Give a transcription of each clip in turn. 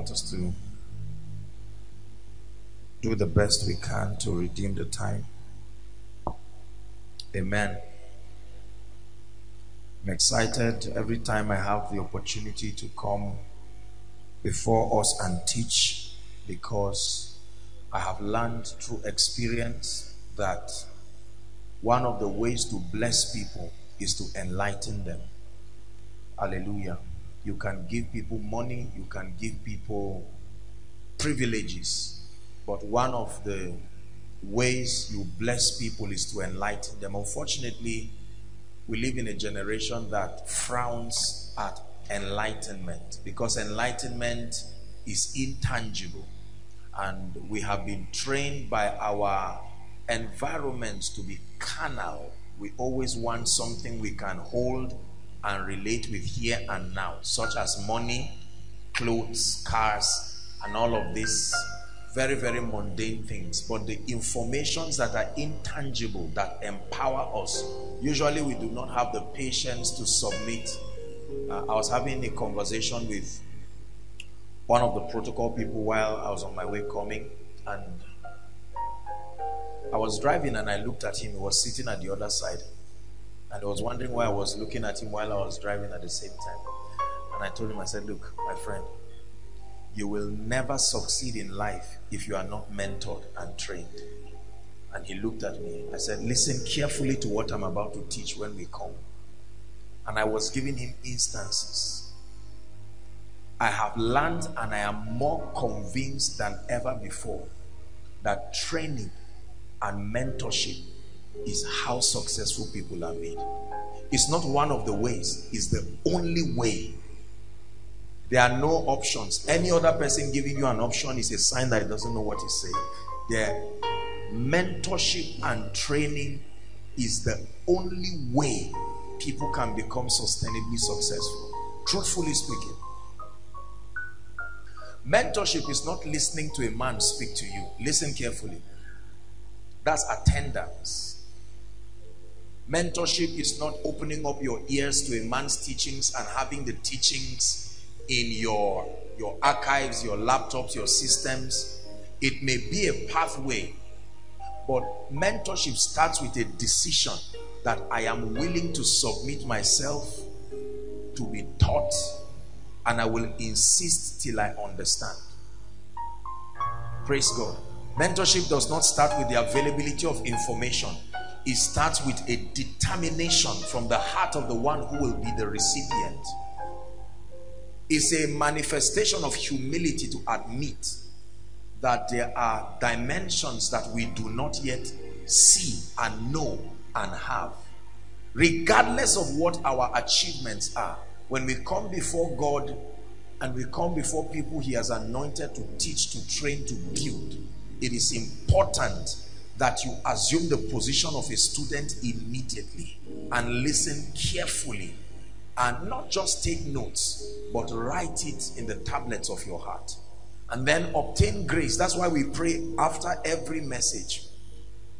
want us to do the best we can to redeem the time. Amen. I'm excited every time I have the opportunity to come before us and teach because I have learned through experience that one of the ways to bless people is to enlighten them. Hallelujah. You can give people money, you can give people privileges, but one of the ways you bless people is to enlighten them. Unfortunately, we live in a generation that frowns at enlightenment because enlightenment is intangible and we have been trained by our environments to be carnal. We always want something we can hold and relate with here and now, such as money, clothes, cars, and all of these very, very mundane things. But the informations that are intangible, that empower us, usually we do not have the patience to submit. Uh, I was having a conversation with one of the protocol people while I was on my way coming, and I was driving and I looked at him. He was sitting at the other side. And I was wondering why I was looking at him while I was driving at the same time. And I told him, I said, Look, my friend, you will never succeed in life if you are not mentored and trained. And he looked at me. I said, Listen carefully to what I'm about to teach when we come. And I was giving him instances. I have learned and I am more convinced than ever before that training and mentorship is how successful people are made. It's not one of the ways, it's the only way. There are no options. Any other person giving you an option is a sign that he doesn't know what he's saying. Their mentorship and training is the only way people can become sustainably successful. Truthfully speaking. Mentorship is not listening to a man speak to you. Listen carefully. That's attendance. Mentorship is not opening up your ears to a man's teachings and having the teachings in your, your archives, your laptops, your systems. It may be a pathway, but mentorship starts with a decision that I am willing to submit myself to be taught and I will insist till I understand. Praise God. Mentorship does not start with the availability of information. It starts with a determination from the heart of the one who will be the recipient. It's a manifestation of humility to admit that there are dimensions that we do not yet see and know and have. Regardless of what our achievements are, when we come before God and we come before people he has anointed to teach, to train, to build, it is important that you assume the position of a student immediately and listen carefully and not just take notes but write it in the tablets of your heart. And then obtain grace. That's why we pray after every message.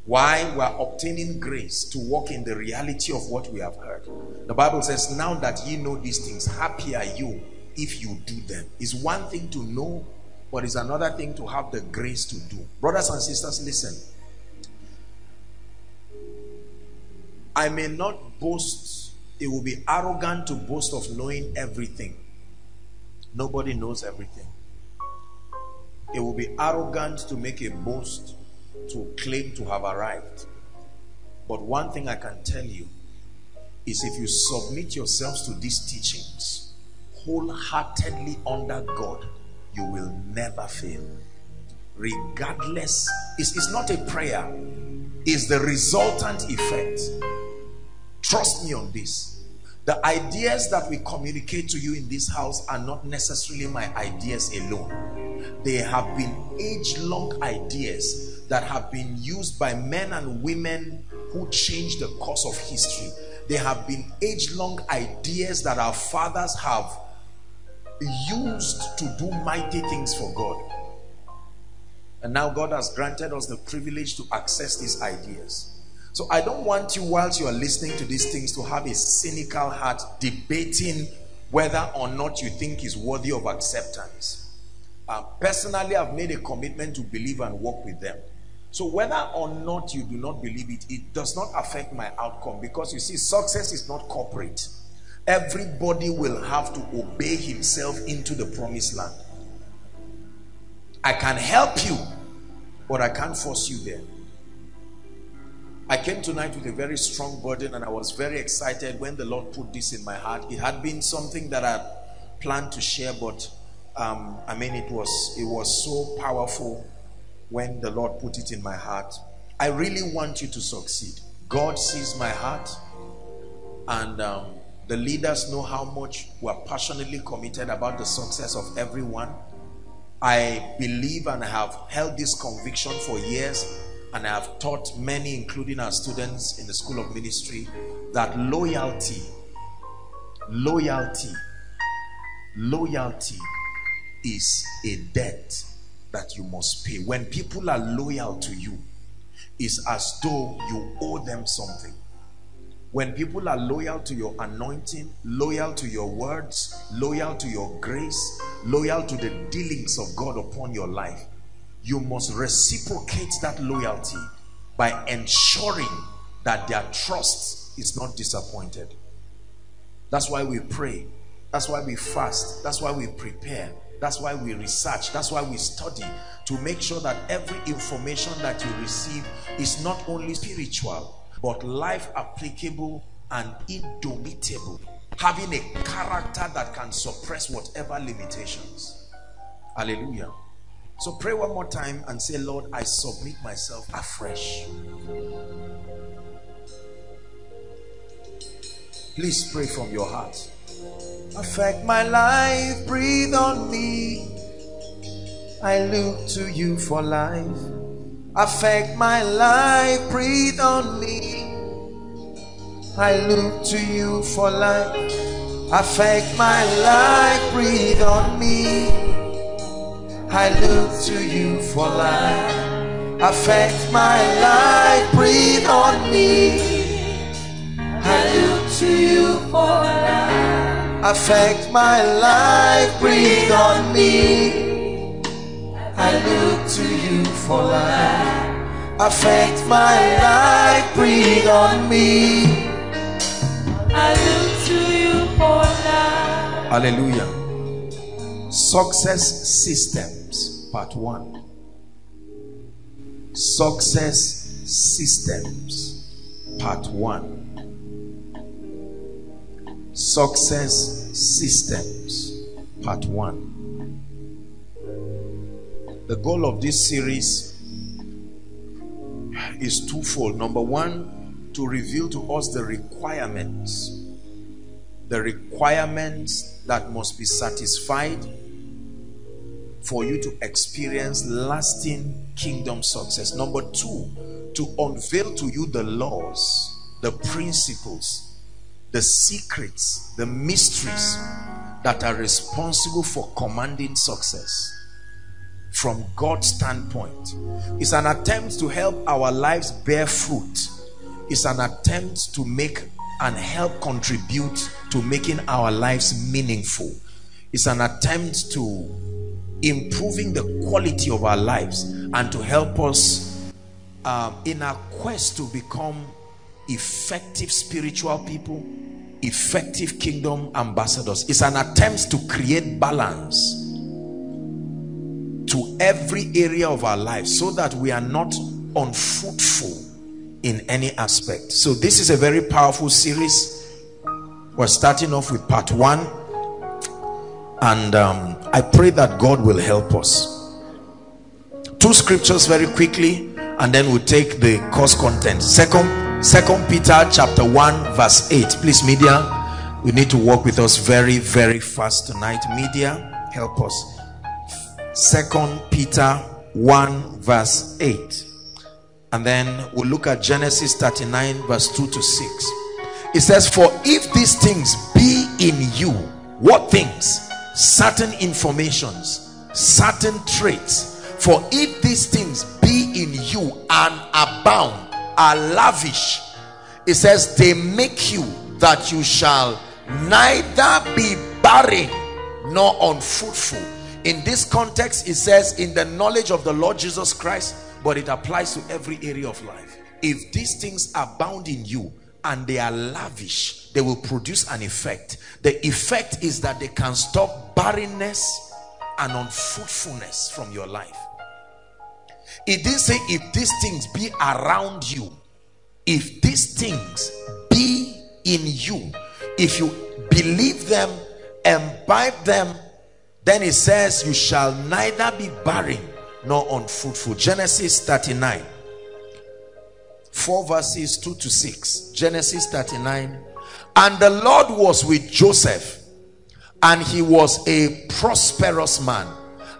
Why we are obtaining grace to walk in the reality of what we have heard. The bible says now that ye know these things happy are you if you do them. It's one thing to know but it's another thing to have the grace to do. Brothers and sisters, listen. I may not boast. It will be arrogant to boast of knowing everything. Nobody knows everything. It will be arrogant to make a boast to claim to have arrived. But one thing I can tell you is if you submit yourselves to these teachings wholeheartedly under God, you will never fail. Regardless, it's, it's not a prayer, it's the resultant effect. Trust me on this. The ideas that we communicate to you in this house are not necessarily my ideas alone. They have been age-long ideas that have been used by men and women who changed the course of history. They have been age-long ideas that our fathers have used to do mighty things for God. And now God has granted us the privilege to access these ideas. So I don't want you, whilst you are listening to these things, to have a cynical heart debating whether or not you think is worthy of acceptance. uh, personally, I've made a commitment to believe and work with them. So whether or not you do not believe it, it does not affect my outcome because you see, success is not corporate. Everybody will have to obey himself into the promised land. I can help you, but I can't force you there. I came tonight with a very strong burden and I was very excited when the Lord put this in my heart. It had been something that I planned to share, but um, I mean, it was it was so powerful when the Lord put it in my heart. I really want you to succeed. God sees my heart, and um, the leaders know how much we're passionately committed about the success of everyone. I believe and I have held this conviction for years, and I have taught many, including our students in the School of Ministry, that loyalty, loyalty, loyalty is a debt that you must pay. When people are loyal to you, it's as though you owe them something. When people are loyal to your anointing, loyal to your words, loyal to your grace, loyal to the dealings of God upon your life, you must reciprocate that loyalty by ensuring that their trust is not disappointed. That's why we pray. That's why we fast. That's why we prepare. That's why we research. That's why we study to make sure that every information that you receive is not only spiritual, but life applicable and indomitable. Having a character that can suppress whatever limitations. Hallelujah. So pray one more time and say, Lord, I submit myself afresh. Please pray from your heart. Affect my life, breathe on me. I look to you for life. Affect my life, breathe on me. I look to you for life. Affect my life, breathe on me. I look to you for life. Affect my life, breathe on me. I look to you for life affect my life, breathe on me. I look to you for life. Affect my life, breathe on me. I look to you for life. Hallelujah. Success systems, part one. Success systems, part one Success Systems, Part 1. The goal of this series is twofold. Number one, to reveal to us the requirements, the requirements that must be satisfied for you to experience lasting kingdom success. Number two, to unveil to you the laws, the principles, the secrets, the mysteries that are responsible for commanding success from God's standpoint. It's an attempt to help our lives bear fruit. It's an attempt to make and help contribute to making our lives meaningful. It's an attempt to improving the quality of our lives and to help us um, in our quest to become effective spiritual people effective kingdom ambassadors it's an attempt to create balance to every area of our lives so that we are not unfruitful in any aspect. So this is a very powerful series. We're starting off with part one. And um, i pray that god will help us. Two scriptures very quickly and then we'll take the course content. Second second peter chapter 1 verse 8 please media we need to work with us very very fast tonight. Media help us second peter 1 verse 8 and then we'll look at genesis 39 verse 2 to 6 it says for if these things be in you what things? Certain informations certain traits. For if these things be in you and abound are lavish it says they make you that you shall neither be barren nor unfruitful In this context, it says, in the knowledge of the Lord Jesus Christ, but it applies to every area of life. If these things abound in you and they are lavish, they will produce an effect. The effect is that they can stop barrenness and unfruitfulness from your life. It didn't say if these things be around you, if these things be in you, if you believe them, imbibe them, then it says you shall neither be barren nor unfruitful. Genesis 39. 4 verses 2 to 6. Genesis 39. And the Lord was with Joseph and he was a prosperous man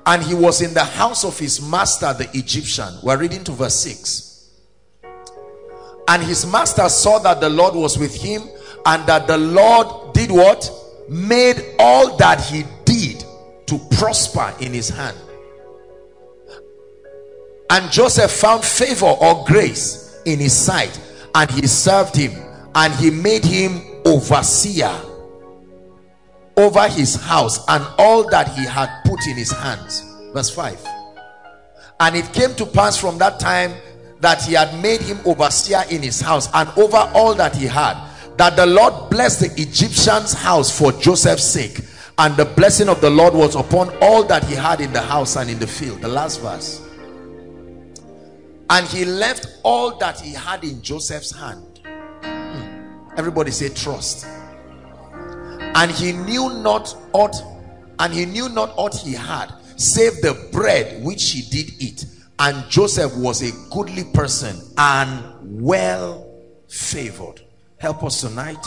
and he was in the house of his master the Egyptian we're reading to verse 6 and his master saw that the Lord was with him and that the Lord did what made all that he to prosper in his hand. And Joseph found favor or grace in his sight and he served him and he made him overseer over his house and all that he had put in his hands. Verse 5 and it came to pass from that time that he had made him overseer in his house and over all that he had that the lord blessed the egyptian's house for joseph's sake and the blessing of the lord was upon all that he had in the house and in the field. The last verse. And he left all that he had in joseph's hand. Hmm. everybody say trust. And he knew not aught and he knew not aught he had save the bread which he did eat. And joseph was a goodly person and well favored. Help us tonight.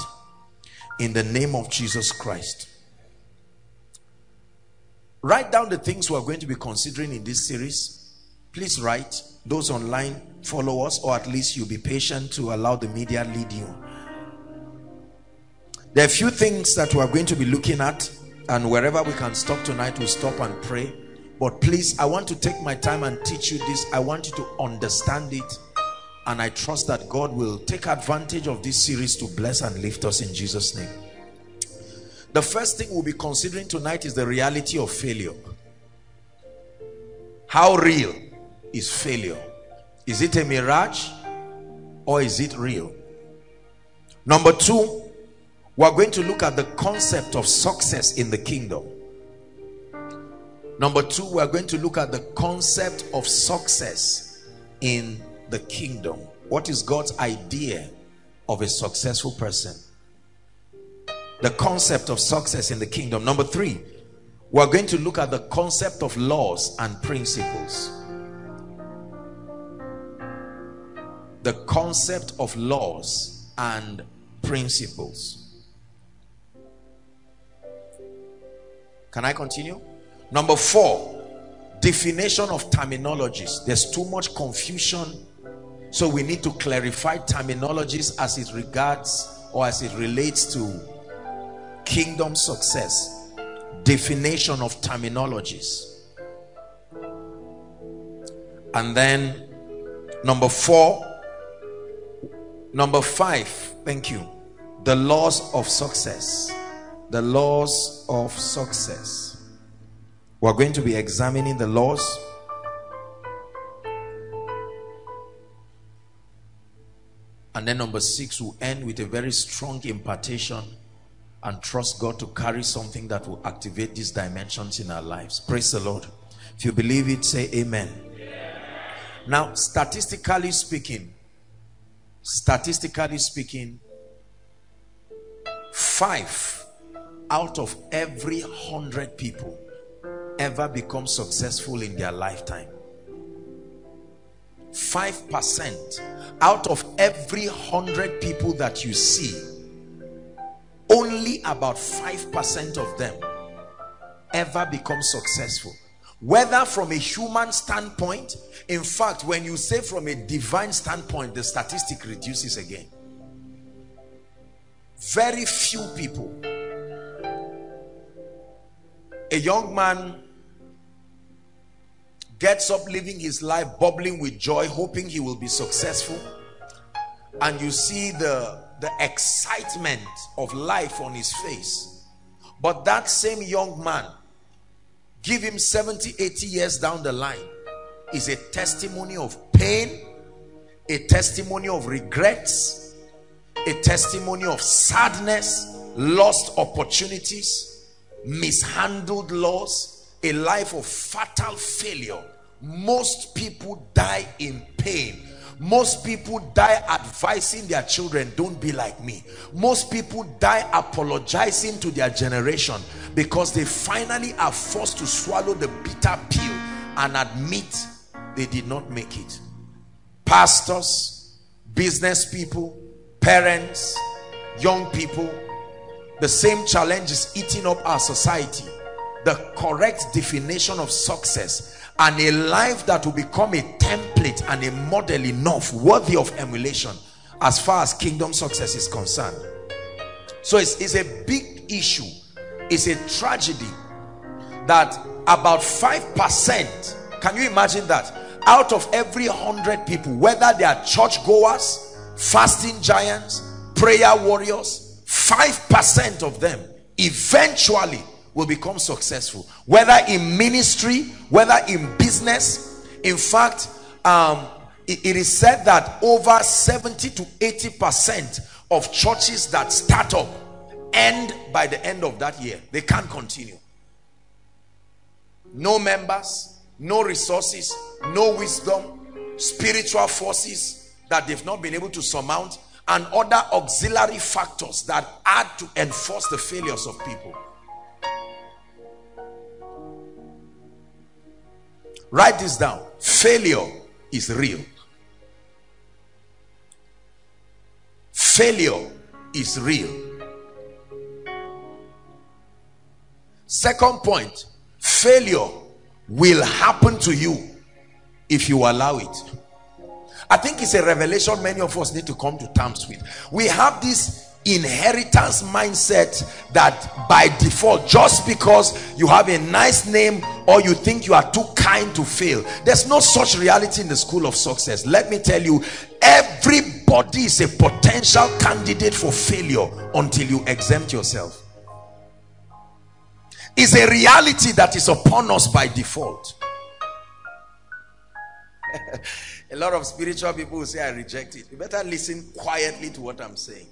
In the name of jesus christ write down the things we are going to be considering in this series please write those online follow us or at least you'll be patient to allow the media lead you there are a few things that we're going to be looking at and wherever we can stop tonight, we'll stop and pray. But please, I want to take my time and teach you this. I want you to understand it. And I trust that God will take advantage of this series to bless and lift us in Jesus' name. The first thing we'll be considering tonight is the reality of failure. How real is failure? Is it a mirage or is it real? Number two, we're going to look at the concept of success in the kingdom. Number two, we're going to look at the concept of success in the kingdom. What is God's idea of a successful person? The concept of success in the kingdom. Number three, we're going to look at the concept of laws and principles. The concept of laws and principles. Can I continue? Number four, definition of terminologies. There's too much confusion. So we need to clarify terminologies as it regards or as it relates to kingdom success. Definition of terminologies. And then number four, number five, thank you. The laws of success the laws of success. We're going to be examining the laws. And then number six, will end with a very strong impartation and trust God to carry something that will activate these dimensions in our lives. Praise the Lord. If you believe it, say amen. Now, statistically speaking, statistically speaking, five out of every hundred people ever become successful in their lifetime. 5% out of every hundred people that you see, only about 5% of them ever become successful. Whether from a human standpoint, in fact, when you say from a divine standpoint, the statistic reduces again. Very few people a young man gets up living his life bubbling with joy hoping he will be successful and you see the the excitement of life on his face. But that same young man give him 70 80 years down the line is a testimony of pain a testimony of regrets a testimony of sadness lost opportunities mishandled laws a life of fatal failure. Most people die in pain most people die advising their children don't be like me. Most people die apologizing to their generation because they finally are forced to swallow the bitter pill and admit they did not make it. Pastors business people parents young people the same challenge is eating up our society. The correct definition of success and a life that will become a template and a model enough worthy of emulation as far as kingdom success is concerned. So it's, it's a big issue. It's a tragedy that about five percent can you imagine that? Out of every hundred people whether they are churchgoers, fasting giants prayer warriors five percent of them eventually will become successful. Whether in ministry whether in business. In fact um, it, it is said that over 70 to 80 percent of churches that start up end by the end of that year. They can't continue. No members no resources no wisdom spiritual forces that they've not been able to surmount and other auxiliary factors that add to enforce the failures of people Write this down. Failure is real. Failure is real. Second point, failure will happen to you if you allow it. I think it's a revelation many of us need to come to terms with. We have this inheritance mindset that by default just because you have a nice name or you think you are too kind to fail there's no such reality in the school of success. Let me tell you everybody is a potential candidate for failure until you exempt yourself. Is a reality that is upon us by default. A lot of spiritual people say i reject it. You better listen quietly to what i'm saying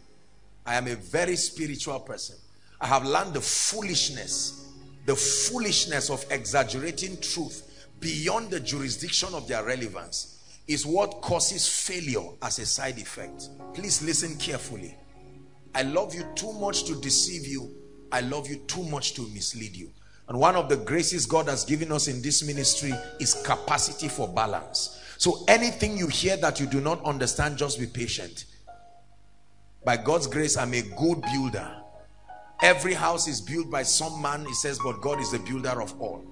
I am a very spiritual person. I have learned the foolishness, the foolishness of exaggerating truth beyond the jurisdiction of their relevance is what causes failure as a side effect. Please listen carefully. I love you too much to deceive you. I love you too much to mislead you. And one of the graces God has given us in this ministry is capacity for balance. So anything you hear that you do not understand, just be patient by God's grace, I'm a good builder. Every house is built by some man, he says, but God is the builder of all.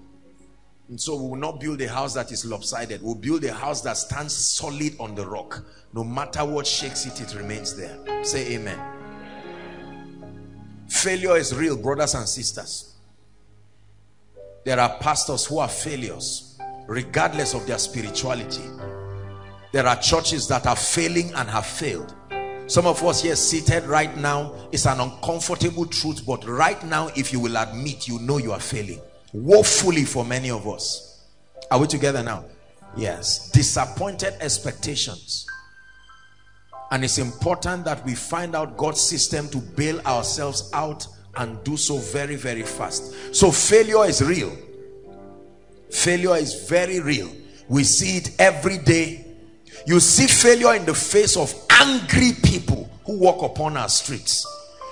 And so we will not build a house that is lopsided. We'll build a house that stands solid on the rock. No matter what shakes it, it remains there. Say amen. Failure is real, brothers and sisters. There are pastors who are failures, regardless of their spirituality. There are churches that are failing and have failed. Some of us here seated right now is an uncomfortable truth, but right now, if you will admit, you know you are failing. Woefully for many of us. Are we together now? Yes. Disappointed expectations. And it's important that we find out God's system to bail ourselves out and do so very, very fast. So failure is real. Failure is very real. We see it every day you see failure in the face of angry people who walk upon our streets.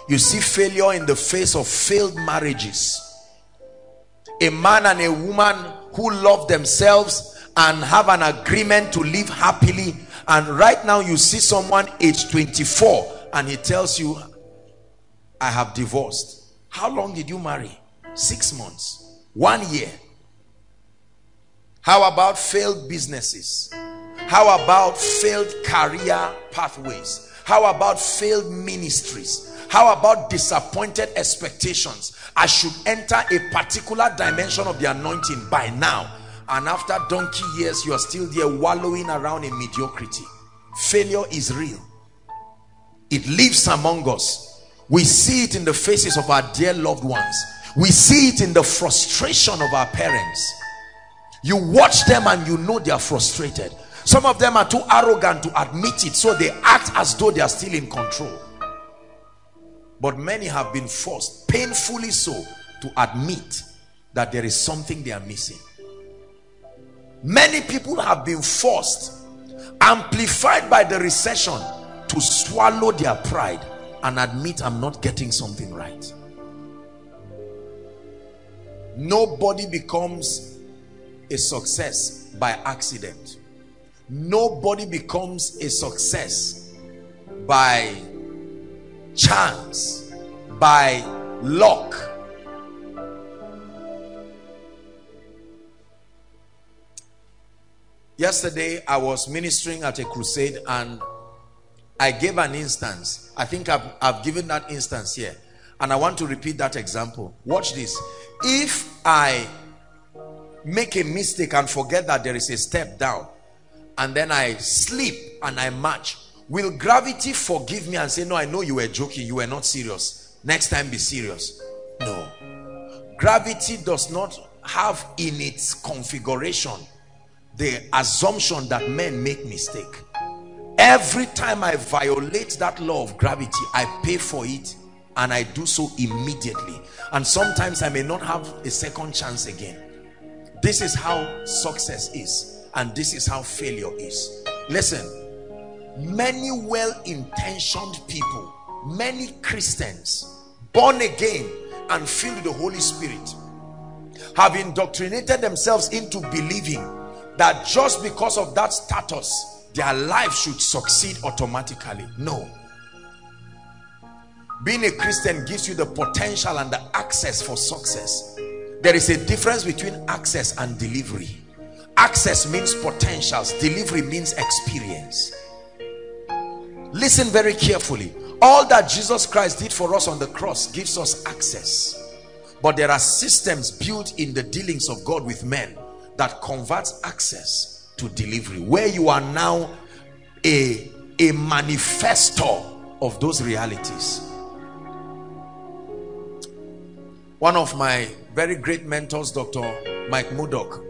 You see failure in the face of failed marriages. A man and a woman who love themselves and have an agreement to live happily. And right now you see someone age 24 and he tells you, I have divorced. How long did you marry? Six months. One year. How about failed businesses? How about failed career pathways? How about failed ministries? How about disappointed expectations? I should enter a particular dimension of the anointing by now. And after donkey years, you are still there wallowing around in mediocrity. Failure is real. It lives among us. We see it in the faces of our dear loved ones. we see it in the frustration of our parents you watch them and you know they are frustrated some of them are too arrogant to admit it so they act as though they are still in control. But many have been forced painfully so to admit that there is something they are missing. Many people have been forced amplified by the recession to swallow their pride and admit I'm not getting something right. Nobody becomes a success by accident nobody becomes a success by chance by luck. Yesterday i was ministering at a crusade and i gave an instance. I think i've, I've given that instance here. And i want to repeat that example. Watch this. If i make a mistake and forget that there is a step down and then i sleep and i march. Will gravity forgive me and say no i know you were joking. You were not serious. Next time be serious. No. Gravity does not have in its configuration the assumption that men make mistake. Every time i violate that law of gravity i pay for it and i do so immediately. And sometimes i may not have a second chance again. This is how success is and this is how failure is. Listen many well-intentioned people many christians born again and filled with the holy spirit have indoctrinated themselves into believing that just because of that status their life should succeed automatically. No. Being a christian gives you the potential and the access for success. There is a difference between access and delivery access means potentials delivery means experience. Listen very carefully. All that jesus christ did for us on the cross gives us access. But there are systems built in the dealings of god with men that converts access to delivery where you are now a a manifesto of those realities. One of my very great mentors dr mike murdock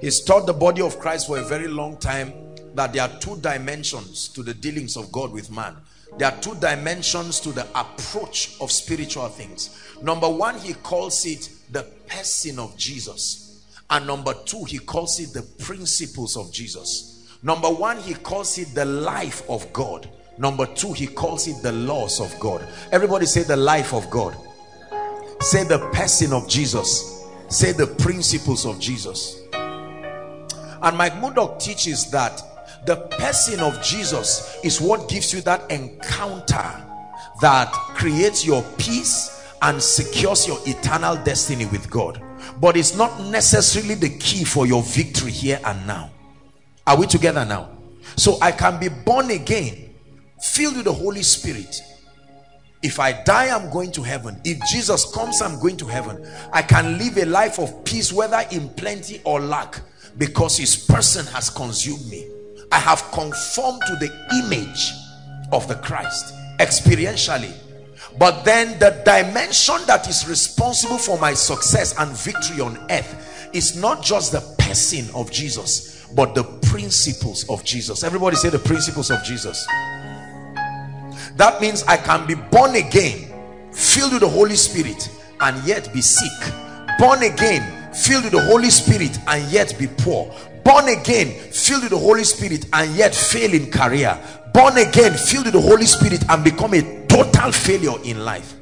he's taught the body of christ for a very long time that there are two dimensions to the dealings of god with man. There are two dimensions to the approach of spiritual things. Number one he calls it the person of jesus. And number two he calls it the principles of jesus. Number one he calls it the life of god. Number two he calls it the laws of god. Everybody say the life of god. Say the person of jesus. Say the principles of jesus and mike murdock teaches that the person of jesus is what gives you that encounter that creates your peace and secures your eternal destiny with god. But it's not necessarily the key for your victory here and now. Are we together now? So i can be born again filled with the holy spirit. If i die i'm going to heaven. If jesus comes i'm going to heaven. I can live a life of peace whether in plenty or lack because his person has consumed me. I have conformed to the image of the christ experientially. But then the dimension that is responsible for my success and victory on earth is not just the person of Jesus but the principles of Jesus. Everybody say the principles of Jesus. That means I can be born again filled with the Holy Spirit and yet be sick. Born again filled with the Holy Spirit and yet be poor. Born again filled with the Holy Spirit and yet fail in career. Born again filled with the Holy Spirit and become a total failure in life.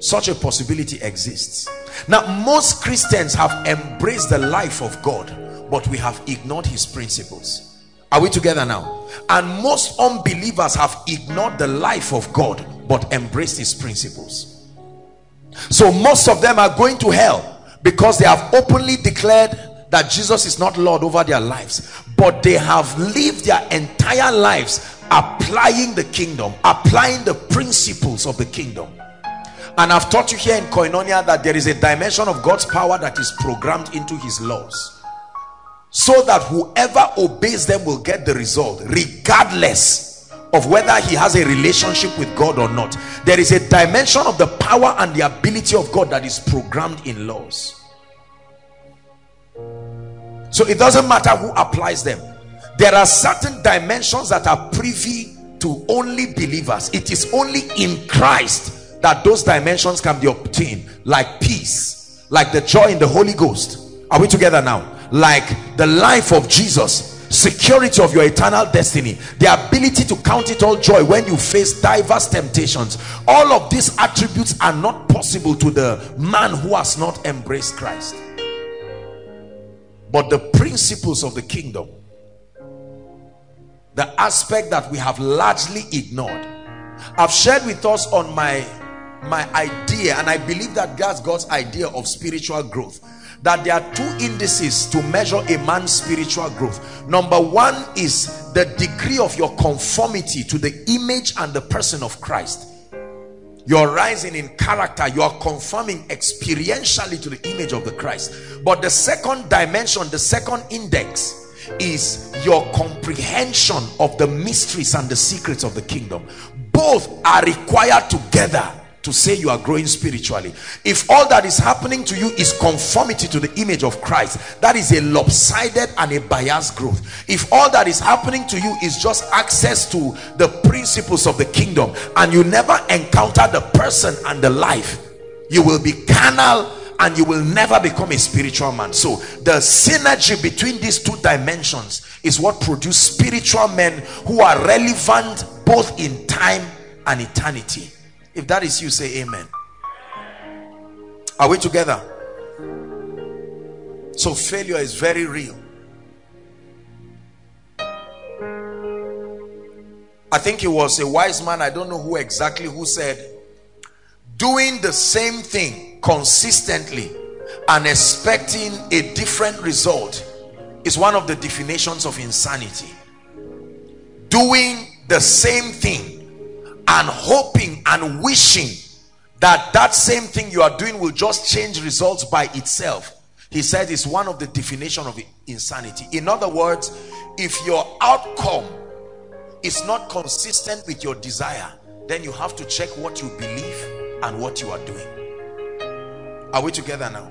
Such a possibility exists. Now most christians have embraced the life of god but we have ignored his principles. Are we together now? And most unbelievers have ignored the life of god but embraced his principles. So most of them are going to hell because they have openly declared that jesus is not lord over their lives but they have lived their entire lives applying the kingdom applying the principles of the kingdom. And I've taught you here in Koinonia that there is a dimension of God's power that is programmed into his laws so that whoever obeys them will get the result regardless of whether he has a relationship with God or not. There is a dimension of the power and the ability of God that is programmed in laws. So it doesn't matter who applies them. There are certain dimensions that are privy to only believers. It is only in Christ that those dimensions can be obtained like peace, like the joy in the Holy Ghost. Are we together now? Like the life of Jesus security of your eternal destiny the ability to count it all joy when you face diverse temptations. All of these attributes are not possible to the man who has not embraced christ. But the principles of the kingdom the aspect that we have largely ignored i've shared with us on my my idea and i believe that that's god's idea of spiritual growth that there are two indices to measure a man's spiritual growth. Number one is the degree of your conformity to the image and the person of christ. You're rising in character you are conforming experientially to the image of the christ. But the second dimension the second index is your comprehension of the mysteries and the secrets of the kingdom. Both are required together to say you are growing spiritually. If all that is happening to you is conformity to the image of christ that is a lopsided and a biased growth. If all that is happening to you is just access to the principles of the kingdom and you never encounter the person and the life you will be carnal and you will never become a spiritual man. So the synergy between these two dimensions is what produce spiritual men who are relevant both in time and eternity if that is you, say amen. Are we together? So failure is very real. I think it was a wise man, I don't know who exactly, who said, doing the same thing consistently and expecting a different result is one of the definitions of insanity. Doing the same thing and hoping and wishing that that same thing you are doing will just change results by itself. He said it's one of the definition of insanity. In other words if your outcome is not consistent with your desire then you have to check what you believe and what you are doing. Are we together now?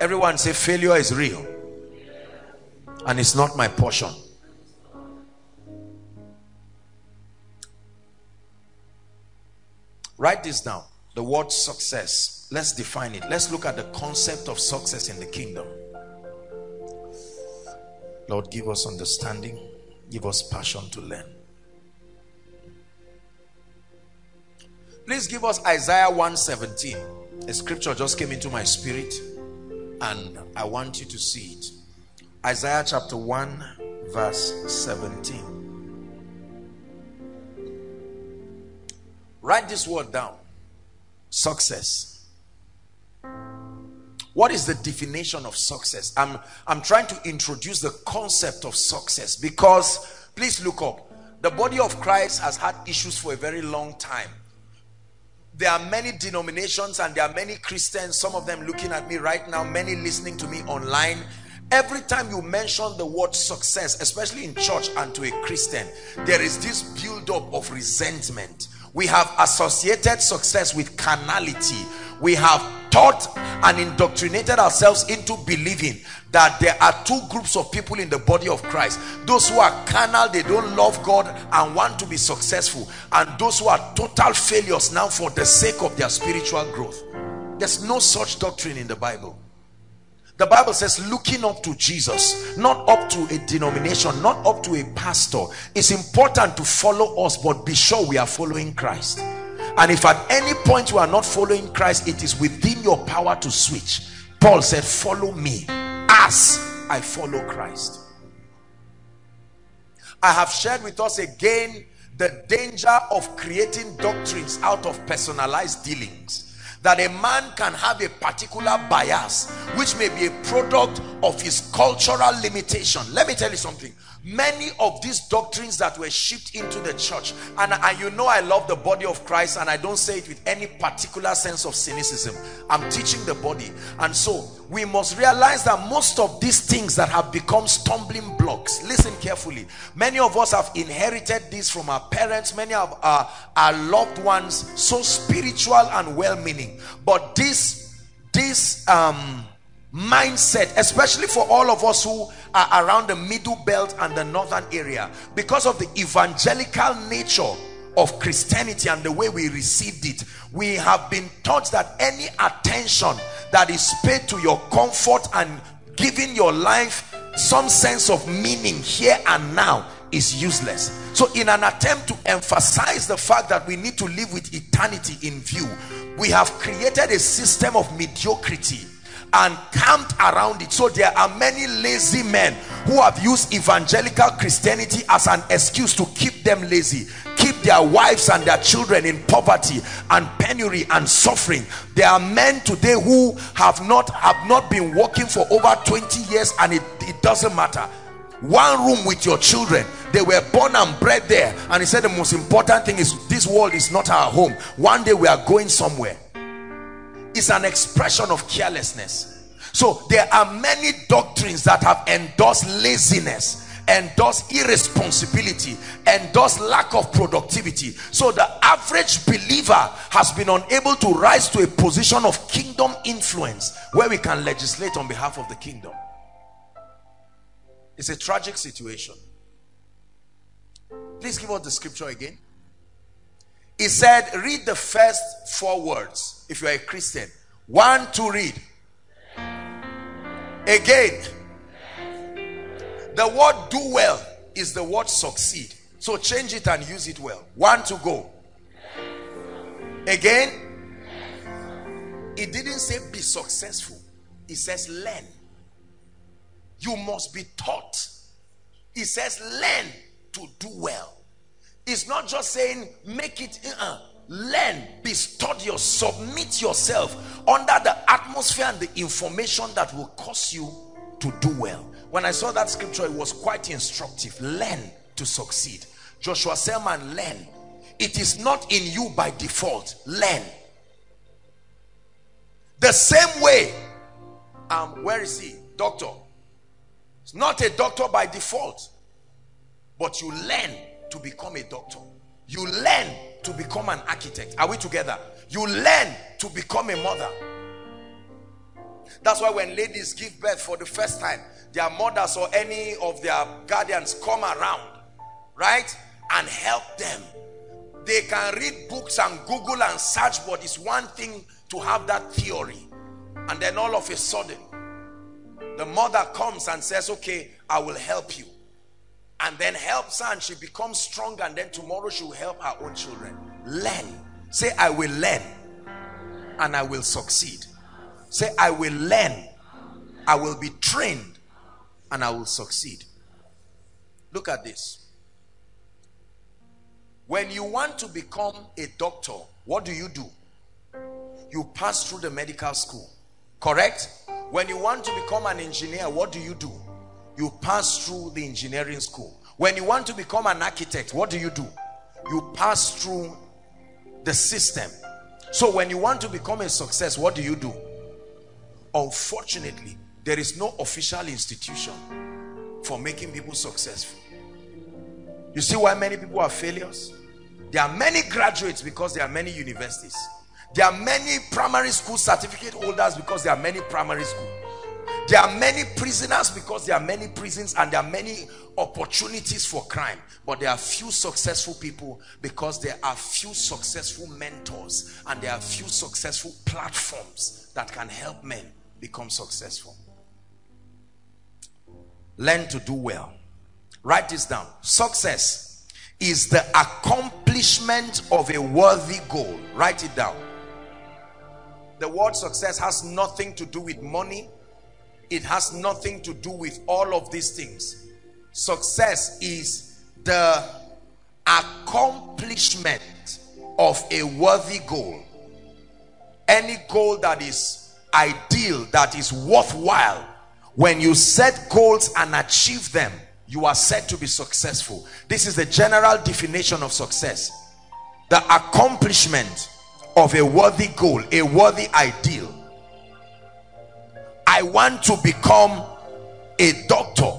Everyone say failure is real and it's not my portion Write this down. The word success. Let's define it. Let's look at the concept of success in the kingdom. Lord, give us understanding. Give us passion to learn. Please give us Isaiah 117. A scripture just came into my spirit and I want you to see it. Isaiah chapter 1 verse 17. Write this word down. Success. What is the definition of success? I'm, I'm trying to introduce the concept of success because, please look up. The body of Christ has had issues for a very long time. There are many denominations and there are many Christians, some of them looking at me right now, many listening to me online. Every time you mention the word success, especially in church and to a Christian, there is this build up of resentment we have associated success with carnality. We have taught and indoctrinated ourselves into believing that there are two groups of people in the body of Christ. Those who are carnal they don't love God and want to be successful. And those who are total failures now for the sake of their spiritual growth. There's no such doctrine in the Bible the Bible says looking up to Jesus, not up to a denomination, not up to a pastor. It's important to follow us, but be sure we are following Christ. And if at any point you are not following Christ, it is within your power to switch. Paul said, follow me as I follow Christ. I have shared with us again the danger of creating doctrines out of personalized dealings that a man can have a particular bias which may be a product of his cultural limitation. Let me tell you something many of these doctrines that were shipped into the church and, you know I love the body of Christ and I don't say it with any particular sense of cynicism. I'm teaching the body. And so we must realize that most of these things that have become stumbling blocks listen carefully. Many of us have inherited this from our parents. Many of our, our loved ones so spiritual and well-meaning. But this this um mindset especially for all of us who are around the middle belt and the northern area because of the evangelical nature of Christianity and the way we received it we have been taught that any attention that is paid to your comfort and giving your life some sense of meaning here and now is useless. So in an attempt to emphasize the fact that we need to live with eternity in view we have created a system of mediocrity and camped around it. So there are many lazy men who have used evangelical christianity as an excuse to keep them lazy keep their wives and their children in poverty and penury and suffering. There are men today who have not have not been working for over 20 years and it, it doesn't matter. One room with your children. They were born and bred there. And he said the most important thing is this world is not our home. One day we are going somewhere is an expression of carelessness. So there are many doctrines that have endorsed laziness endorsed irresponsibility endorsed lack of productivity. So the average believer has been unable to rise to a position of kingdom influence where we can legislate on behalf of the kingdom. It's a tragic situation. Please give us the scripture again. He said read the first four words if you are a christian. One to read. Again the word do well is the word succeed. So change it and use it well. One to go. Again it didn't say be successful. It says learn. You must be taught. It says learn to do well. It's not just saying make it uh, learn be studious submit yourself under the atmosphere and the information that will cause you to do well. When i saw that scripture it was quite instructive. Learn to succeed. Joshua selman learn. It is not in you by default. Learn. The same way um where is he? Doctor. It's not a doctor by default but you learn to become a doctor. You learn to become an architect. Are we together? You learn to become a mother. That's why when ladies give birth for the first time their mothers or any of their guardians come around right and help them. They can read books and google and search but it's one thing to have that theory. And then all of a sudden the mother comes and says okay i will help you and then helps her and she becomes strong and then tomorrow she will help her own children. Learn. Say i will learn and i will succeed. Say i will learn i will be trained and i will succeed. Look at this. When you want to become a doctor what do you do? You pass through the medical school correct? When you want to become an engineer what do you do you pass through the engineering school. When you want to become an architect what do you do? You pass through the system. So when you want to become a success what do you do? Unfortunately there is no official institution for making people successful. You see why many people are failures? There are many graduates because there are many universities. There are many primary school certificate holders because there are many primary school there are many prisoners because there are many prisons and there are many opportunities for crime. But there are few successful people because there are few successful mentors and there are few successful platforms that can help men become successful. Learn to do well. Write this down. Success is the accomplishment of a worthy goal. Write it down. The word success has nothing to do with money it has nothing to do with all of these things. Success is the accomplishment of a worthy goal. Any goal that is ideal that is worthwhile when you set goals and achieve them you are said to be successful. This is the general definition of success. The accomplishment of a worthy goal a worthy ideal i want to become a doctor.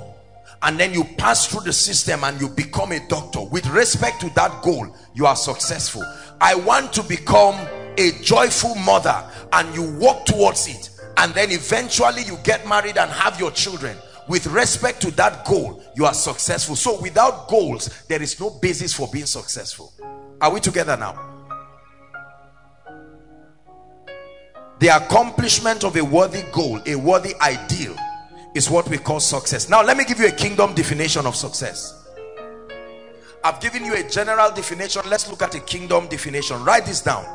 And then you pass through the system and you become a doctor. With respect to that goal you are successful. I want to become a joyful mother. And you walk towards it. And then eventually you get married and have your children. With respect to that goal you are successful. So without goals there is no basis for being successful. Are we together now the accomplishment of a worthy goal a worthy ideal is what we call success now let me give you a kingdom definition of success i've given you a general definition let's look at a kingdom definition write this down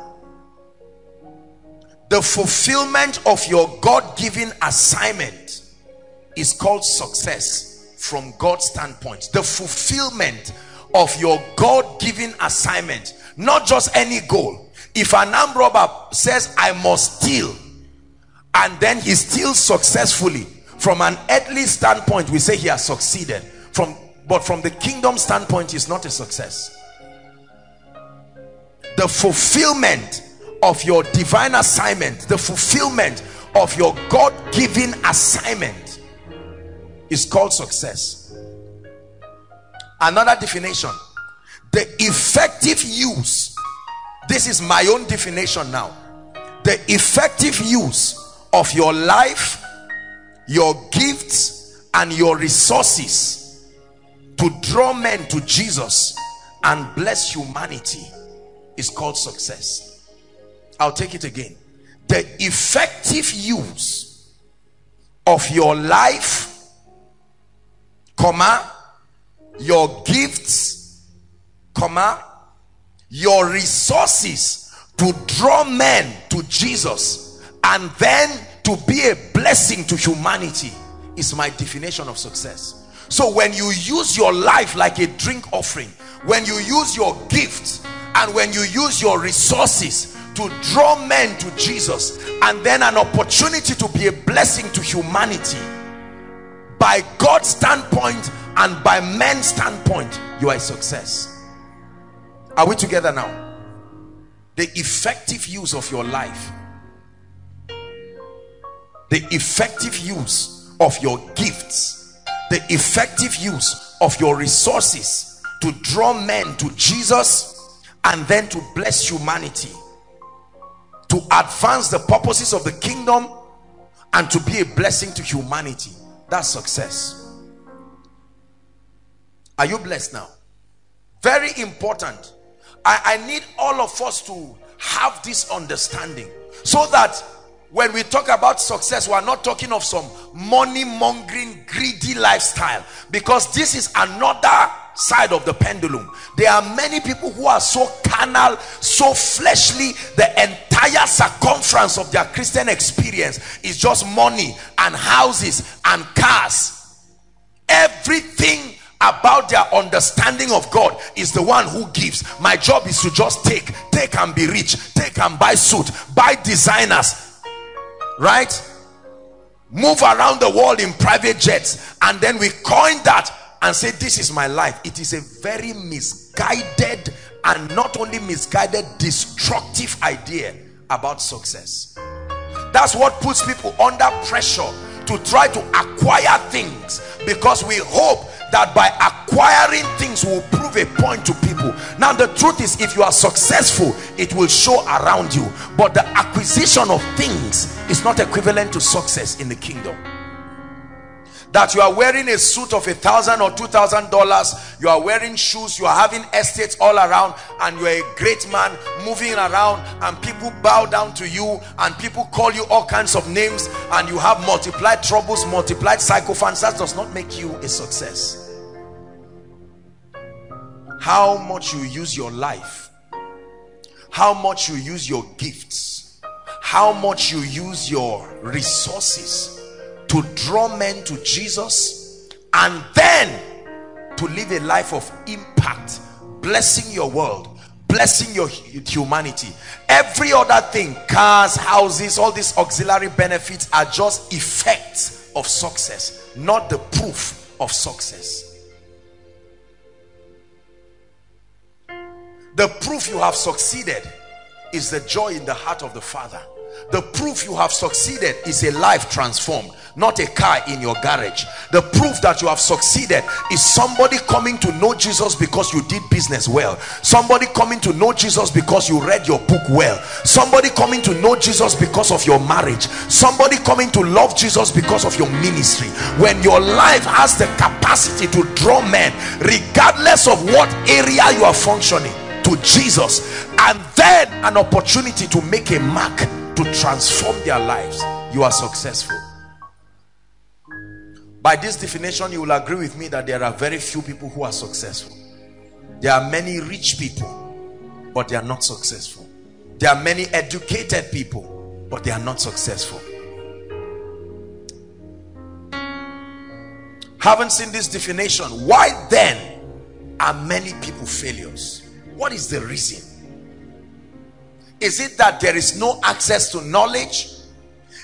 the fulfillment of your god-given assignment is called success from God's standpoint. The fulfillment of your God-given assignment, not just any goal. If an armed robber says, I must steal, and then he steals successfully, from an earthly standpoint, we say he has succeeded. From But from the kingdom standpoint, it's not a success. The fulfillment of your divine assignment, the fulfillment of your God-given assignment is called success another definition the effective use this is my own definition now. The effective use of your life your gifts and your resources to draw men to Jesus and bless humanity is called success. I'll take it again. The effective use of your life comma your gifts comma your resources to draw men to Jesus and then to be a blessing to humanity is my definition of success. So when you use your life like a drink offering when you use your gifts and when you use your resources to draw men to Jesus and then an opportunity to be a blessing to humanity by God's standpoint and by men's standpoint you are a success are we together now? The effective use of your life. The effective use of your gifts. The effective use of your resources to draw men to Jesus and then to bless humanity. To advance the purposes of the kingdom and to be a blessing to humanity. That's success. Are you blessed now? Very important I, I need all of us to have this understanding so that when we talk about success we are not talking of some money mongering greedy lifestyle because this is another side of the pendulum. There are many people who are so carnal so fleshly. The entire circumference of their christian experience is just money and houses and cars. Everything about their understanding of God is the one who gives. My job is to just take take and be rich take and buy suit buy designers right? Move around the world in private jets and then we coin that and say this is my life. It is a very misguided and not only misguided destructive idea about success. That's what puts people under pressure to try to acquire things because we hope that by acquiring things will prove a point to people. Now the truth is if you are successful it will show around you. But the acquisition of things is not equivalent to success in the kingdom that you are wearing a suit of a thousand or two thousand dollars you are wearing shoes you are having estates all around and you are a great man moving around and people bow down to you and people call you all kinds of names and you have multiplied troubles multiplied sycophants that does not make you a success. How much you use your life how much you use your gifts how much you use your resources to draw men to Jesus and then to live a life of impact blessing your world blessing your humanity. Every other thing cars houses all these auxiliary benefits are just effects of success not the proof of success. The proof you have succeeded is the joy in the heart of the father. The proof you have succeeded is a life transformed, not a car in your garage. The proof that you have succeeded is somebody coming to know Jesus because you did business well. Somebody coming to know Jesus because you read your book well. Somebody coming to know Jesus because of your marriage. Somebody coming to love Jesus because of your ministry. When your life has the capacity to draw men, regardless of what area you are functioning, to Jesus, and then an opportunity to make a mark to transform their lives. You are successful. By this definition you will agree with me that there are very few people who are successful. There are many rich people but they are not successful. There are many educated people but they are not successful. Haven't seen this definition. Why then are many people failures what is the reason is it that there is no access to knowledge?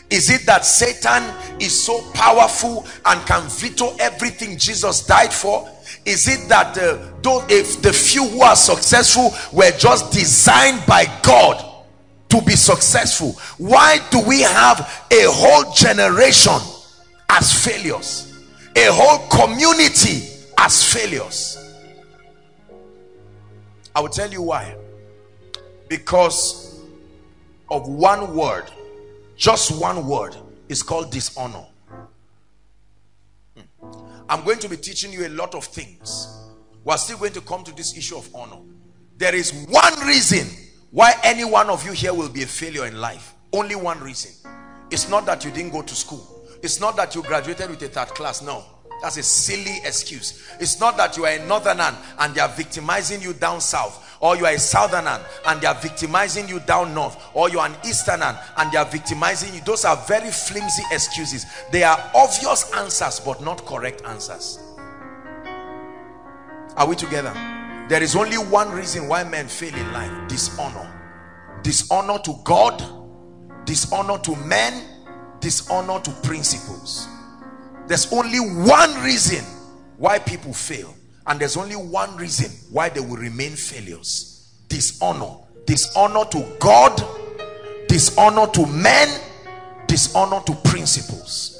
Is it that Satan is so powerful and can veto everything Jesus died for? Is it that uh, though if the few who are successful were just designed by God to be successful? Why do we have a whole generation as failures? A whole community as failures? I will tell you why. Because of one word just one word is called dishonor. Hmm. i'm going to be teaching you a lot of things. We're still going to come to this issue of honor. There is one reason why any one of you here will be a failure in life. Only one reason. It's not that you didn't go to school. It's not that you graduated with a third class. No that's a silly excuse. It's not that you are a northerner and they are victimizing you down south or you are a southerner and they are victimizing you down north or you are an easterner and they are victimizing you. Those are very flimsy excuses. They are obvious answers but not correct answers. Are we together? There is only one reason why men fail in life dishonor. Dishonor to god dishonor to men dishonor to principles there's only one reason why people fail and there's only one reason why they will remain failures. Dishonor. Dishonor to god. Dishonor to men. Dishonor to principles.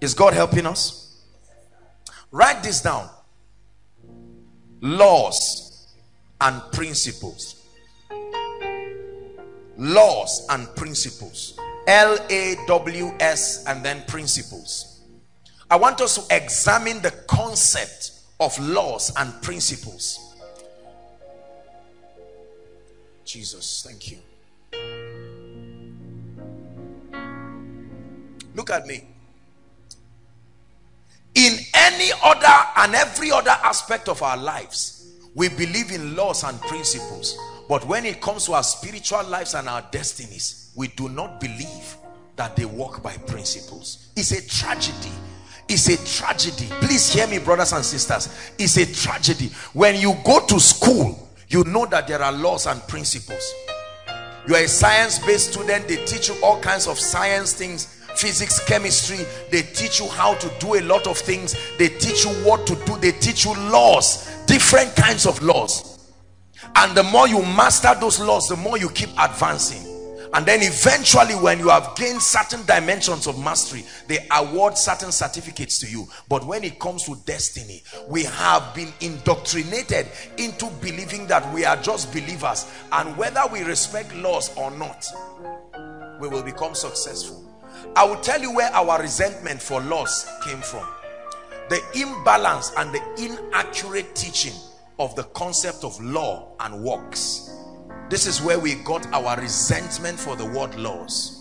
Is god helping us? Write this down. Laws and principles. Laws and principles l-a-w-s and then principles I want us to examine the concept of laws and principles. Jesus, thank you. Look at me. In any other and every other aspect of our lives, we believe in laws and principles. But when it comes to our spiritual lives and our destinies, we do not believe that they work by principles. It's a tragedy. It's a tragedy. Please hear me brothers and sisters. It's a tragedy. When you go to school you know that there are laws and principles. You are a science-based student. They teach you all kinds of science things physics chemistry. They teach you how to do a lot of things. They teach you what to do. They teach you laws different kinds of laws. And the more you master those laws the more you keep advancing and then eventually when you have gained certain dimensions of mastery they award certain certificates to you. But when it comes to destiny we have been indoctrinated into believing that we are just believers. And whether we respect laws or not we will become successful. I will tell you where our resentment for laws came from. The imbalance and the inaccurate teaching of the concept of law and works this is where we got our resentment for the word laws.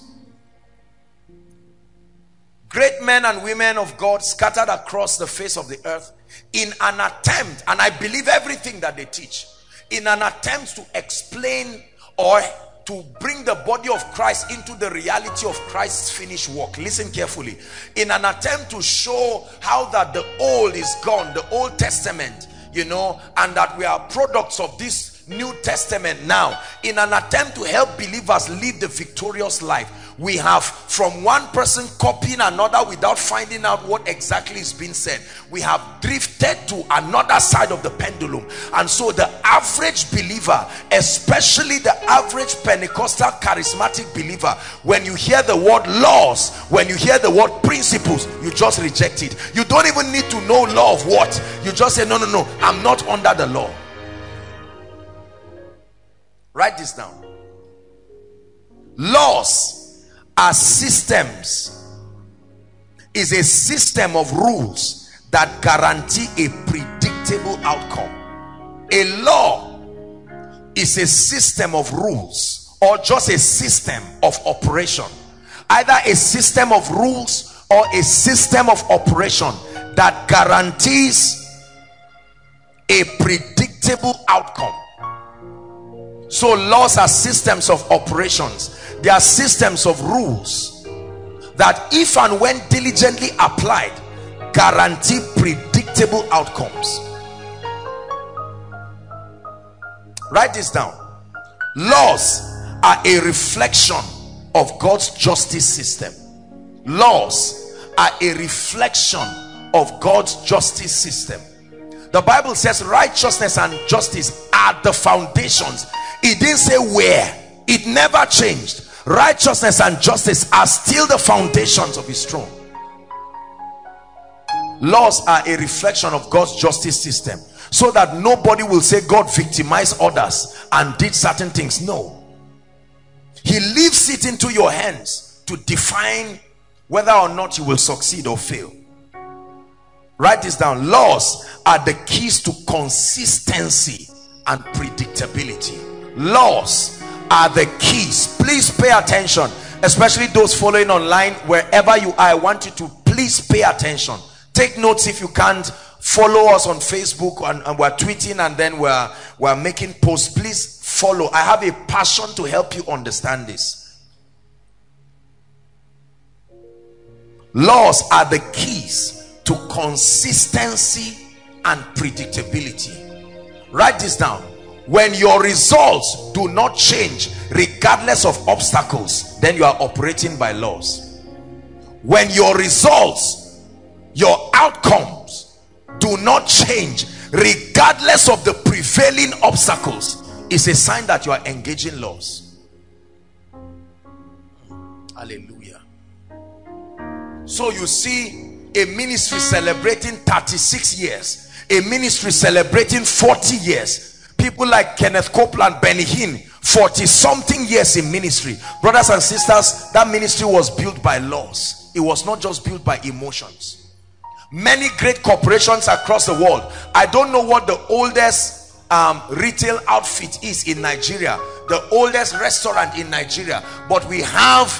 Great men and women of God scattered across the face of the earth in an attempt, and I believe everything that they teach, in an attempt to explain or to bring the body of Christ into the reality of Christ's finished work. Listen carefully. In an attempt to show how that the old is gone, the Old Testament, you know, and that we are products of this New Testament now. In an attempt to help believers live the victorious life we have from one person copying another without finding out what exactly is being said. We have drifted to another side of the pendulum. And so the average believer especially the average pentecostal charismatic believer when you hear the word laws when you hear the word principles you just reject it. You don't even need to know law of what. You just say no no no i'm not under the law write this down. Laws are systems. Is a system of rules that guarantee a predictable outcome. A law is a system of rules or just a system of operation. Either a system of rules or a system of operation that guarantees a predictable outcome so laws are systems of operations. They are systems of rules that if and when diligently applied guarantee predictable outcomes. Write this down. Laws are a reflection of God's justice system. Laws are a reflection of God's justice system. The Bible says righteousness and justice are the foundations it didn't say where. It never changed. Righteousness and justice are still the foundations of his throne. Laws are a reflection of God's justice system so that nobody will say God victimized others and did certain things. No. He leaves it into your hands to define whether or not you will succeed or fail. Write this down. Laws are the keys to consistency and predictability laws are the keys. Please pay attention especially those following online wherever you are. I want you to please pay attention. Take notes if you can't. Follow us on facebook and, and we're tweeting and then we're we're making posts. Please follow. I have a passion to help you understand this. Laws are the keys to consistency and predictability. Write this down when your results do not change regardless of obstacles then you are operating by laws. When your results your outcomes do not change regardless of the prevailing obstacles is a sign that you are engaging laws. Hallelujah. So you see a ministry celebrating 36 years a ministry celebrating 40 years people like Kenneth Copeland, Benny Hinn, 40 something years in ministry. Brothers and sisters, that ministry was built by laws. It was not just built by emotions. Many great corporations across the world. I don't know what the oldest um, retail outfit is in Nigeria. The oldest restaurant in Nigeria. But we have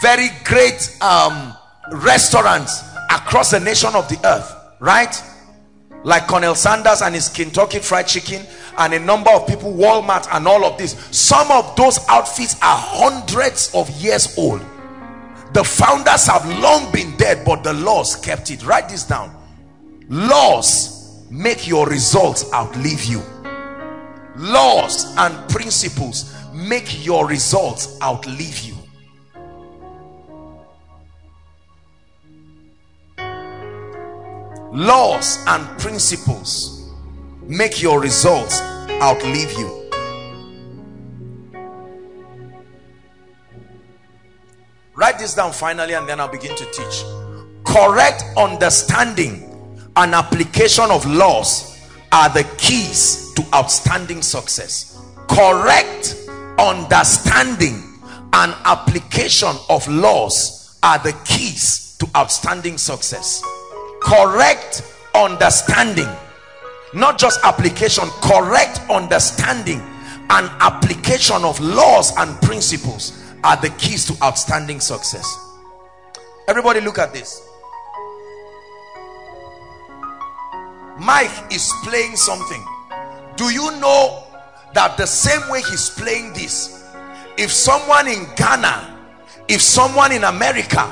very great um, restaurants across the nation of the earth. Right? Like Colonel Sanders and his Kentucky Fried Chicken and a number of people Walmart and all of this. Some of those outfits are hundreds of years old. The founders have long been dead but the laws kept it. Write this down. Laws make your results outlive you. Laws and principles make your results outlive you laws and principles make your results outlive you. Write this down finally and then I'll begin to teach. Correct understanding and application of laws are the keys to outstanding success. Correct understanding and application of laws are the keys to outstanding success correct understanding. Not just application correct understanding and application of laws and principles are the keys to outstanding success. Everybody look at this. Mike is playing something. Do you know that the same way he's playing this if someone in Ghana if someone in America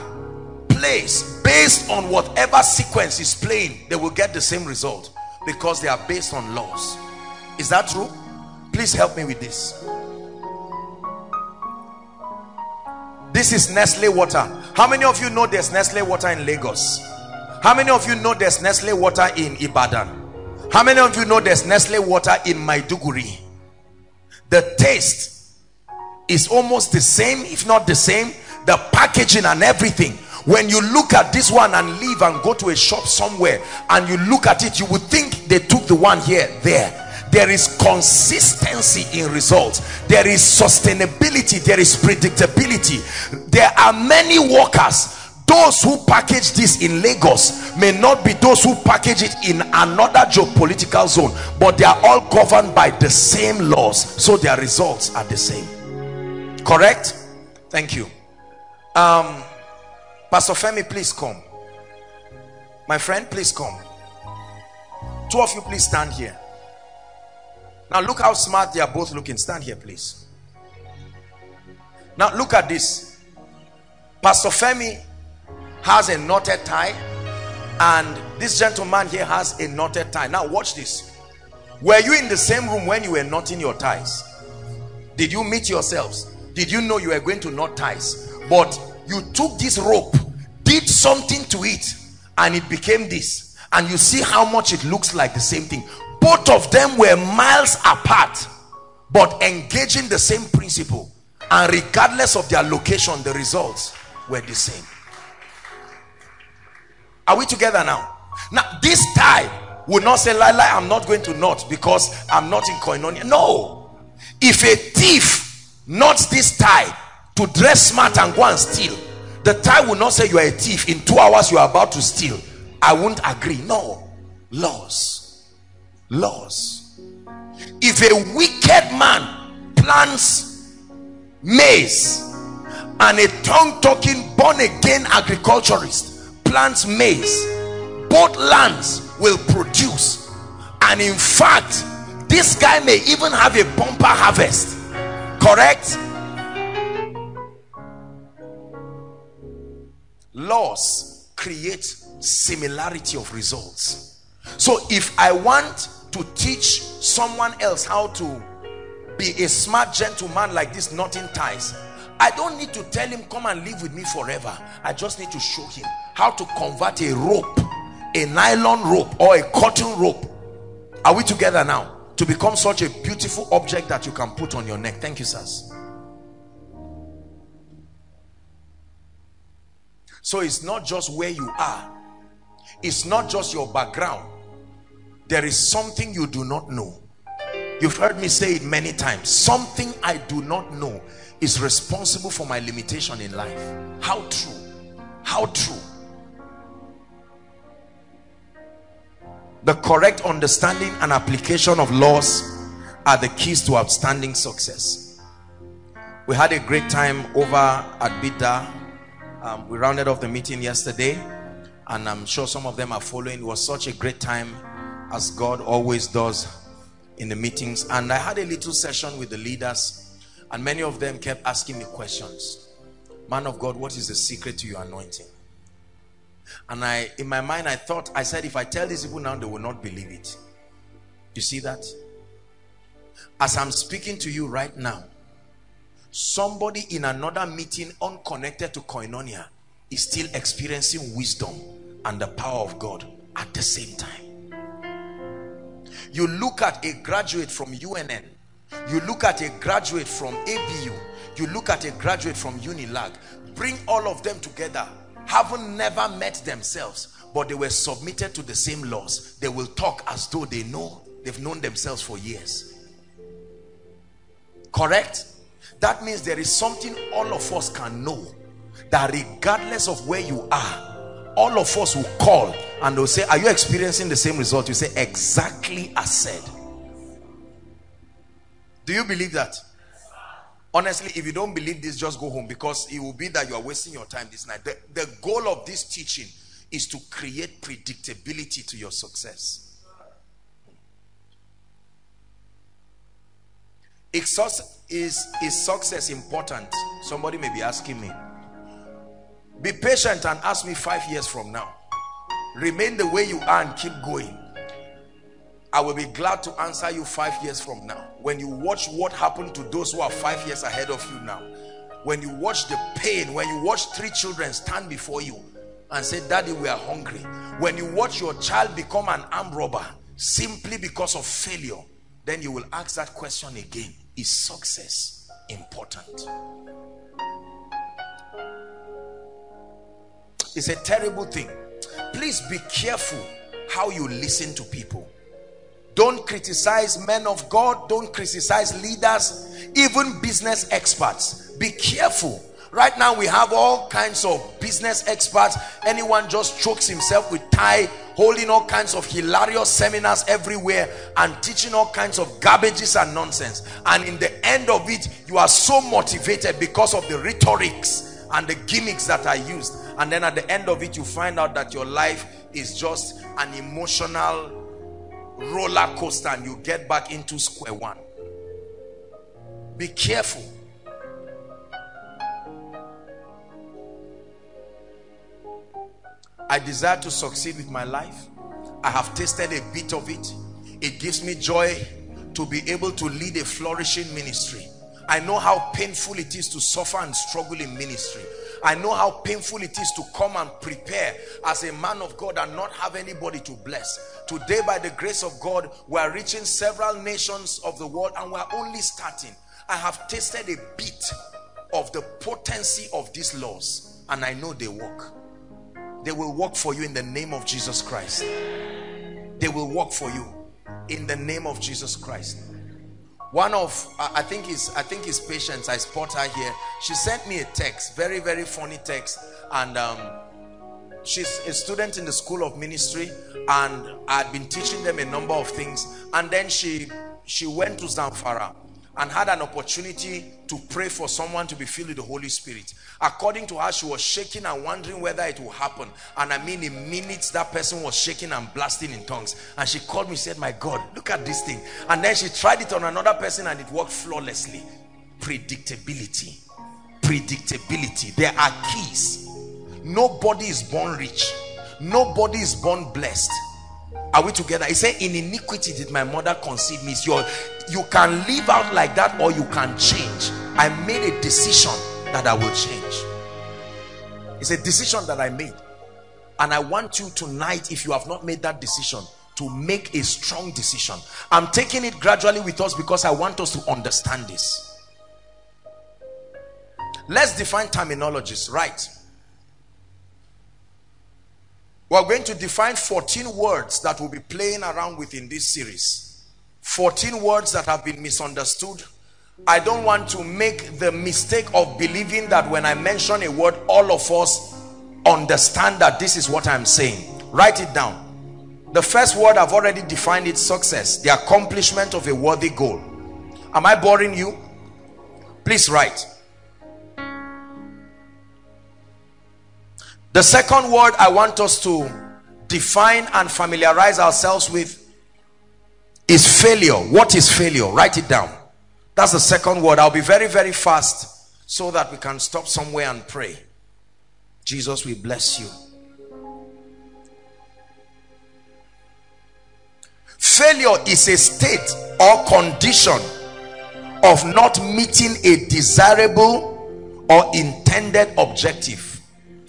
plays based on whatever sequence is playing they will get the same result because they are based on laws is that true please help me with this This is Nestle water. How many of you know there's Nestle water in Lagos? How many of you know there's Nestle water in Ibadan? How many of you know there's Nestle water in Maiduguri? The taste is almost the same, if not the same. The packaging and everything. When you look at this one and leave and go to a shop somewhere and you look at it, you would think they took the one here, there. There is consistency in results. There is sustainability. There is predictability. There are many workers. Those who package this in Lagos may not be those who package it in another geopolitical zone but they are all governed by the same laws. So their results are the same. Correct? Thank you. Um pastor femi please come my friend please come two of you please stand here now look how smart they are both looking. Stand here, please. Now look at this. Pastor Femi has a knotted tie and this gentleman here has a knotted tie. Now watch this. Were you in the same room when you were knotting your ties? Did you meet yourselves? Did you know you were going to knot ties? But you took this rope, did something to it and it became this. And you see how much it looks like the same thing. Both of them were miles apart but engaging the same principle. And regardless of their location the results were the same. Are we together now? Now this tie would not say lie lie i'm not going to knot because i'm not in koinonia. No. If a thief knots this tie to dress smart and go and steal. The tie will not say you are a thief. In two hours you are about to steal. I won't agree. No. Laws. Laws. If a wicked man plants maize and a tongue-talking born-again agriculturist plants maize both lands will produce. And in fact this guy may even have a bumper harvest. Correct laws create similarity of results. So if i want to teach someone else how to be a smart gentleman like this not in ties I don't need to tell him come and live with me forever. I just need to show him how to convert a rope a nylon rope or a cotton rope. Are we together now to become such a beautiful object that you can put on your neck? Thank you sirs so it's not just where you are. It's not just your background. There is something you do not know. You've heard me say it many times. Something i do not know is responsible for my limitation in life. How true? How true? The correct understanding and application of laws are the keys to outstanding success. We had a great time over at bida um, we rounded off the meeting yesterday and i'm sure some of them are following. It was such a great time as God always does in the meetings. And I had a little session with the leaders and many of them kept asking me questions. Man of God what is the secret to your anointing? And I in my mind I thought I said if I tell these people now they will not believe it. You see that? As I'm speaking to you right now somebody in another meeting unconnected to koinonia is still experiencing wisdom and the power of God at the same time you look at a graduate from UNN, you look at a graduate from ABU, you look at a graduate from Unilag, bring all of them together, haven't never met themselves, but they were submitted to the same laws. They will talk as though they know, they've known themselves for years. Correct? That means there is something all of us can know that regardless of where you are, all of us will call and they'll say are you experiencing the same result? You say exactly as said. Do you believe that? Honestly if you don't believe this just go home because it will be that you are wasting your time this night. The, the goal of this teaching is to create predictability to your success. Is, is, is success important somebody may be asking me be patient and ask me five years from now. Remain the way you are and keep going. I will be glad to answer you five years from now. When you watch what happened to those who are five years ahead of you now. when you watch the pain, when you watch three children stand before you and say, Daddy, we are hungry. When you watch your child become an armed robber simply because of failure, then you will ask that question again. Is success important? It's a terrible thing. Please be careful how you listen to people. Don't criticize men of God. Don't criticize leaders, even business experts. Be careful. Right now we have all kinds of business experts. Anyone just chokes himself with tie, holding all kinds of hilarious seminars everywhere and teaching all kinds of garbages and nonsense. And in the end of it, you are so motivated because of the rhetorics and the gimmicks that are used. And then at the end of it, you find out that your life is just an emotional roller coaster and you get back into square one. Be careful. I desire to succeed with my life. I have tasted a bit of it. It gives me joy to be able to lead a flourishing ministry. I know how painful it is to suffer and struggle in ministry. I know how painful it is to come and prepare as a man of God and not have anybody to bless. Today, by the grace of God, we are reaching several nations of the world and we are only starting. I have tasted a bit of the potency of these laws and I know they work. They will work for you in the name of Jesus Christ. They will work for you in the name of Jesus Christ. One of i think is i think his patients i spot her here. She sent me a text very very funny text. And um, she's a student in the school of ministry. And i'd been teaching them a number of things. And then she she went to zamfara and had an opportunity to pray for someone to be filled with the Holy Spirit. According to her, she was shaking and wondering whether it will happen. And I mean, in minutes, that person was shaking and blasting in tongues. And she called me, said, my God, look at this thing. And then she tried it on another person and it worked flawlessly. Predictability. Predictability. There are keys. Nobody is born rich. Nobody is born blessed are we together? He said, In iniquity did my mother conceive me. Your, you can live out like that or you can change. I made a decision that I will change. It's a decision that I made. And I want you tonight, if you have not made that decision, to make a strong decision. I'm taking it gradually with us because I want us to understand this. Let's define terminologies, right? We're going to define 14 words that will be playing around within this series. 14 words that have been misunderstood. I don't want to make the mistake of believing that when I mention a word, all of us understand that this is what I'm saying. Write it down. The first word I've already defined it success, the accomplishment of a worthy goal. Am I boring you? Please write. The second word I want us to define and familiarize ourselves with is failure. What is failure? Write it down. That's the second word. I'll be very, very fast so that we can stop somewhere and pray. Jesus, we bless you. Failure is a state or condition of not meeting a desirable or intended objective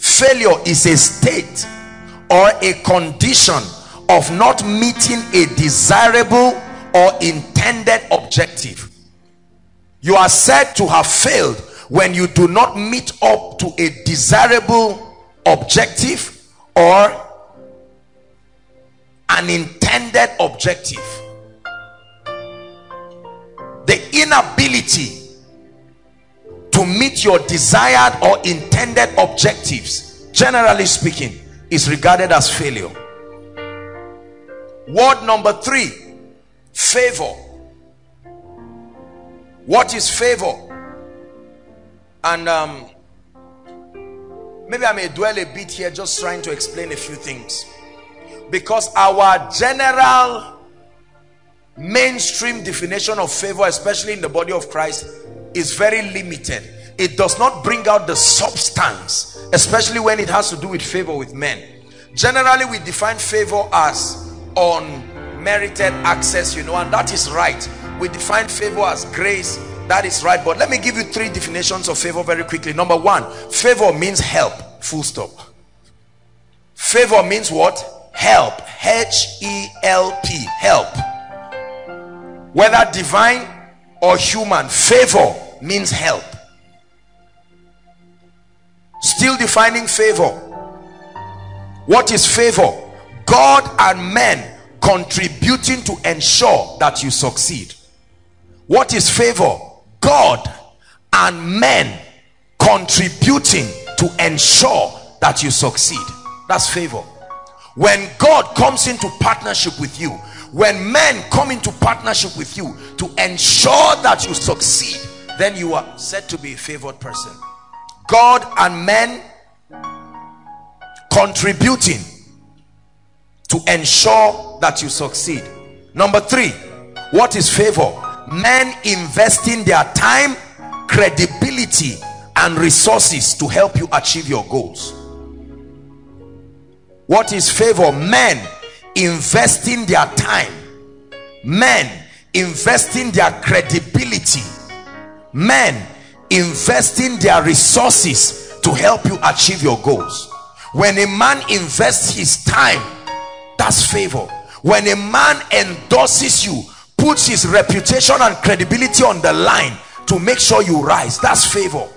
failure is a state or a condition of not meeting a desirable or intended objective. You are said to have failed when you do not meet up to a desirable objective or an intended objective. The inability to meet your desired or intended objectives generally speaking is regarded as failure. Word number three favor. What is favor? And um, maybe i may dwell a bit here just trying to explain a few things. Because our general mainstream definition of favor especially in the body of christ is very limited. It does not bring out the substance especially when it has to do with favor with men. Generally we define favor as unmerited access you know and that is right. We define favor as grace. That is right. But let me give you three definitions of favor very quickly. Number one favor means help. Full stop. Favor means what? Help. H-e-l-p help. Whether divine or human. Favor means help. Still defining favor. What is favor? God and men contributing to ensure that you succeed. What is favor? God and men contributing to ensure that you succeed. That's favor. When god comes into partnership with you when men come into partnership with you to ensure that you succeed then you are said to be a favored person. God and men contributing to ensure that you succeed. Number three what is favor? Men investing their time credibility and resources to help you achieve your goals. What is favor? Men investing their time. Men investing their credibility. Men investing their resources to help you achieve your goals. When a man invests his time that's favor. When a man endorses you puts his reputation and credibility on the line to make sure you rise that's favor.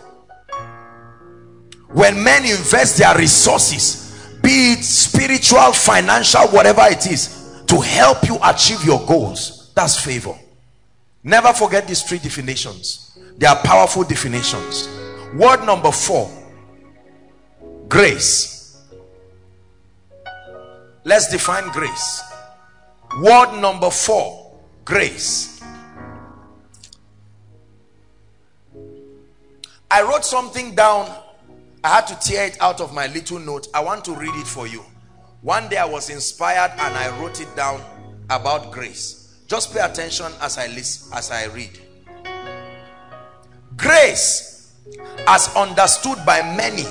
When men invest their resources be it spiritual financial whatever it is to help you achieve your goals. That's favor. Never forget these three definitions. They are powerful definitions. Word number four grace. Let's define grace. Word number four grace. I wrote something down I had to tear it out of my little note. I want to read it for you. One day I was inspired and I wrote it down about grace. Just pay attention as I list, as I read. Grace as understood by many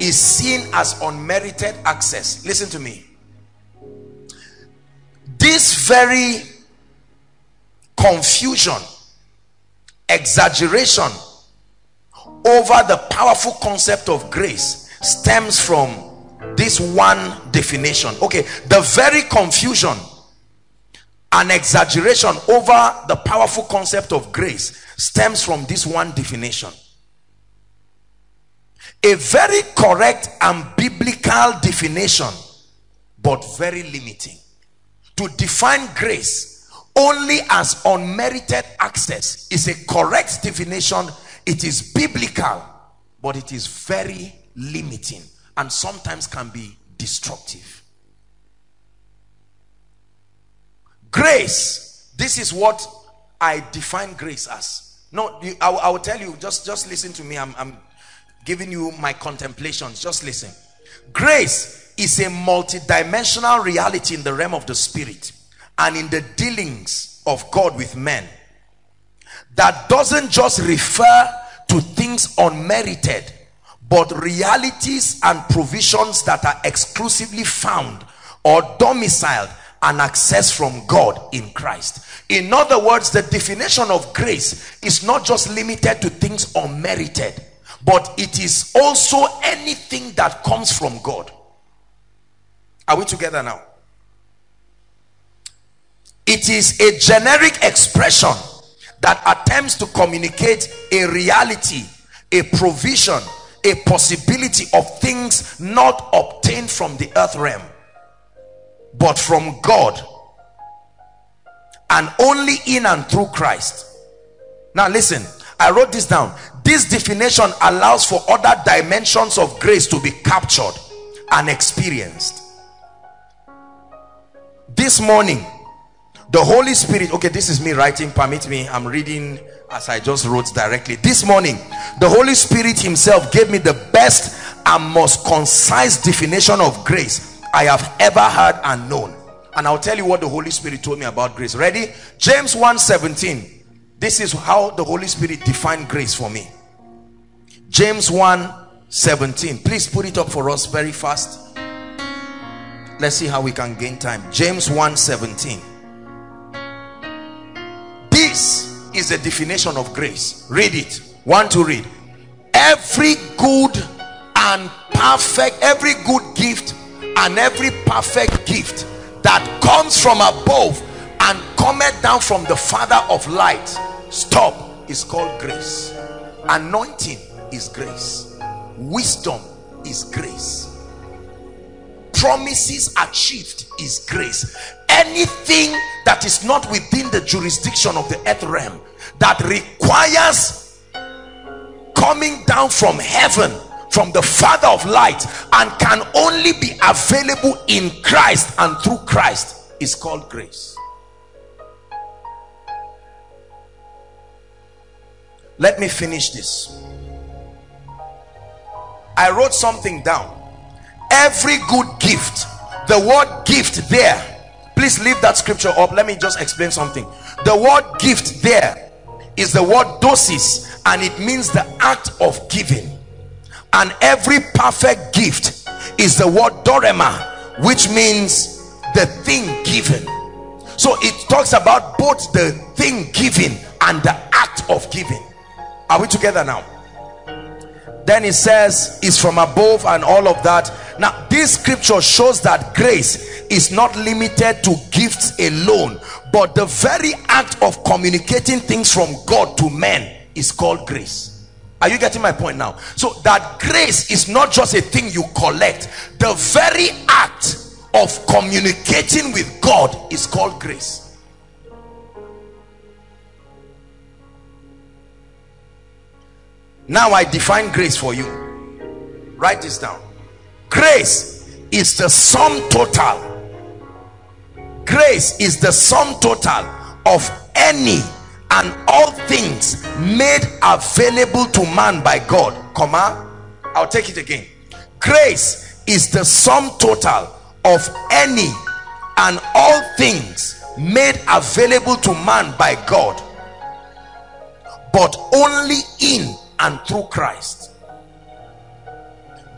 is seen as unmerited access. Listen to me. This very confusion exaggeration over the powerful concept of grace stems from this one definition. Okay the very confusion and exaggeration over the powerful concept of grace stems from this one definition. A very correct and biblical definition but very limiting. To define grace only as unmerited access is a correct definition it is biblical but it is very limiting and sometimes can be destructive grace this is what i define grace as no, I, I, will tell you, just, just listen to me. I'm, I'm giving you my contemplations. Just listen. Grace is a multidimensional reality in the realm of the spirit and in the dealings of God with men that doesn't just refer to things unmerited but realities and provisions that are exclusively found or domiciled and accessed from God in Christ. In other words, the definition of grace is not just limited to things unmerited, but it is also anything that comes from God. Are we together now? It is a generic expression that attempts to communicate a reality, a provision, a possibility of things not obtained from the earth realm but from God and only in and through Christ. Now listen, I wrote this down. This definition allows for other dimensions of grace to be captured and experienced. This morning, the Holy Spirit, okay, this is me writing, permit me, I'm reading as I just wrote directly. This morning, the Holy Spirit himself gave me the best and most concise definition of grace I have ever heard and known. And I'll tell you what the Holy Spirit told me about grace. Ready? James 1 17. This is how the Holy Spirit defined grace for me. James 1 17. Please put it up for us very fast. Let's see how we can gain time. James 1 17. Is the definition of grace. Read it. One to read. Every good and perfect every good gift and every perfect gift that comes from above and cometh down from the father of light stop is called grace. Anointing is grace. Wisdom is grace. Promises achieved is grace anything that is not within the jurisdiction of the earth realm that requires coming down from heaven from the father of light and can only be available in christ and through christ is called grace. Let me finish this. I wrote something down. Every good gift the word gift there please leave that scripture up. Let me just explain something. The word gift there is the word dosis and it means the act of giving. And every perfect gift is the word dorema which means the thing given. So it talks about both the thing given and the act of giving. Are we together now then it says is from above and all of that. Now this scripture shows that grace is not limited to gifts alone but the very act of communicating things from god to men is called grace. Are you getting my point now? So that grace is not just a thing you collect. The very act of communicating with god is called grace now i define grace for you. Write this down. Grace is the sum total. Grace is the sum total of any and all things made available to man by god. Comma i'll take it again. Grace is the sum total of any and all things made available to man by god but only in and through Christ.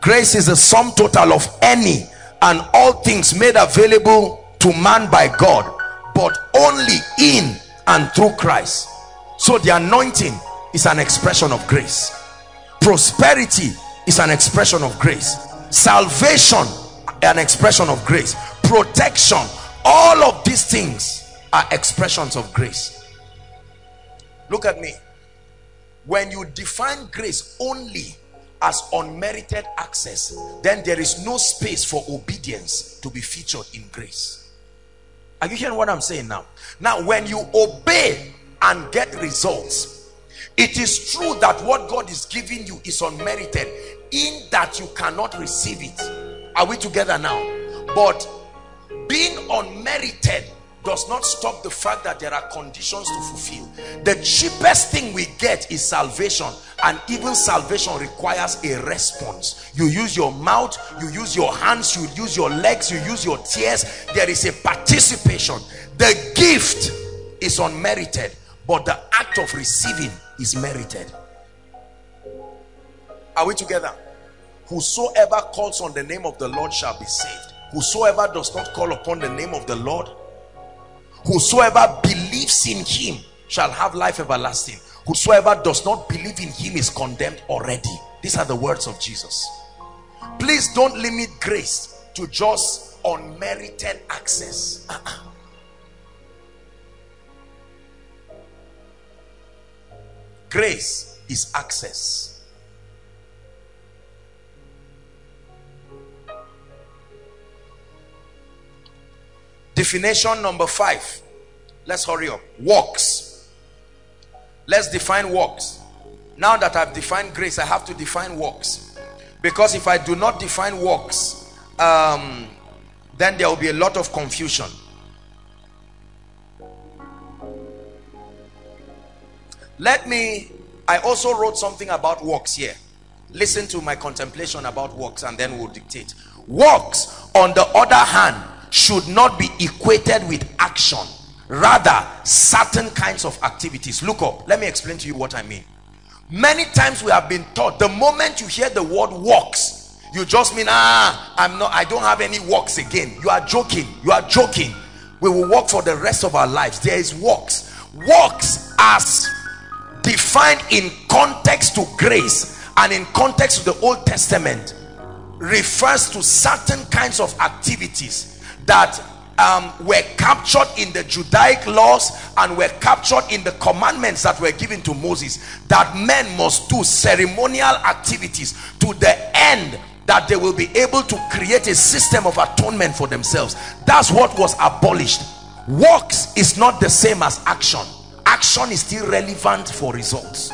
Grace is the sum total of any and all things made available to man by God, but only in and through Christ. So the anointing is an expression of grace. Prosperity is an expression of grace. Salvation, an expression of grace. Protection, all of these things are expressions of grace. Look at me when you define grace only as unmerited access then there is no space for obedience to be featured in grace. Are you hearing what i'm saying now? Now when you obey and get results it is true that what god is giving you is unmerited in that you cannot receive it. Are we together now? But being unmerited does not stop the fact that there are conditions to fulfill. The cheapest thing we get is salvation and even salvation requires a response. You use your mouth you use your hands you use your legs you use your tears. There is a participation. The gift is unmerited but the act of receiving is merited. Are we together? Whosoever calls on the name of the lord shall be saved. Whosoever does not call upon the name of the lord whosoever believes in him shall have life everlasting. Whosoever does not believe in him is condemned already. These are the words of jesus. Please don't limit grace to just unmerited access. Uh -uh. grace is access definition number five. Let's hurry up. Works. Let's define works. Now that i've defined grace i have to define works. Because if i do not define works um, then there will be a lot of confusion. Let me i also wrote something about works here. Listen to my contemplation about works and then we'll dictate. Works on the other hand should not be equated with action. Rather certain kinds of activities. Look up. Let me explain to you what i mean. Many times we have been taught the moment you hear the word works you just mean ah i'm not i don't have any works again. You are joking. You are joking. We will work for the rest of our lives. There is works. Works as defined in context to grace and in context to the Old Testament refers to certain kinds of activities that um, were captured in the Judaic laws and were captured in the commandments that were given to Moses that men must do ceremonial activities to the end that they will be able to create a system of atonement for themselves. That's what was abolished. Works is not the same as action. Action is still relevant for results.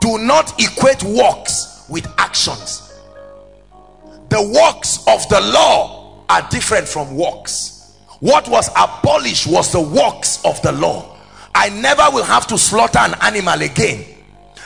Do not equate works with actions the works of the law are different from works. What was abolished was the works of the law. I never will have to slaughter an animal again.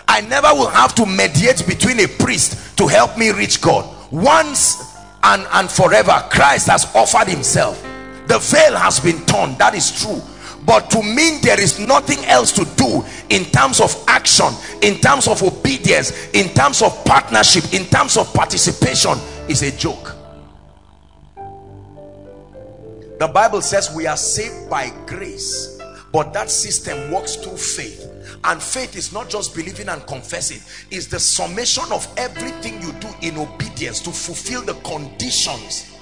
I never will have to mediate between a priest to help me reach god. Once and and forever christ has offered himself. The veil has been torn. That is true but to mean there is nothing else to do in terms of action in terms of obedience in terms of partnership in terms of participation is a joke. The bible says we are saved by grace but that system works through faith. And faith is not just believing and confessing. It's the summation of everything you do in obedience to fulfill the conditions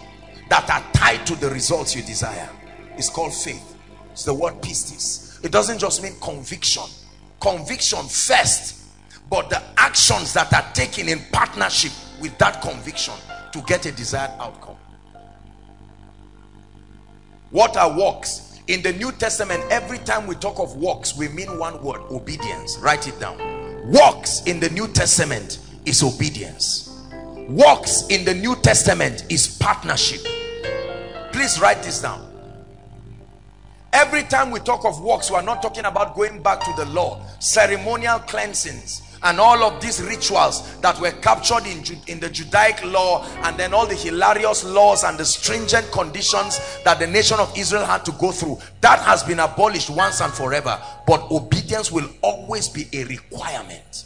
that are tied to the results you desire. It's called faith it's the word pistis it doesn't just mean conviction. Conviction first but the actions that are taken in partnership with that conviction to get a desired outcome. What are works? In the new testament every time we talk of works we mean one word obedience. Write it down. Works in the new testament is obedience. Works in the new testament is partnership. Please write this down every time we talk of works we are not talking about going back to the law ceremonial cleansings and all of these rituals that were captured in, in the Judaic law and then all the hilarious laws and the stringent conditions that the nation of Israel had to go through. That has been abolished once and forever but obedience will always be a requirement.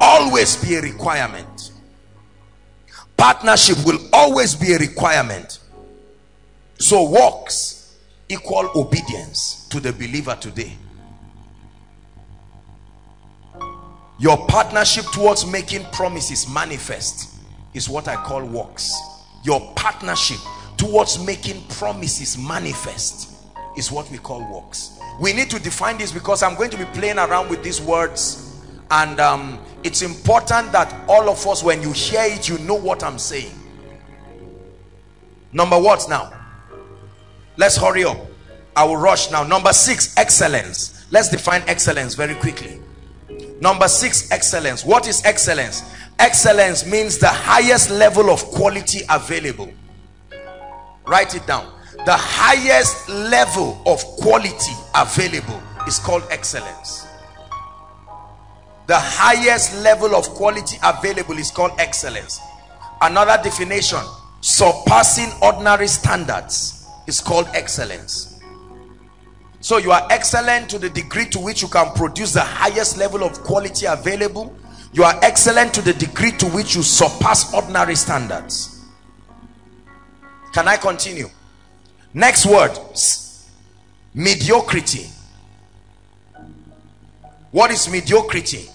Always be a requirement. Partnership will always be a requirement. So works equal obedience to the believer today. Your partnership towards making promises manifest is what I call works. Your partnership towards making promises manifest is what we call works. We need to define this because I'm going to be playing around with these words. And um, it's important that all of us when you hear it you know what I'm saying. Number what now let's hurry up. I will rush now. Number six excellence. Let's define excellence very quickly. Number six excellence. What is excellence? Excellence means the highest level of quality available. Write it down. The highest level of quality available is called excellence. The highest level of quality available is called excellence. Another definition surpassing ordinary standards is called excellence. So you are excellent to the degree to which you can produce the highest level of quality available. You are excellent to the degree to which you surpass ordinary standards. Can i continue? Next word mediocrity. What is mediocrity?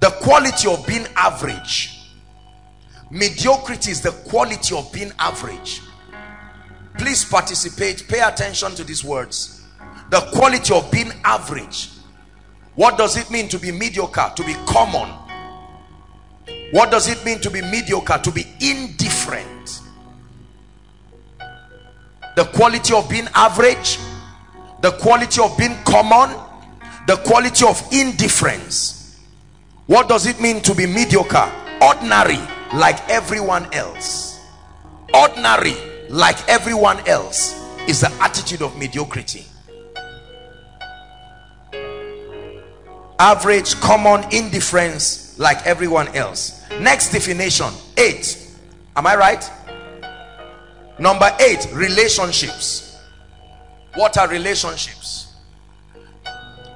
The quality of being average. Mediocrity is the quality of being average please participate pay attention to these words. The quality of being average. What does it mean to be mediocre to be common? What does it mean to be mediocre to be indifferent? The quality of being average the quality of being common the quality of indifference. What does it mean to be mediocre? Ordinary like everyone else. Ordinary like everyone else is the attitude of mediocrity. Average common indifference like everyone else. Next definition eight am i right? Number eight relationships. What are relationships?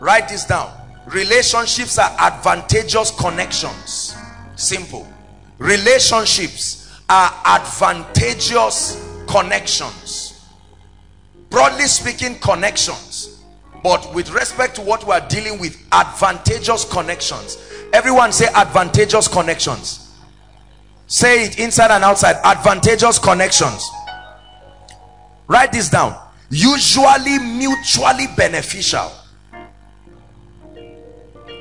Write this down. Relationships are advantageous connections. Simple. Relationships are advantageous connections. Broadly speaking connections. But with respect to what we are dealing with advantageous connections. Everyone say advantageous connections. Say it inside and outside. Advantageous connections. Write this down. Usually mutually beneficial.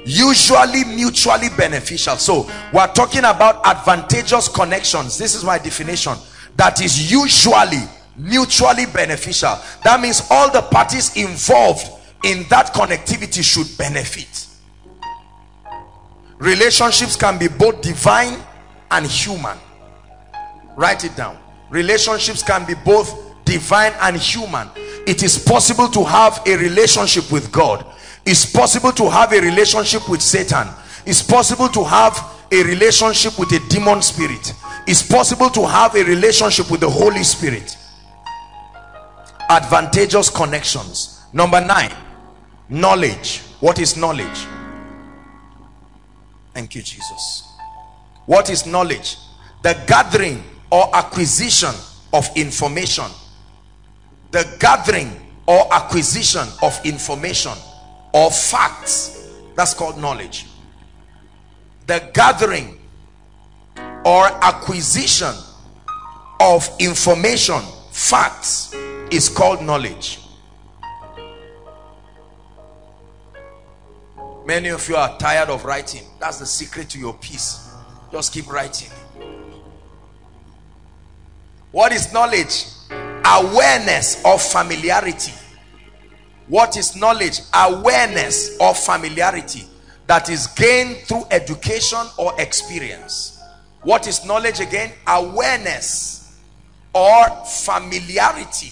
Usually mutually beneficial. So we're talking about advantageous connections. This is my definition that is usually mutually beneficial. That means all the parties involved in that connectivity should benefit. Relationships can be both divine and human. Write it down. Relationships can be both divine and human. It is possible to have a relationship with god. It's possible to have a relationship with satan. It's possible to have a relationship with a demon spirit it's possible to have a relationship with the holy spirit. Advantageous connections. Number nine knowledge. What is knowledge? Thank you jesus. What is knowledge? The gathering or acquisition of information. The gathering or acquisition of information or facts. That's called knowledge. The gathering or acquisition of information facts is called knowledge. Many of you are tired of writing. That's the secret to your peace. Just keep writing. What is knowledge? Awareness of familiarity. What is knowledge? Awareness of familiarity that is gained through education or experience what is knowledge again? Awareness or familiarity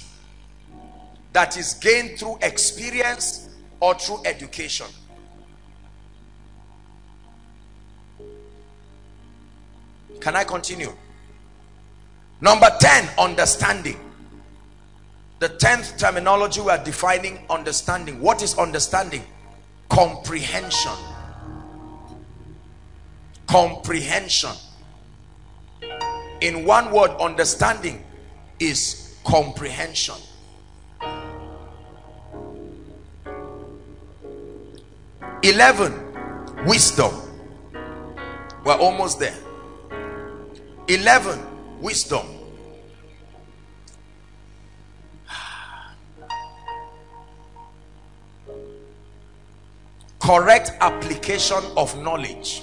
that is gained through experience or through education. Can i continue? Number 10 understanding. The 10th terminology we are defining understanding. What is understanding? Comprehension. Comprehension in one word understanding is comprehension Eleven, wisdom. We're almost there. Eleven, wisdom. correct application of knowledge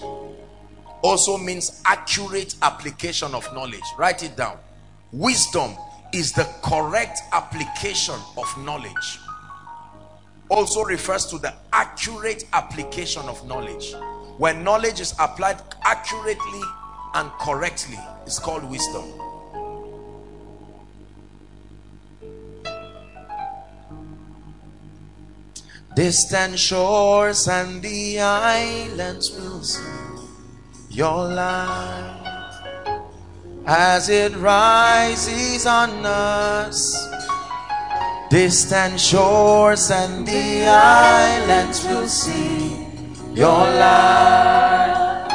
also means accurate application of knowledge. Write it down. Wisdom is the correct application of knowledge. Also refers to the accurate application of knowledge. When knowledge is applied accurately and correctly it's called wisdom. Distant shores and the islands will see your light as it rises on us. Distant shores and the islands will see your light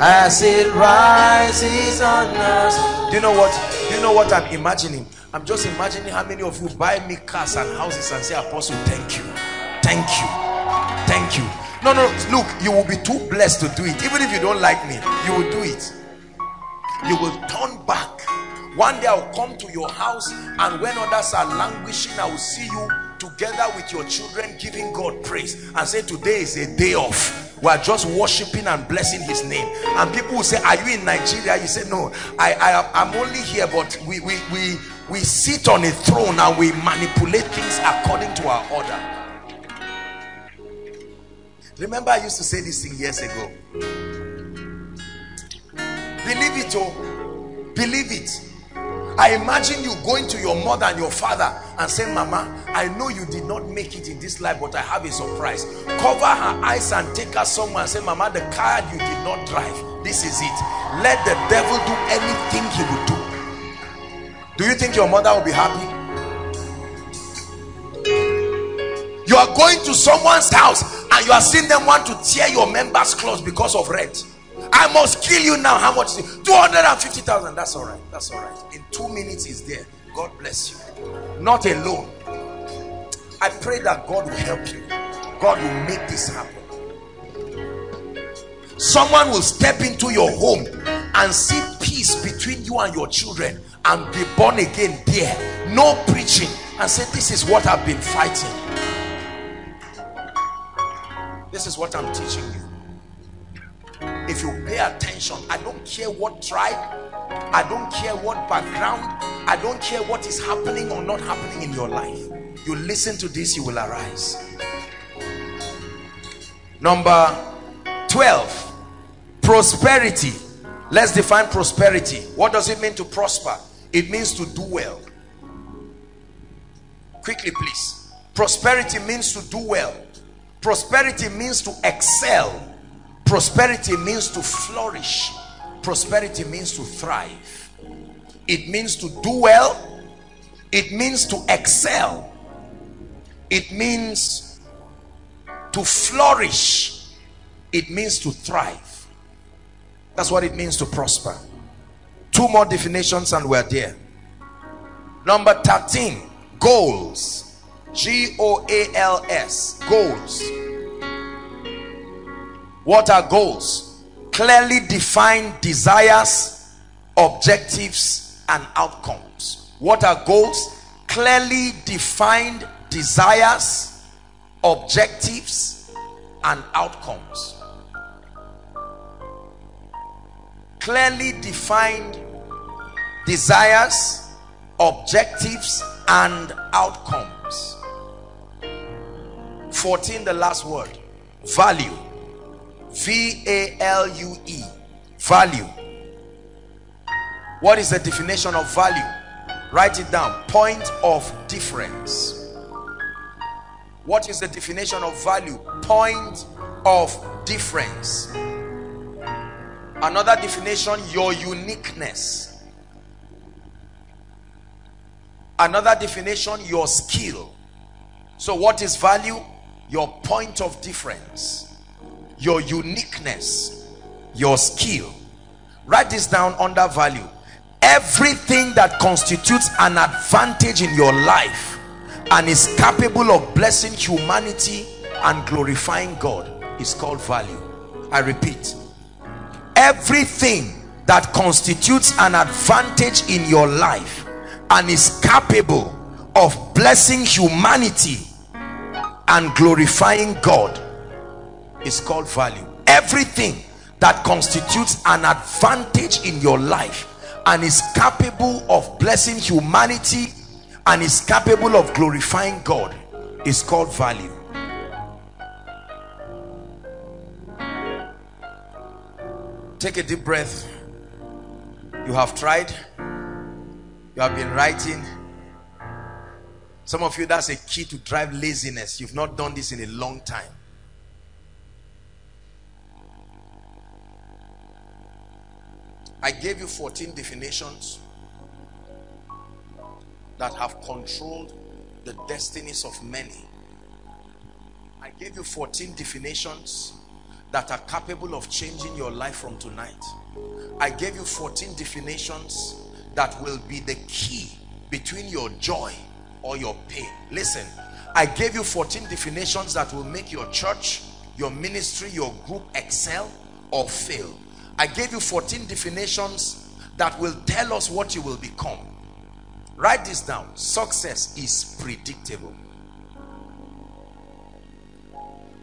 as it rises on us. Do you know what? Do you know what I'm imagining? I'm just imagining how many of you buy me cars and houses and say, Apostle, thank you thank you thank you no no look you will be too blessed to do it. Even if you don't like me you will do it. You will turn back. One day i'll come to your house and when others are languishing i will see you together with your children giving god praise and say today is a day off we are just worshiping and blessing his name. And people will say are you in nigeria? You say no i i i'm only here but we we we we sit on a throne and we manipulate things according to our order Remember, I used to say this thing years ago. Believe it, oh, believe it. I imagine you going to your mother and your father and saying, Mama, I know you did not make it in this life, but I have a surprise. Cover her eyes and take her somewhere and say, Mama, the car you did not drive, this is it. Let the devil do anything he will do. Do you think your mother will be happy? You are going to someone's house and you are seeing them want to tear your members clothes because of rent. I must kill you now. How much 250,000 that's all right. That's all right. In two minutes is there. God bless you. Not alone. I pray that God will help you. God will make this happen. Someone will step into your home and see peace between you and your children and be born again there. No preaching. And say, This is what I've been fighting. This is what I'm teaching you. If you pay attention, I don't care what tribe, I don't care what background, I don't care what is happening or not happening in your life. You listen to this, you will arise. Number 12 prosperity let's define prosperity what does it mean to prosper it means to do well quickly please prosperity means to do well prosperity means to excel. Prosperity means to flourish. Prosperity means to thrive. It means to do well. It means to excel. It means to flourish. It means to thrive. That's what it means to prosper. Two more definitions and we're there. Number 13, goals. G-O-A-L-S, goals. What are goals? Clearly defined desires, objectives, and outcomes. What are goals? Clearly defined desires, objectives, and outcomes. clearly defined desires objectives and outcomes 14 the last word. Value. V-a-l-u-e value. What is the definition of value? Write it down. Point of difference. What is the definition of value? Point of difference. Another definition, your uniqueness. Another definition, your skill. So what is value? Your point of difference. Your uniqueness. Your skill. Write this down under value. Everything that constitutes an advantage in your life and is capable of blessing humanity and glorifying God is called value. I repeat, everything that constitutes an advantage in your life and is capable of blessing humanity and glorifying God is called value. Everything that constitutes an advantage in your life and is capable of blessing humanity and is capable of glorifying God is called value. Take a deep breath. You have tried. You have been writing some of you that's a key to drive laziness. You've not done this in a long time. I gave you 14 definitions that have controlled the destinies of many. I gave you 14 definitions that are capable of changing your life from tonight. I gave you 14 definitions that will be the key between your joy or your pain. Listen, I gave you 14 definitions that will make your church, your ministry, your group excel or fail. I gave you 14 definitions that will tell us what you will become. Write this down. Success is predictable.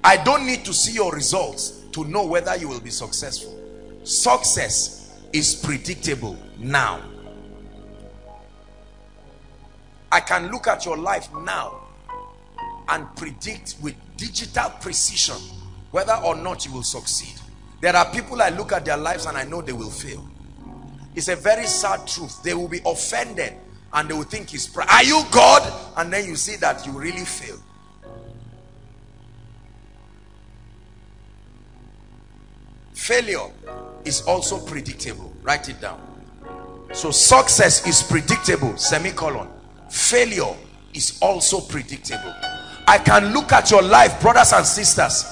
I don't need to see your results to know whether you will be successful success is predictable now I can look at your life now and predict with digital precision whether or not you will succeed. There are people I look at their lives and I know they will fail. It's a very sad truth. They will be offended and they will think it's are you God? And then you see that you really fail. Failure is also predictable. Write it down. So success is predictable. Semicolon failure is also predictable i can look at your life brothers and sisters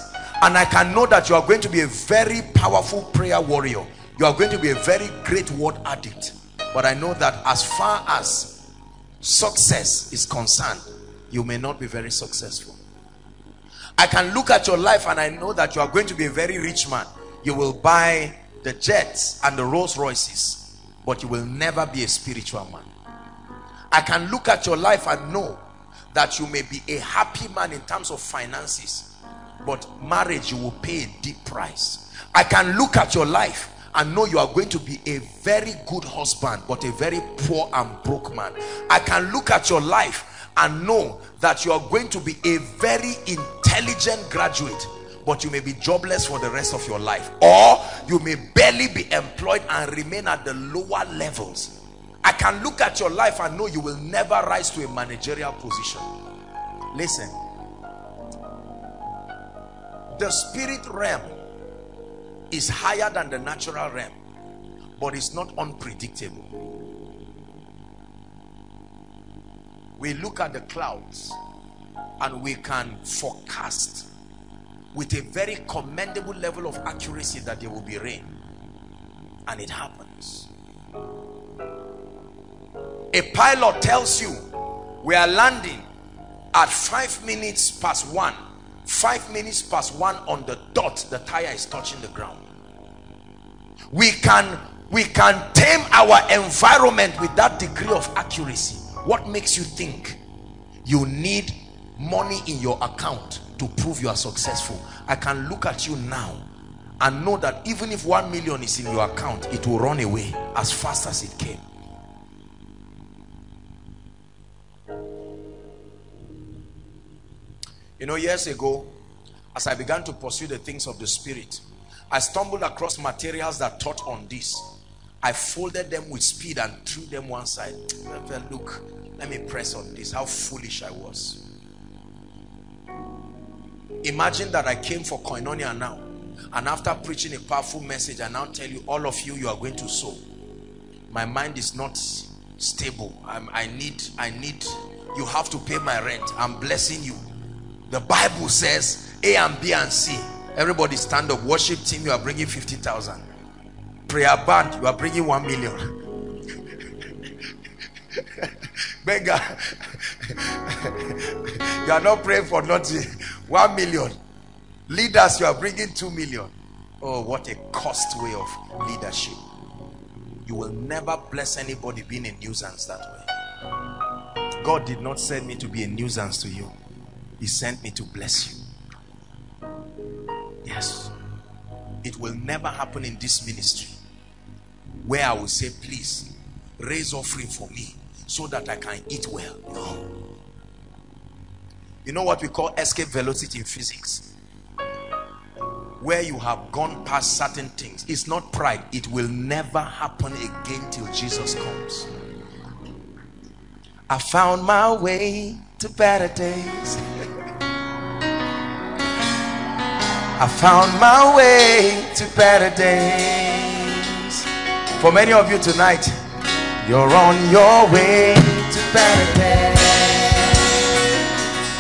and i can know that you are going to be a very powerful prayer warrior you are going to be a very great word addict but i know that as far as success is concerned you may not be very successful. I can look at your life and I know that you are going to be a very rich man. You will buy the jets and the Rolls Royces, but you will never be a spiritual man. I can look at your life and know that you may be a happy man in terms of finances, but marriage you will pay a deep price. I can look at your life and know you are going to be a very good husband, but a very poor and broke man. I can look at your life and know that you are going to be a very intelligent graduate, but you may be jobless for the rest of your life or you may barely be employed and remain at the lower levels i can look at your life and know you will never rise to a managerial position. Listen. The spirit realm is higher than the natural realm but it's not unpredictable. We look at the clouds and we can forecast with a very commendable level of accuracy that there will be rain. And it happens a pilot tells you we are landing at five minutes past one. Five minutes past one on the dot the tire is touching the ground. We can we can tame our environment with that degree of accuracy. What makes you think you need money in your account to prove you are successful? I can look at you now and know that even if one million is in your account it will run away as fast as it came you know years ago as i began to pursue the things of the spirit i stumbled across materials that taught on this. I folded them with speed and threw them one side. I felt, look let me press on this. How foolish i was. Imagine that i came for koinonia now and after preaching a powerful message i now tell you all of you you are going to sow. My mind is not stable. I'm, i need i need you have to pay my rent. I'm blessing you. The bible says a and b and c. Everybody stand up. Worship team you are bringing 50,000 prayer band you are bringing 1 million. Beggar. You are not praying for nothing. One million. Leaders you are bringing two million. Oh what a cost way of leadership you will never bless anybody being a nuisance that way. God did not send me to be a nuisance to you. He sent me to bless you. Yes. It will never happen in this ministry where i will say please raise offering for me so that i can eat well. No. You know what we call escape velocity in physics where you have gone past certain things. It's not pride. It will never happen again till jesus comes. I found my way to better days. I found my way to better days. For many of you tonight you're on your way to better days.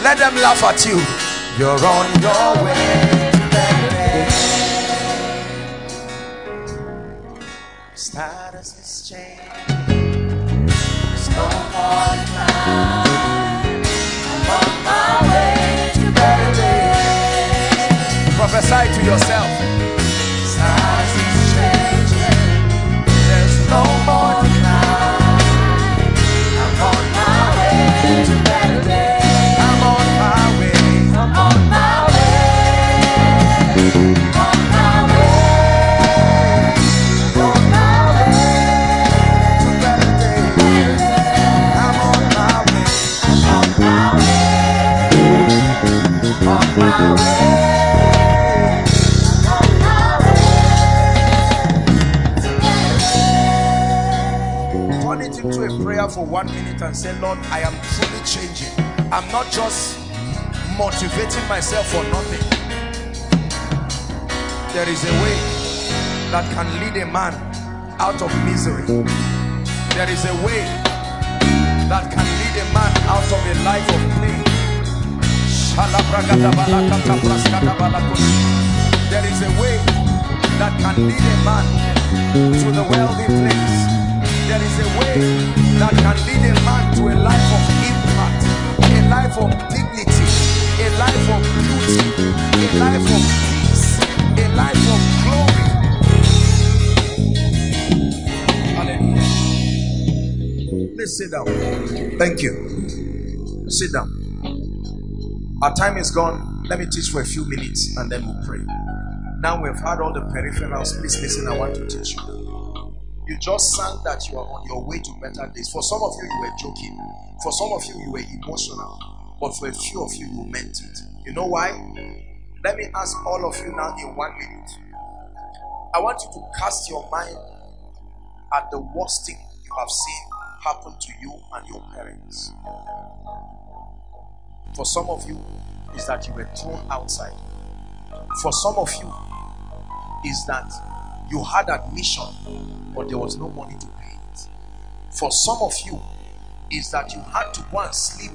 Let them laugh at you. You're on your way status is changing There's no more decline. I'm on my way to better days. prophesy to yourself into a prayer for one minute and say, Lord, I am truly changing. I'm not just motivating myself for nothing. There is a way that can lead a man out of misery. There is a way that can lead a man out of a life of pain. There is a way that can lead a man to the wealthy place. There is a way that can lead a man to a life of impact, a life of dignity, a life of beauty, a life of peace, a life of glory. Hallelujah. Let's sit down. Thank you. Sit down. Our time is gone. Let me teach for a few minutes and then we'll pray. Now we've had all the peripherals. Please listen. I want to teach you. You just sang that you are on your way to better days. For some of you, you were joking. For some of you, you were emotional. But for a few of you, you meant it. You know why? Let me ask all of you now in one minute. I want you to cast your mind at the worst thing you have seen happen to you and your parents. For some of you, is that you were thrown outside. For some of you, is that you had admission, but there was no money to pay it. For some of you, is that you had to go and sleep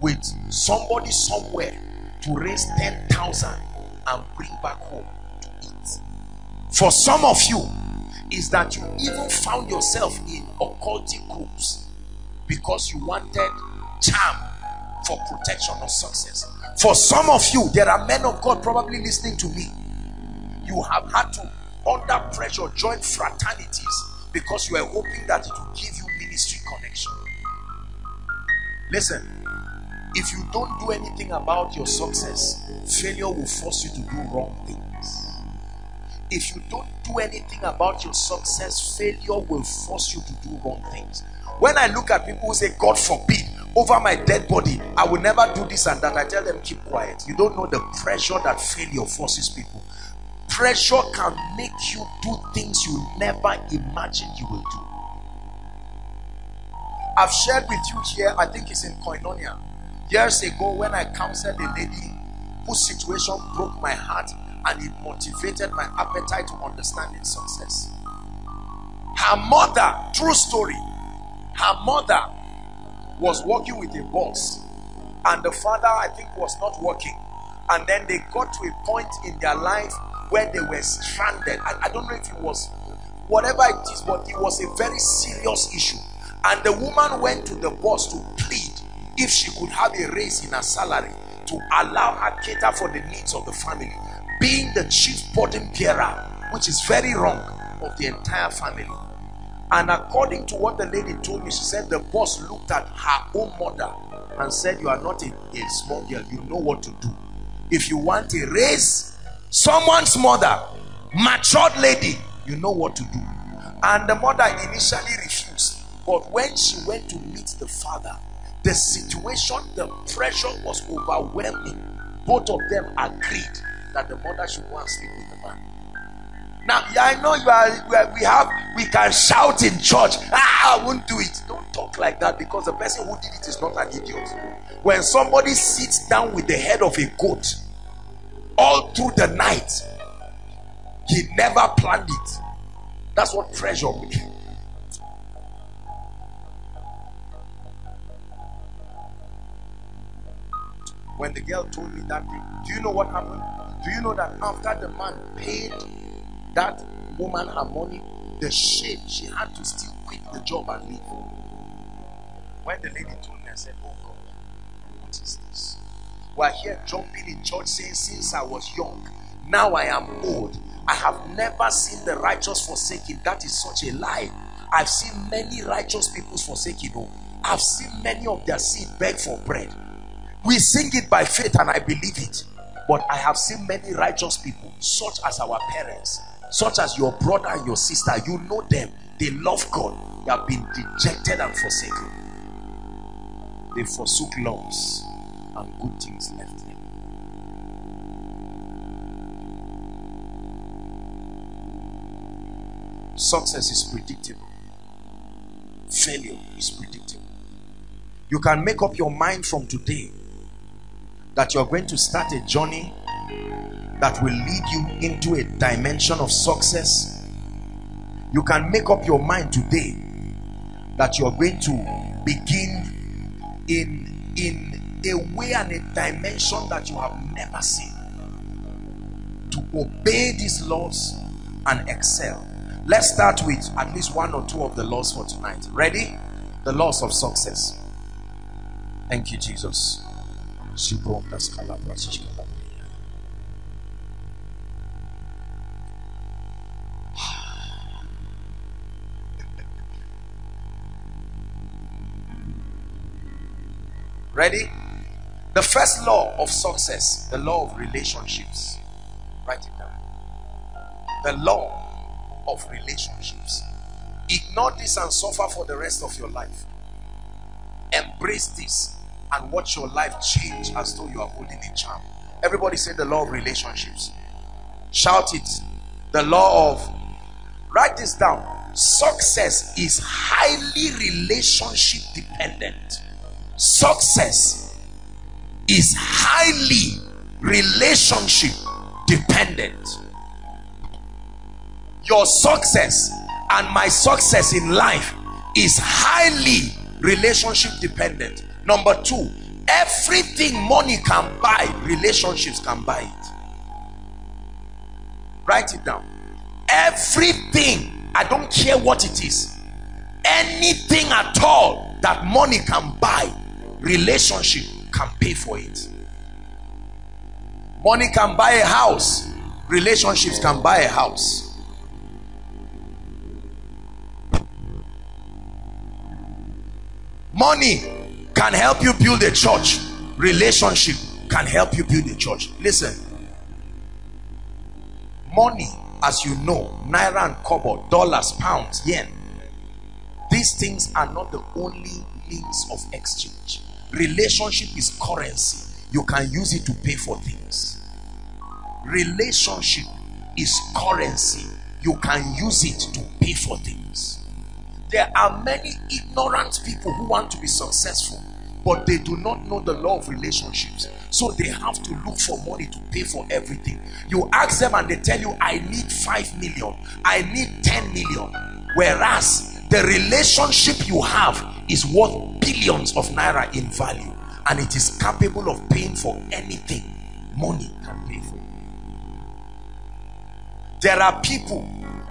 with somebody somewhere to raise 10,000 and bring back home to eat. For some of you, is that you even found yourself in occultic groups because you wanted charm for protection or success. For some of you, there are men of God probably listening to me. You have had to, under pressure, join fraternities because you are hoping that it will give you ministry connection. Listen, if you don't do anything about your success, failure will force you to do wrong things. If you don't do anything about your success, failure will force you to do wrong things. When I look at people who say, God forbid, over my dead body, I will never do this and that, I tell them, keep quiet. You don't know the pressure that failure forces people. Pressure can make you do things you never imagined you will do. I've shared with you here, I think it's in Koinonia, years ago when I counseled a lady whose situation broke my heart and it motivated my appetite to understanding success. Her mother, true story, her mother was working with a boss and the father I think was not working and then they got to a point in their life where they were stranded. I, I don't know if it was whatever it is but it was a very serious issue. And the woman went to the boss to plead if she could have a raise in her salary to allow her cater for the needs of the family being the chief burden bearer which is very wrong of the entire family. And according to what the lady told me, she said the boss looked at her own mother and said, You are not a, a small girl, you know what to do. If you want a raise someone's mother, matured lady, you know what to do. And the mother initially refused, but when she went to meet the father, the situation, the pressure was overwhelming. Both of them agreed that the mother should go and sleep with the man. Now, yeah, I know you are. We have. We can shout in church. Ah, I won't do it. Don't talk like that because the person who did it is not an idiot. When somebody sits down with the head of a goat all through the night, he never planned it. That's what pressure means. When the girl told me that thing, do you know what happened? Do you know that after the man paid that woman her money, the shame she had to still quit the job and leave. When the lady told me, I said, Oh God, what is this? We're here jumping in church saying, Since I was young, now I am old. I have never seen the righteous forsaken. That is such a lie. I've seen many righteous people forsaken. Oh, I've seen many of their seed beg for bread. We sing it by faith and I believe it. But I have seen many righteous people, such as our parents, such as your brother and your sister you know them they love god they have been dejected and forsaken they forsook laws and good things left them success is predictable. Failure is predictable. You can make up your mind from today that you're going to start a journey that will lead you into a dimension of success. You can make up your mind today that you are going to begin in in a way and a dimension that you have never seen. To obey these laws and excel. Let's start with at least one or two of the laws for tonight. Ready? The laws of success. Thank you, Jesus. Ready? The first law of success, the law of relationships. Write it down. The law of relationships. Ignore this and suffer for the rest of your life. Embrace this and watch your life change as though you are holding a charm. Everybody say the law of relationships. Shout it. The law of. Write this down. Success is highly relationship dependent. Success is highly relationship dependent. Your success and my success in life is highly relationship dependent. Number two, everything money can buy, relationships can buy it. Write it down. Everything, I don't care what it is, anything at all that money can buy, relationship can pay for it. Money can buy a house, relationships can buy a house. Money can help you build a church. Relationship can help you build a church. Listen. Money, as you know, naira and kobo, dollars, pounds, yen. These things are not the only means of exchange. Relationship is currency. You can use it to pay for things. Relationship is currency. You can use it to pay for things. There are many ignorant people who want to be successful, but they do not know the law of relationships. So they have to look for money to pay for everything. You ask them and they tell you, I need 5 million, I need 10 million. Whereas the relationship you have is worth billions of naira in value and it is capable of paying for anything money can pay for. There are people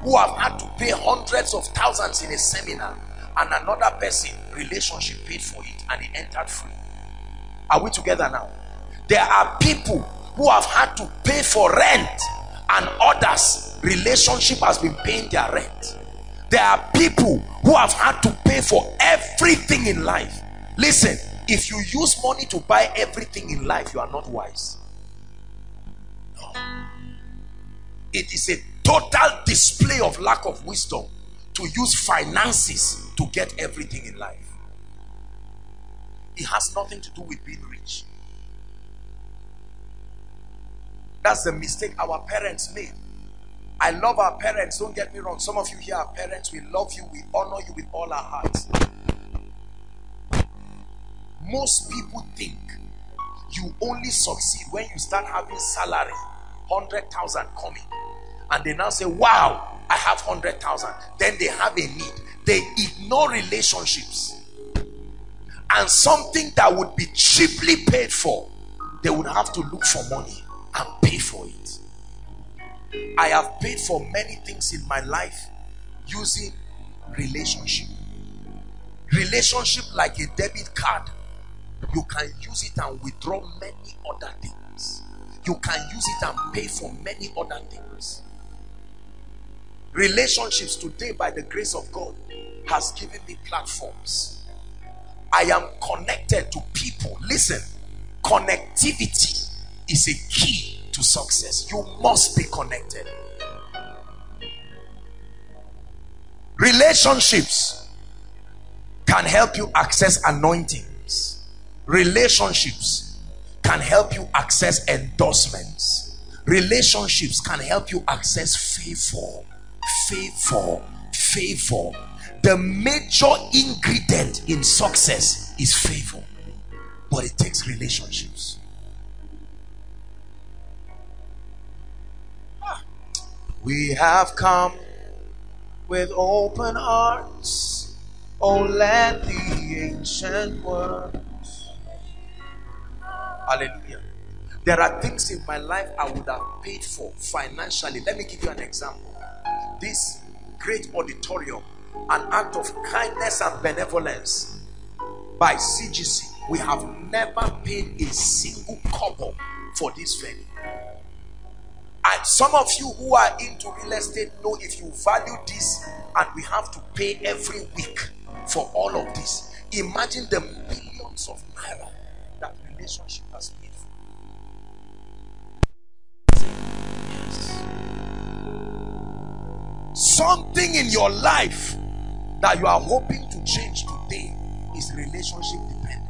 who have had to pay hundreds of thousands in a seminar and another person relationship paid for it and he entered free. Are we together now? There are people who have had to pay for rent and others relationship has been paying their rent there are people who have had to pay for everything in life listen if you use money to buy everything in life you are not wise no. it is a total display of lack of wisdom to use finances to get everything in life. It has nothing to do with being rich. That's the mistake our parents made. I love our parents, don't get me wrong. Some of you here are parents, we love you, we honor you with all our hearts. Most people think you only succeed when you start having salary, 100,000 coming and they now say, Wow, I have 100,000. Then they have a need. They ignore relationships and something that would be cheaply paid for, they would have to look for money and pay for it. I have paid for many things in my life using relationship. Relationship like a debit card. You can use it and withdraw many other things. You can use it and pay for many other things relationships today by the grace of God has given me platforms I am connected to people listen connectivity is a key to success. You must be connected. Relationships can help you access anointings. Relationships can help you access endorsements. Relationships can help you access favor favor favor. The major ingredient in success is favor but it takes relationships we have come with open hearts. Oh let the ancient words. Hallelujah. There are things in my life i would have paid for financially. Let me give you an example. This great auditorium an act of kindness and benevolence by CGC we have never paid a single kobo for this venue. And some of you who are into real estate know if you value this and we have to pay every week for all of this. Imagine the millions of naira that relationship has paid for. Yes. Something in your life that you are hoping to change today is relationship dependent.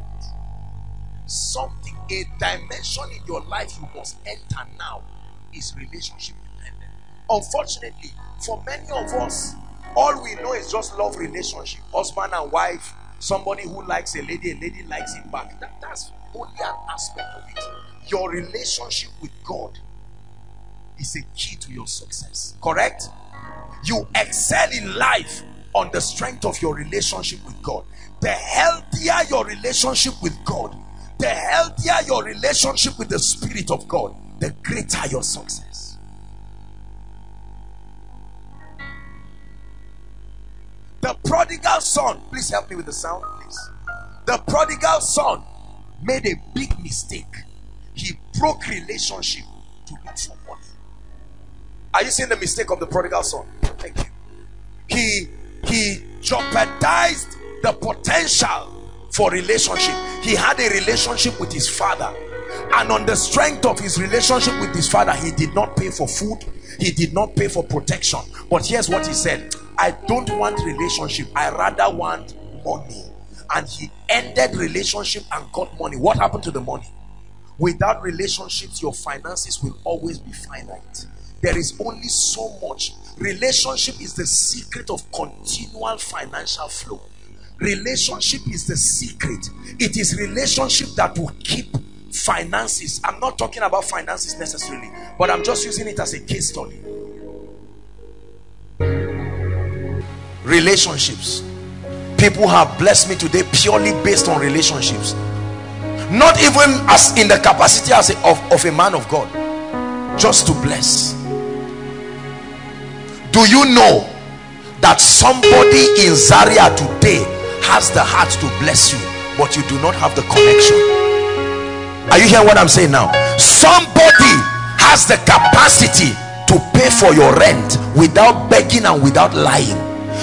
Something, a dimension in your life you must enter now is relationship dependent. Unfortunately, for many of us, all we know is just love relationship, husband and wife, somebody who likes a lady, a lady likes him back. That, that's only an aspect of it. Your relationship with God is a key to your success. Correct? You excel in life on the strength of your relationship with God. The healthier your relationship with God, the healthier your relationship with the Spirit of God, the greater your success. The prodigal son, please help me with the sound, please. The prodigal son made a big mistake. He broke relationship to look for money. Are you seeing the mistake of the prodigal son? Thank you. He he jeopardized the potential for relationship. He had a relationship with his father, and on the strength of his relationship with his father, he did not pay for food, he did not pay for protection. But here's what he said: I don't want relationship, I rather want money. And he ended relationship and got money. What happened to the money? Without relationships, your finances will always be finite. There is only so much. Relationship is the secret of continual financial flow. Relationship is the secret. It is relationship that will keep finances. I'm not talking about finances necessarily, but I'm just using it as a case study. Relationships. People have blessed me today purely based on relationships. Not even as in the capacity as a, of, of a man of God. Just to bless. Do you know that somebody in Zaria today has the heart to bless you, but you do not have the connection? Are you hearing what I'm saying now? Somebody has the capacity to pay for your rent without begging and without lying.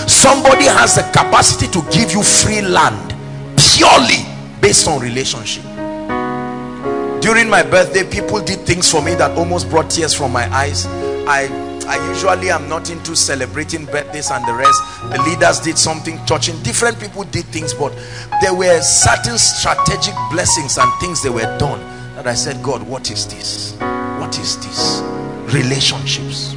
Somebody has the capacity to give you free land purely based on relationship. During my birthday, people did things for me that almost brought tears from my eyes. I I usually am not into celebrating birthdays and the rest. The leaders did something touching. Different people did things, but there were certain strategic blessings and things that were done that I said, God, what is this? What is this? Relationships.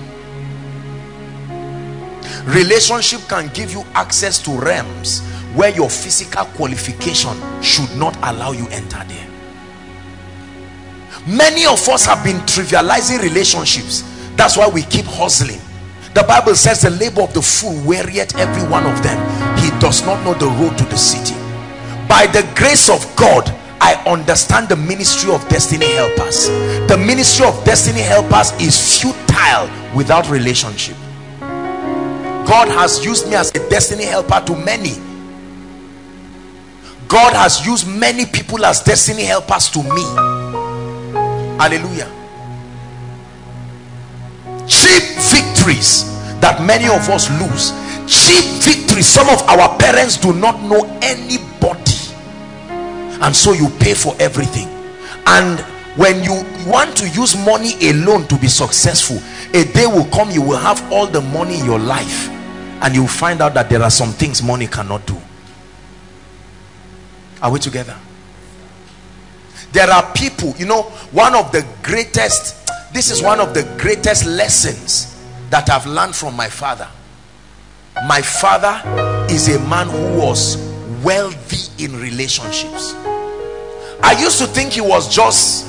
Relationship can give you access to realms where your physical qualification should not allow you enter there. Many of us have been trivializing relationships that's why we keep hustling. The bible says the labor of the fool wearieth every one of them. He does not know the road to the city. By the grace of god i understand the ministry of destiny helpers. The ministry of destiny helpers is futile without relationship. God has used me as a destiny helper to many. God has used many people as destiny helpers to me. Hallelujah cheap victories that many of us lose. Cheap victories. Some of our parents do not know anybody. And so you pay for everything. And when you want to use money alone to be successful a day will come you will have all the money in your life and you find out that there are some things money cannot do. Are we together? There are people you know one of the greatest this is one of the greatest lessons that I've learned from my father. My father is a man who was wealthy in relationships. I used to think he was just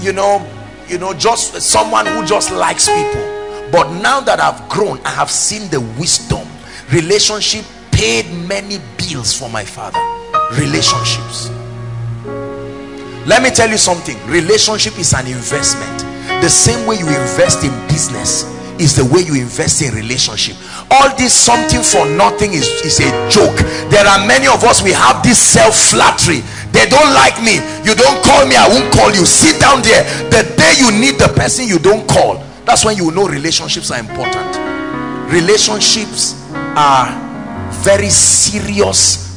you know you know just someone who just likes people. But now that I've grown I have seen the wisdom. Relationship paid many bills for my father. Relationships. Let me tell you something. Relationship is an investment the same way you invest in business is the way you invest in relationship. All this something for nothing is, is a joke. There are many of us we have this self-flattery. They don't like me. You don't call me i won't call you. Sit down there. The day you need the person you don't call. That's when you know relationships are important. Relationships are very serious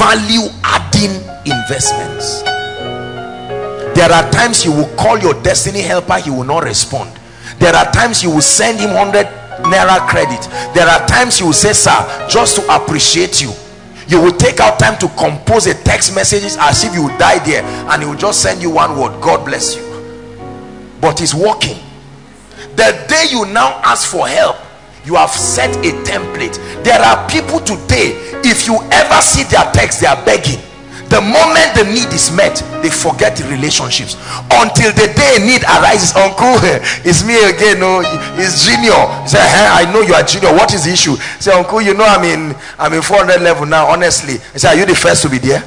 value adding investments there are times you will call your destiny helper he will not respond. There are times you will send him 100 naira credit. There are times you will say sir just to appreciate you you will take out time to compose a text messages as if you die there and he will just send you one word god bless you but he's working. The day you now ask for help you have set a template. There are people today if you ever see their text they are begging the moment the need is met they forget the relationships. Until the day need arises uncle it's me again no it's junior. Say hey, i know you are junior. What is the issue? Say uncle you know i'm in i'm in 400 level now honestly. I say are you the first to be there?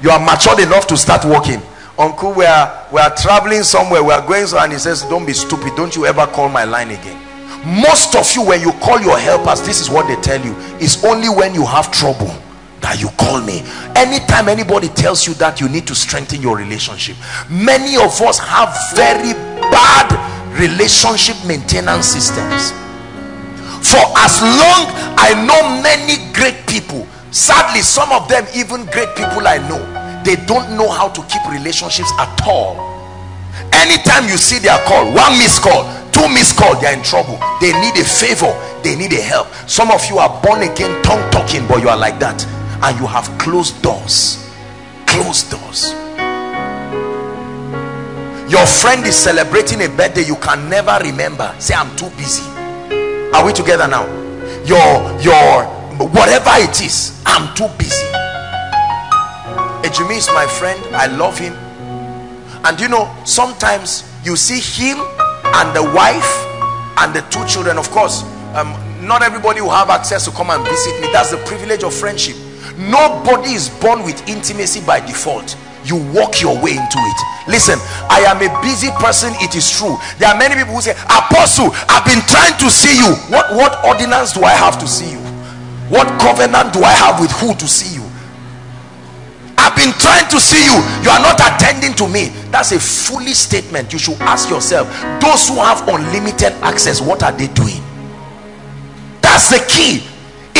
You are matured enough to start working. Uncle we are we are traveling somewhere. We are going so and he says don't be stupid. Don't you ever call my line again. Most of you when you call your helpers this is what they tell you. It's only when you have trouble that you call me. Anytime anybody tells you that you need to strengthen your relationship. Many of us have very bad relationship maintenance systems. For as long i know many great people sadly some of them even great people i know they don't know how to keep relationships at all. Anytime you see their call one missed call two missed call they're in trouble. They need a favor they need a help. Some of you are born again tongue talking but you are like that and you have closed doors. Closed doors. Your friend is celebrating a birthday you can never remember. Say i'm too busy. Are we together now? Your your whatever it is i'm too busy. Ejimi is my friend. I love him. And you know sometimes you see him and the wife and the two children. Of course um, not everybody will have access to come and visit me. That's the privilege of friendship nobody is born with intimacy by default. You walk your way into it. Listen i am a busy person it is true. There are many people who say apostle i've been trying to see you. What what ordinance do i have to see you? What covenant do i have with who to see you? I've been trying to see you. You are not attending to me. That's a foolish statement. You should ask yourself those who have unlimited access what are they doing? That's the key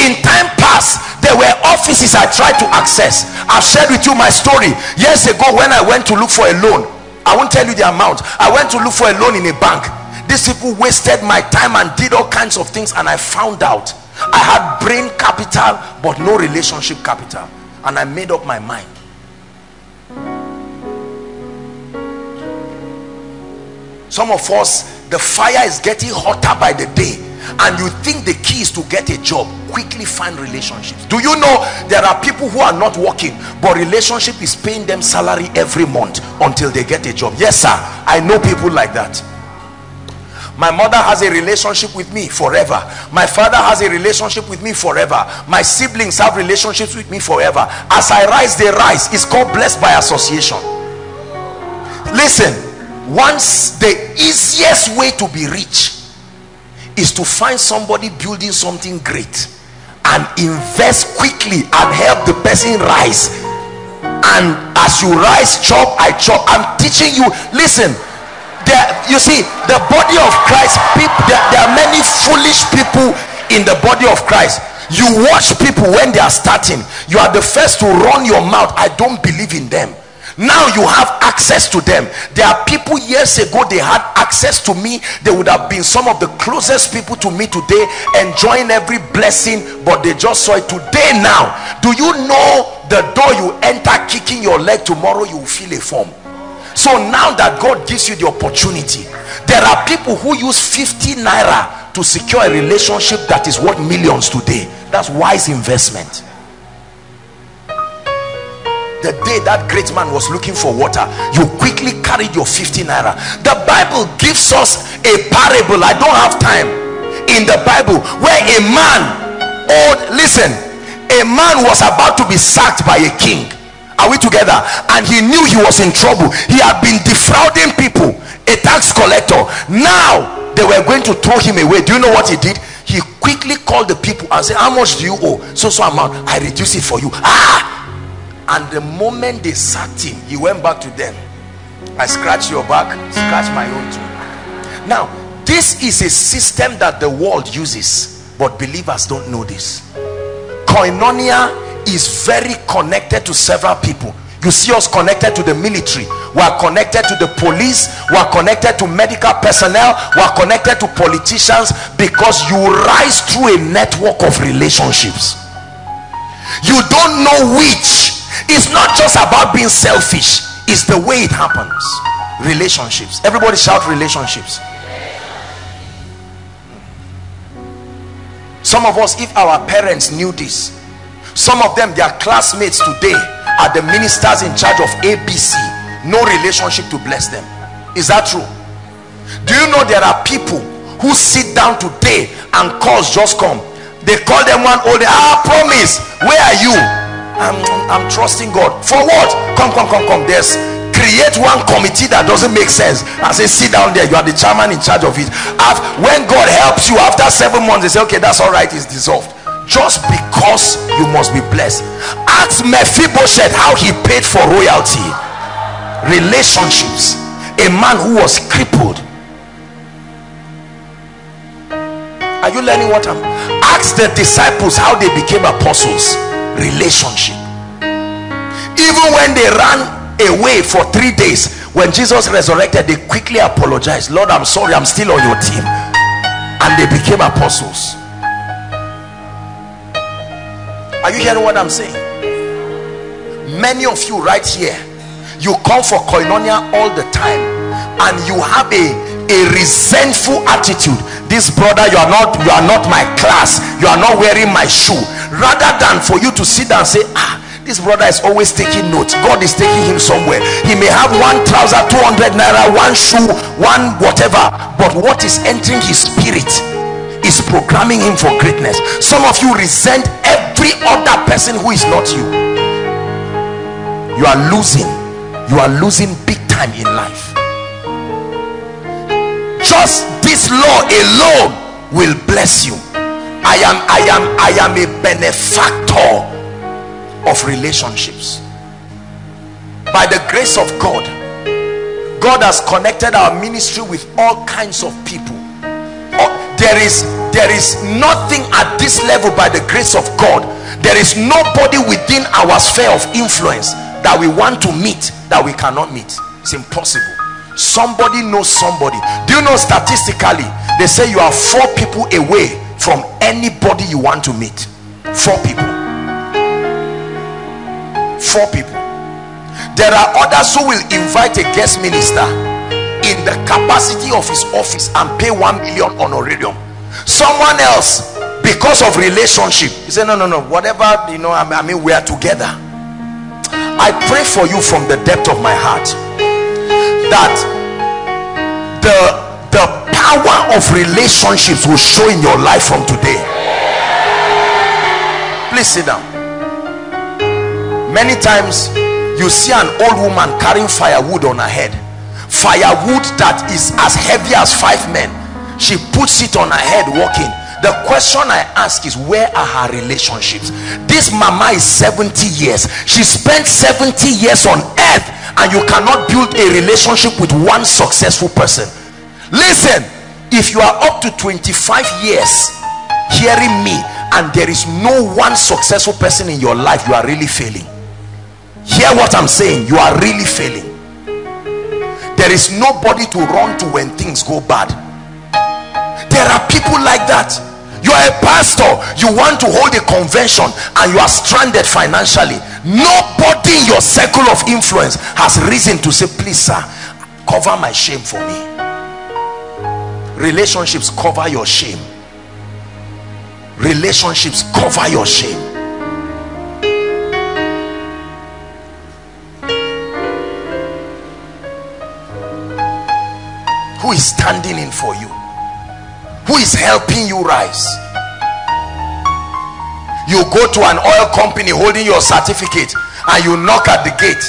in time past there were offices i tried to access. I've shared with you my story. Years ago when i went to look for a loan i won't tell you the amount. I went to look for a loan in a bank. These people wasted my time and did all kinds of things and i found out. I had brain capital but no relationship capital. And i made up my mind. Some of us the fire is getting hotter by the day and you think the key is to get a job quickly find relationships. Do you know there are people who are not working but relationship is paying them salary every month until they get a job? Yes sir. I know people like that. My mother has a relationship with me forever. My father has a relationship with me forever. My siblings have relationships with me forever. As i rise they rise. It's called blessed by association. Listen once the easiest way to be rich is to find somebody building something great and invest quickly and help the person rise. And as you rise chop i chop. I'm teaching you. Listen there you see the body of christ people there, there are many foolish people in the body of christ. You watch people when they are starting. You are the first to run your mouth. I don't believe in them now you have access to them. There are people years ago they had access to me. They would have been some of the closest people to me today enjoying every blessing but they just saw it. Today now do you know the door you enter kicking your leg tomorrow you will feel a form? So now that god gives you the opportunity there are people who use 50 naira to secure a relationship that is worth millions today. That's wise investment the day that great man was looking for water you quickly carried your 50 naira. The bible gives us a parable. I don't have time. In the bible where a man oh listen a man was about to be sacked by a king. Are we together? And he knew he was in trouble. He had been defrauding people a tax collector. Now they were going to throw him away. Do you know what he did? He quickly called the people and said how much do you owe? So so amount. I reduce it for you. Ah and the moment they sacked him he went back to them. I scratch your back scratch my own too. Now this is a system that the world uses but believers don't know this. Koinonia is very connected to several people. You see us connected to the military. We are connected to the police. We are connected to medical personnel. We are connected to politicians because you rise through a network of relationships. You don't know which it's not just about being selfish. It's the way it happens. Relationships. Everybody shout relationships. Some of us if our parents knew this some of them their classmates today are the ministers in charge of abc no relationship to bless them. Is that true? Do you know there are people who sit down today and calls just come? They call them one old ah promise. Where are you i'm i'm trusting god. For what? Come come come come. There's create one committee that doesn't make sense. And say sit down there. You are the chairman in charge of it. When god helps you after seven months they say okay that's all right. It's dissolved. Just because you must be blessed. Ask Mephibosheth how he paid for royalty. Relationships. A man who was crippled. Are you learning what i'm ask the disciples how they became apostles relationship. Even when they ran away for three days when jesus resurrected they quickly apologized. Lord i'm sorry i'm still on your team. And they became apostles. Are you hearing what i'm saying? Many of you right here you come for koinonia all the time and you have a a resentful attitude. This brother you are not you are not my class. You are not wearing my shoe. Rather than for you to sit down and say ah this brother is always taking notes. God is taking him somewhere. He may have one trouser 200 naira one shoe one whatever but what is entering his spirit is programming him for greatness. Some of you resent every other person who is not you. You are losing. You are losing big time in life just this law alone will bless you. I am i am i am a benefactor of relationships. By the grace of god god has connected our ministry with all kinds of people. Oh, there is there is nothing at this level by the grace of god. There is nobody within our sphere of influence that we want to meet that we cannot meet. It's impossible somebody knows somebody. Do you know statistically they say you are four people away from anybody you want to meet? Four people. Four people. There are others who will invite a guest minister in the capacity of his office and pay one million honorarium. Someone else because of relationship he said no no no. Whatever you know i mean we are together. I pray for you from the depth of my heart that the the power of relationships will show in your life from today. Please sit down. Many times you see an old woman carrying firewood on her head. Firewood that is as heavy as five men. She puts it on her head walking. The question i ask is where are her relationships? This mama is 70 years. She spent 70 years on earth and you cannot build a relationship with one successful person. Listen if you are up to 25 years hearing me and there is no one successful person in your life you are really failing. Hear what i'm saying you are really failing. There is nobody to run to when things go bad. There are people like that. You are a pastor you want to hold a convention and you are stranded financially. Nobody in your circle of influence has reason to say please sir cover my shame for me. Relationships cover your shame. Relationships cover your shame. Who is standing in for you? Who is helping you rise? You go to an oil company holding your certificate and you knock at the gate.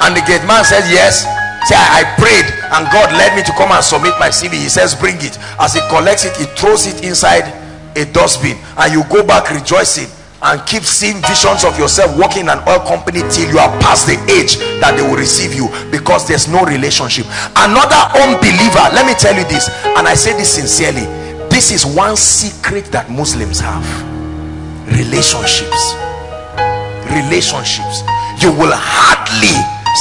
And the gate man says yes. Say I, prayed and god led me to come and submit my cv he says bring it. As he collects it he throws it inside a dustbin. And you go back rejoicing and keep seeing visions of yourself working in an oil company till you are past the age that they will receive you because there's no relationship. Another unbeliever let me tell you this and i say this sincerely this is one secret that muslims have. Relationships relationships you will hardly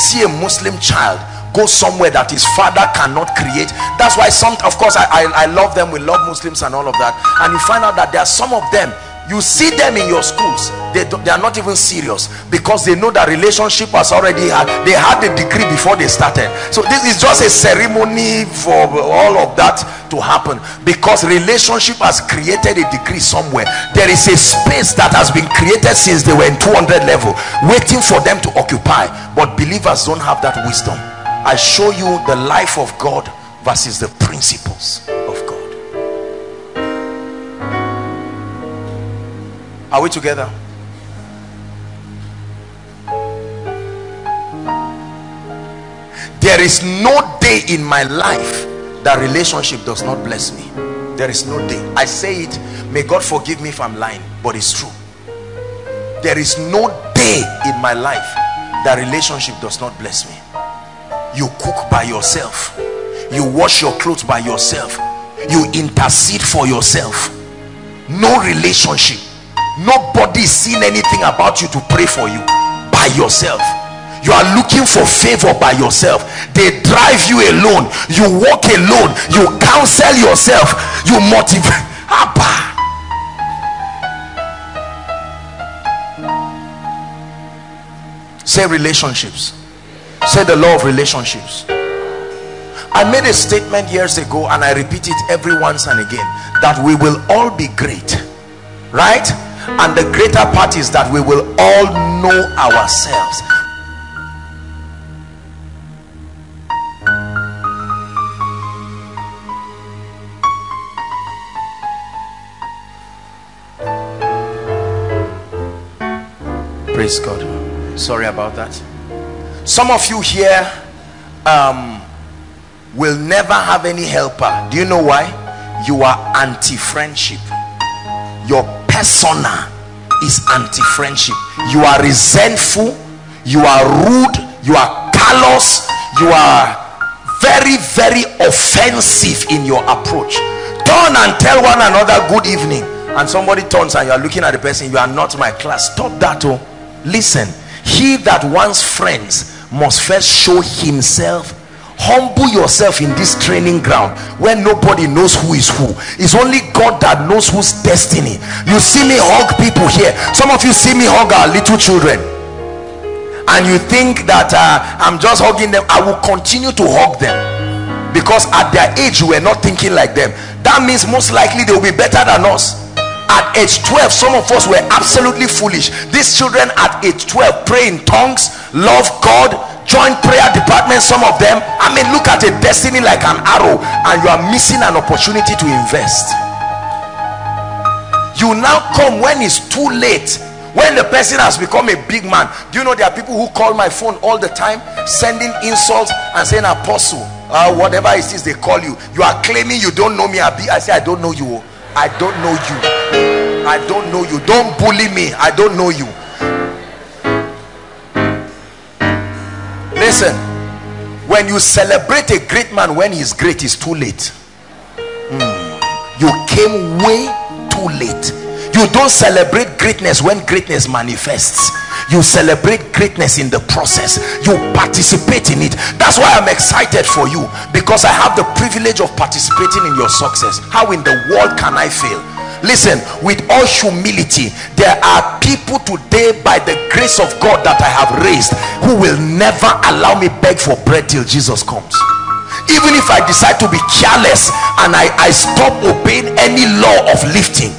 see a muslim child go somewhere that his father cannot create. That's why some of course I, I, I love them we love muslims and all of that. And you find out that there are some of them you see them in your schools. They, they are not even serious because they know that relationship has already had. They had the degree before they started. So this is just a ceremony for all of that to happen because relationship has created a degree somewhere. There is a space that has been created since they were in 200 level waiting for them to occupy. But believers don't have that wisdom. I show you the life of God versus the principles Are we together? There is no day in my life that relationship does not bless me. There is no day. I say it, may God forgive me if I'm lying, but it's true. There is no day in my life that relationship does not bless me you cook by yourself you wash your clothes by yourself you intercede for yourself no relationship nobody is seeing anything about you to pray for you by yourself. You are looking for favor by yourself. They drive you alone. You walk alone. You counsel yourself. You motivate. Say relationships. Say the law of relationships. I made a statement years ago and I repeat it every once and again that we will all be great. Right and the greater part is that we will all know ourselves. Praise God. Sorry about that. Some of you here um, will never have any helper. Do you know why? You are anti-friendship. Your persona is anti-friendship. You are resentful you are rude you are callous you are very very offensive in your approach. Turn and tell one another good evening. And somebody turns and you are looking at the person you are not my class. Stop that oh. Listen. He that wants friends must first show himself humble yourself in this training ground where nobody knows who is who. It's only god that knows whose destiny. You see me hug people here. Some of you see me hug our little children. And you think that uh, i'm just hugging them. I will continue to hug them. Because at their age we were not thinking like them. That means most likely they will be better than us at age 12 some of us were absolutely foolish. These children at age 12 pray in tongues love god join prayer department some of them. I mean look at a destiny like an arrow and you are missing an opportunity to invest. You now come when it's too late. When the person has become a big man. Do you know there are people who call my phone all the time sending insults and saying apostle uh, whatever it is they call you you are claiming you don't know me i say i don't know you I don't know you. I don't know you. Don't bully me. I don't know you. Listen, when you celebrate a great man when he's great, it's too late. Mm. You came way too late. You don't celebrate greatness when greatness manifests. You celebrate greatness in the process. You participate in it. That's why I'm excited for you because I have the privilege of participating in your success. How in the world can I fail? listen with all humility there are people today by the grace of god that i have raised who will never allow me beg for bread till jesus comes even if i decide to be careless and i i stop obeying any law of lifting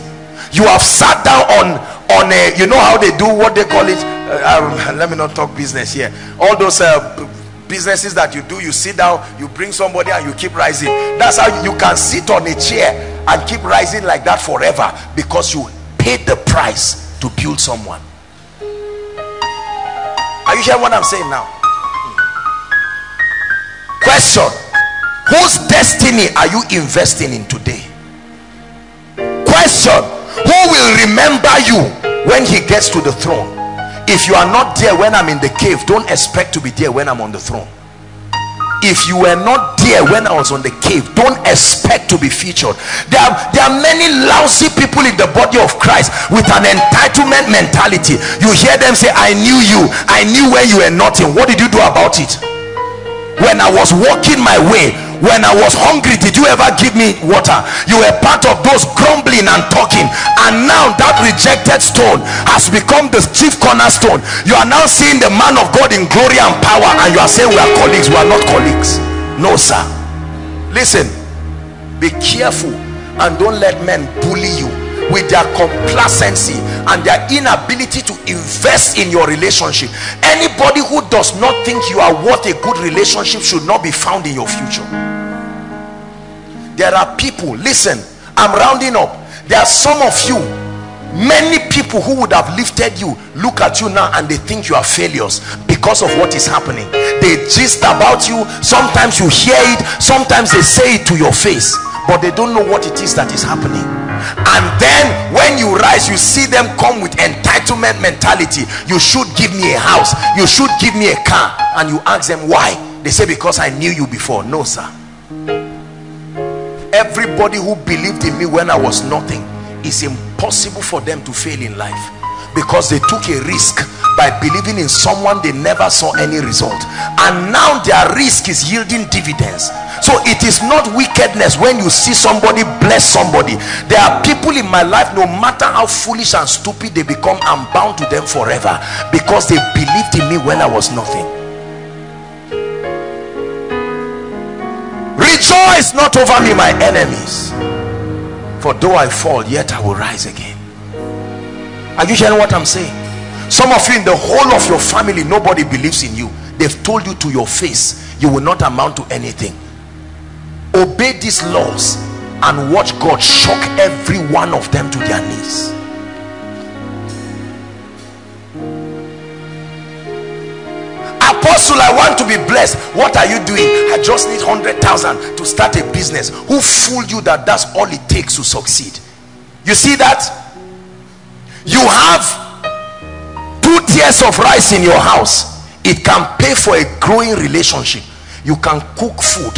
you have sat down on on a you know how they do what they call it? Uh, um, let me not talk business here. All those uh, businesses that you do you sit down you bring somebody and you keep rising. That's how you can sit on a chair and keep rising like that forever because you paid the price to build someone. Are you hearing what i'm saying now? Question. Whose destiny are you investing in today? Question who will remember you when he gets to the throne? If you are not there when i'm in the cave don't expect to be there when i'm on the throne. If you were not there when I was on the cave don't expect to be featured. There are, there are many lousy people in the body of Christ with an entitlement mentality. You hear them say I knew you. I knew where you were nothing what did you do about it? When I was walking my way when I was hungry did you ever give me water? You were part of those grumbling and talking. And now that rejected stone has become the chief cornerstone. You are now seeing the man of God in glory and power and you are saying we are colleagues we are not colleagues. No sir. Listen be careful and don't let men bully you with their complacency and their inability to invest in your relationship. Anybody who does not think you are worth a good relationship should not be found in your future there are people listen i'm rounding up. There are some of you many people who would have lifted you look at you now and they think you are failures because of what is happening. They gist about you sometimes you hear it sometimes they say it to your face but they don't know what it is that is happening. And then when you rise you see them come with entitlement mentality. You should give me a house you should give me a car. And you ask them why? They say because i knew you before. No sir everybody who believed in me when i was nothing it's impossible for them to fail in life because they took a risk by believing in someone they never saw any result. And now their risk is yielding dividends. So it is not wickedness when you see somebody bless somebody. There are people in my life no matter how foolish and stupid they become i'm bound to them forever because they believed in me when i was nothing rejoice not over me my enemies for though i fall yet i will rise again. Are you hearing what i'm saying? Some of you in the whole of your family nobody believes in you. They've told you to your face you will not amount to anything. Obey these laws and watch god shock every one of them to their knees apostle i want to be blessed. What are you doing? I just need 100,000 to start a business. Who fooled you that that's all it takes to succeed? You see that? You have two tiers of rice in your house. It can pay for a growing relationship. You can cook food.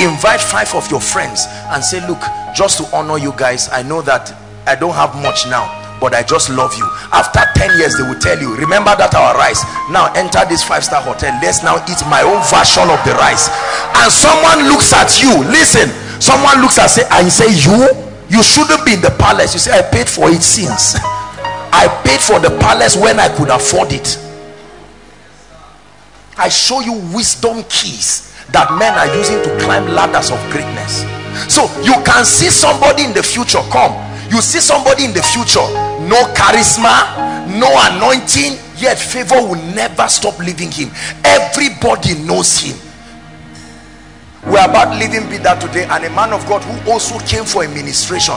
Invite five of your friends and say look just to honor you guys i know that i don't have much now but i just love you. After 10 years they will tell you remember that our rice? Now enter this five-star hotel. Let's now eat my own version of the rice. And someone looks at you. Listen someone looks at say and say you? You shouldn't be in the palace. You say i paid for it since. I paid for the palace when i could afford it. I show you wisdom keys that men are using to climb ladders of greatness. So you can see somebody in the future. Come you see somebody in the future no charisma no anointing yet favor will never stop leaving him. Everybody knows him. We're about leaving Bida today and a man of God who also came for a ministration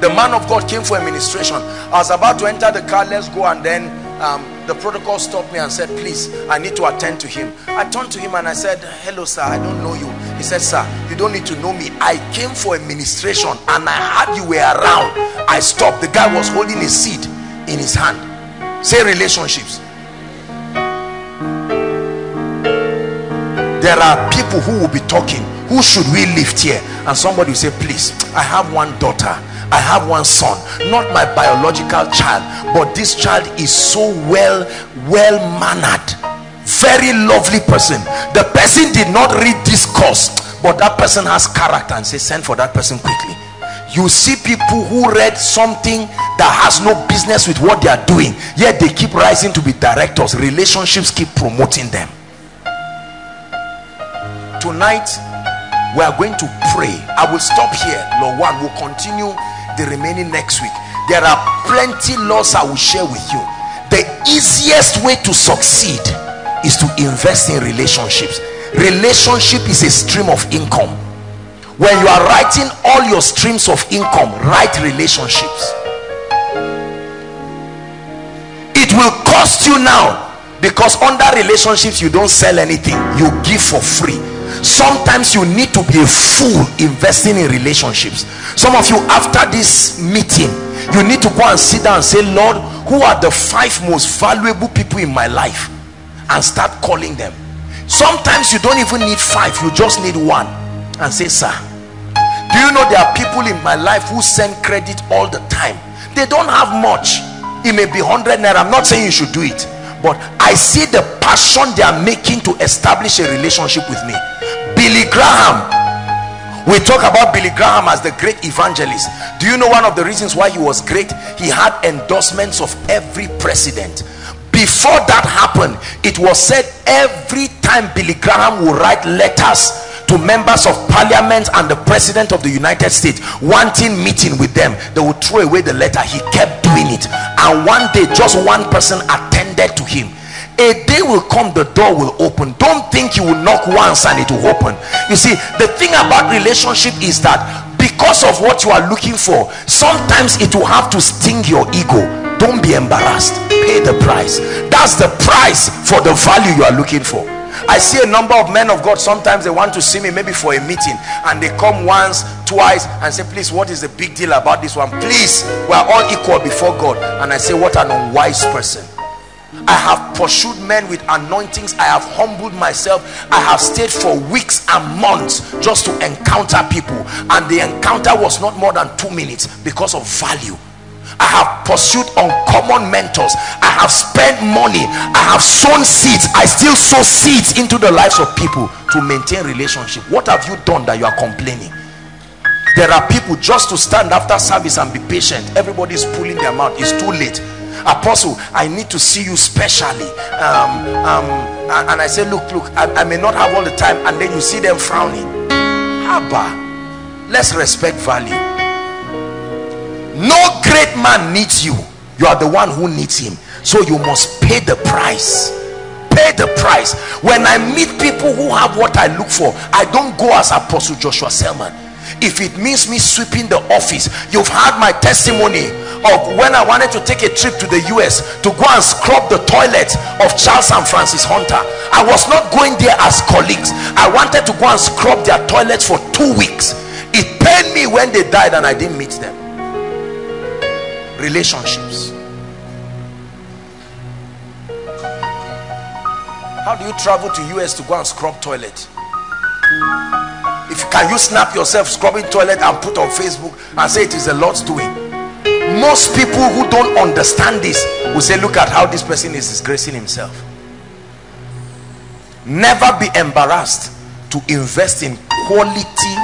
the man of God came for a ministration I was about to enter the car let's go and then um, the protocol stopped me and said please I need to attend to him. I turned to him and I said hello sir I don't know you said sir you don't need to know me. I came for a ministration and I heard you were around. I stopped. The guy was holding a seed in his hand. Say relationships. There are people who will be talking. Who should we lift here? And somebody will say please I have one daughter. I have one son. Not my biological child but this child is so well well mannered very lovely person. The person did not read this course but that person has character and say send for that person quickly. You see people who read something that has no business with what they are doing yet they keep rising to be directors. Relationships keep promoting them. Tonight we are going to pray. I will stop here. Lord one will continue the remaining next week. There are plenty laws i will share with you. The easiest way to succeed is to invest in relationships. Relationship is a stream of income. When you are writing all your streams of income write relationships. It will cost you now because under relationships you don't sell anything. You give for free. Sometimes you need to be a fool investing in relationships. Some of you after this meeting you need to go and sit down and say lord who are the five most valuable people in my life and start calling them. Sometimes you don't even need five you just need one. And say sir do you know there are people in my life who send credit all the time? They don't have much. It may be 100 naira. I'm not saying you should do it but i see the passion they are making to establish a relationship with me. Billy graham. We talk about billy graham as the great evangelist. Do you know one of the reasons why he was great? He had endorsements of every president before that happened it was said every time billy graham would write letters to members of parliament and the president of the united states wanting meeting with them they would throw away the letter. He kept doing it. And one day just one person attended to him. A day will come the door will open. Don't think you will knock once and it will open. You see the thing about relationship is that because of what you are looking for sometimes it will have to sting your ego don't be embarrassed pay the price that's the price for the value you are looking for I see a number of men of God sometimes they want to see me maybe for a meeting and they come once twice and say please what is the big deal about this one please we are all equal before God and I say what an unwise person I have pursued men with anointings. I have humbled myself. I have stayed for weeks and months just to encounter people. And the encounter was not more than two minutes because of value. I have pursued uncommon mentors. I have spent money. I have sown seeds. I still sow seeds into the lives of people to maintain relationship. What have you done that you are complaining? There are people just to stand after service and be patient. Everybody is pulling their mouth. It's too late apostle i need to see you specially um, um, and i say look look I, I, may not have all the time and then you see them frowning haba let's respect value no great man needs you you are the one who needs him so you must pay the price pay the price when i meet people who have what i look for i don't go as apostle joshua selman if it means me sweeping the office you've heard my testimony of when I wanted to take a trip to the US to go and scrub the toilets of Charles and Francis Hunter. I was not going there as colleagues. I wanted to go and scrub their toilets for two weeks. It pained me when they died and I didn't meet them. Relationships. How do you travel to US to go and scrub toilet? If you can you snap yourself scrubbing toilet and put on Facebook and say it is the Lord's doing? most people who don't understand this will say look at how this person is disgracing himself never be embarrassed to invest in quality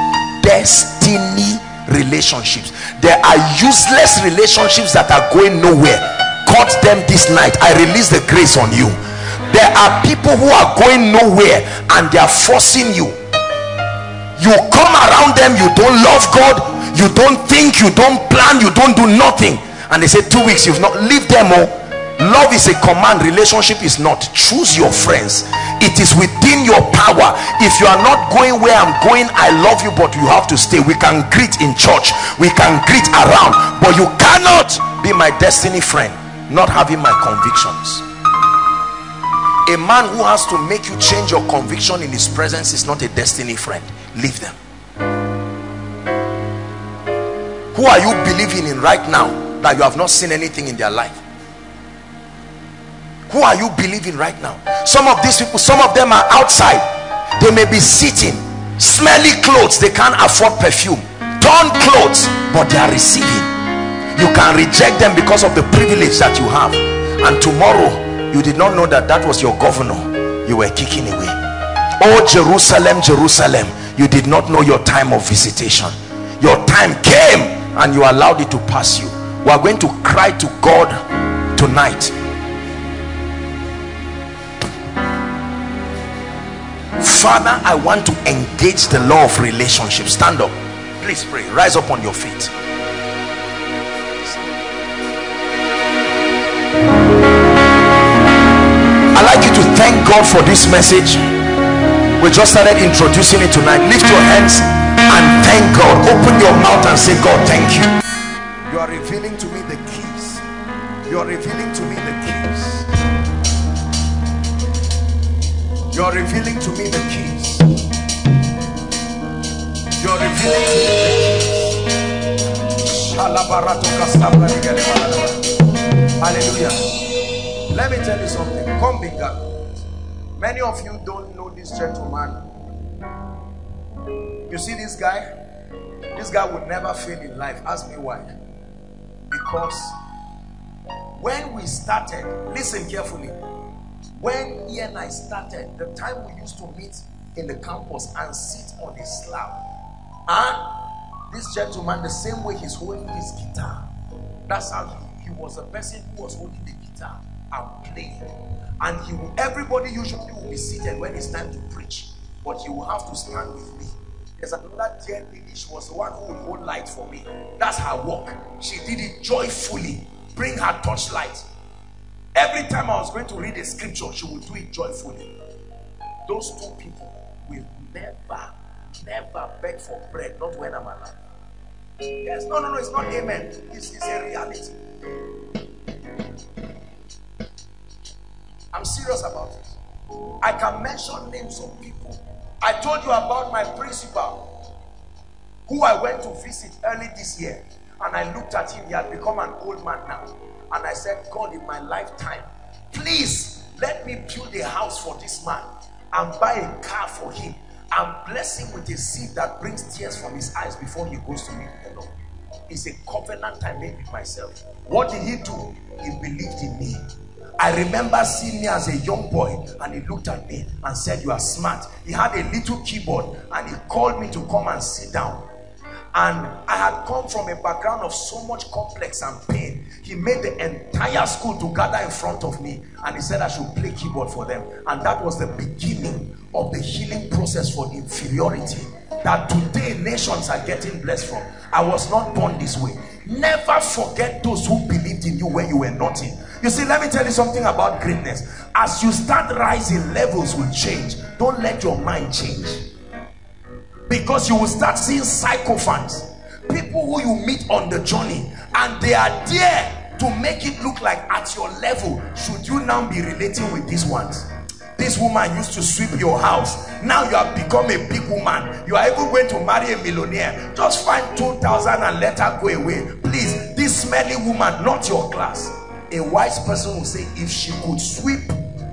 destiny relationships. There are useless relationships that are going nowhere. Cut them this night. I release the grace on you. There are people who are going nowhere and they are forcing you. You come around them you don't love god you don't think you don't plan you don't do nothing. And they say two weeks you've not leave them all love is a command relationship is not. Choose your friends it is within your power. If you are not going where i'm going i love you but you have to stay. We can greet in church. We can greet around. But you cannot be my destiny friend not having my convictions. A man who has to make you change your conviction in his presence is not a destiny friend. Leave them. Who are you believing in right now that you have not seen anything in their life who are you believing right now? Some of these people some of them are outside. They may be sitting. Smelly clothes they can't afford perfume. Torn clothes but they are receiving. You can reject them because of the privilege that you have. And tomorrow you did not know that that was your governor. You were kicking away. Oh jerusalem jerusalem you did not know your time of visitation. Your time came and you allowed it to pass you. We are going to cry to God tonight father I want to engage the law of relationship. Stand up. Please pray. Rise up on your feet. I'd like you to thank God for this message. We just started introducing it tonight. Lift your hands and thank God. Open your mouth and say God thank you. You are revealing to me the keys. You are revealing to me the keys you are revealing to me the keys you are revealing to me the keys Hallelujah. Let me tell you something. Come bigger. Many of you don't know this gentleman. You see this guy? This guy would never fail in life. Ask me why. Because when we started, listen carefully. When he and I started, the time we used to meet in the campus and sit on a slab. And this gentleman, the same way he's holding his guitar, that's how he, he was a person who was holding the guitar and playing. And he everybody usually will be seated when it's time to preach, but he will have to stand with me. There's another dear lady, she was the one who would hold light for me. That's her work. She did it joyfully. Bring her torchlight. Every time I was going to read a scripture, she would do it joyfully. Those two people will never, never beg for bread, not when I'm alive. Yes, no, no, no, it's not amen. It's, it's a reality. I'm serious about it. I can mention names of people. I told you about my principal who I went to visit early this year. And I looked at him. He had become an old man now. And I said, God, in my lifetime, please let me build a house for this man and buy a car for him and bless him with a seed that brings tears from his eyes before he goes to meet the Lord. It's a covenant I made with myself. What did he do? He believed in me. I remember seeing me as a young boy and he looked at me and said, you are smart. He had a little keyboard and he called me to come and sit down. And I had come from a background of so much complex and pain. He made the entire school to gather in front of me and he said I should play keyboard for them. And that was the beginning of the healing process for inferiority that today nations are getting blessed from. I was not born this way. Never forget those who believed in you when you were nothing you see, let me tell you something about greatness. As you start rising, levels will change. Don't let your mind change. Because you will start seeing psychophants. People who you meet on the journey. And they are there to make it look like at your level. Should you now be relating with these ones? this woman used to sweep your house now you have become a big woman you are even going to marry a millionaire just find 2000 and let her go away please this smelly woman not your class a wise person will say if she could sweep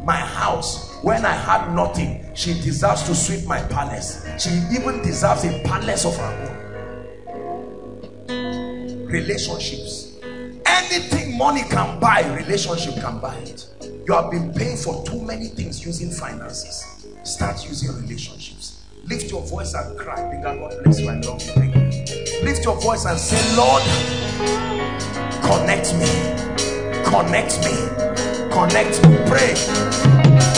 my house when I had nothing she deserves to sweep my palace. She even deserves a palace of her own. Relationships. Anything money can buy relationship can buy it. You have been paying for too many things using finances. Start using relationships. Lift your voice and cry God bless I love lift your voice and say Lord connect me. Connect me. Connect me. Pray.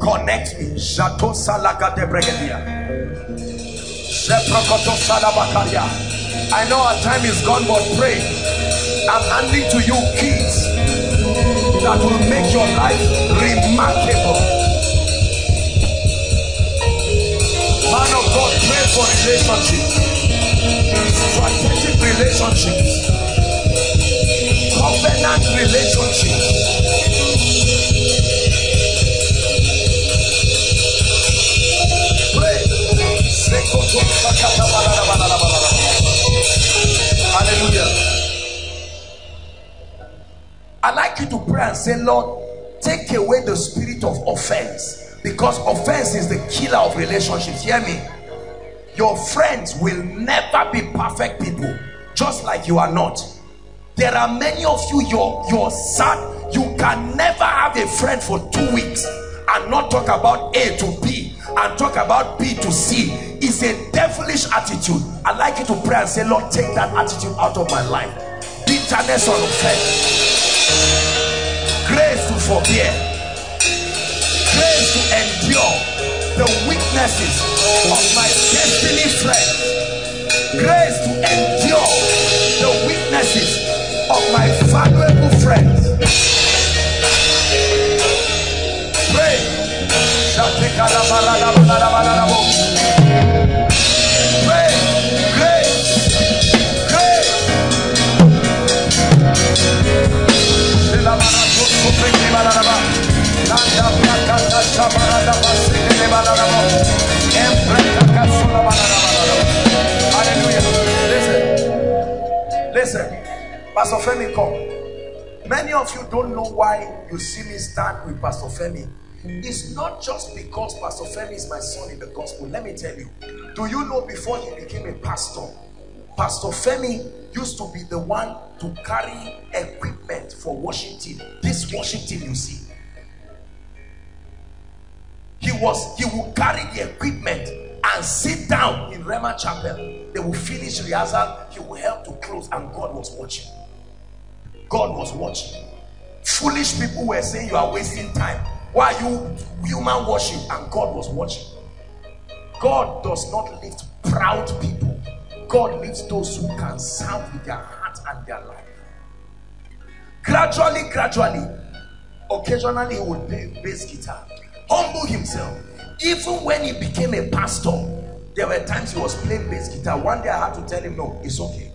Connect me. Jato salaga de bregedia. salabakaria. I know our time is gone, but pray. I'm handing to you keys that will make your life remarkable. Man of God, pray for relationships strategic relationships, covenant relationships. Pray. Hallelujah. I like you to pray and say, Lord, take away the spirit of offense because offense is the killer of relationships. Hear me your friends will never be perfect people just like you are not there are many of you you're you're sad you can never have a friend for two weeks and not talk about a to b and talk about b to c. Is a devilish attitude. I like you to pray and say lord take that attitude out of my life. Bitterness or offense grace to forbear. Grace to endure the weaknesses of my destiny friend. Grace to endure the weaknesses of my valuable friends. Pray. Listen. Listen. Pastor Femi, come. Many of you don't know why you see me stand with Pastor Femi. It's not just because Pastor Femi is my son in the gospel. Let me tell you. Do you know before he became a pastor, Pastor Femi used to be the one to carry equipment for worship team. This worship team you see. He was, he would carry the equipment and sit down in Rema Chapel. They will finish rehearsal. He will help to close and God was watching. God was watching. Foolish people were saying you are wasting time. Why are you human worship? And God was watching. God does not lift proud people. God lifts those who can serve with their heart and their life. Gradually, gradually, occasionally he would play bass guitar. Humble himself. Even when he became a pastor, there were times he was playing bass guitar. One day I had to tell him, no, it's okay.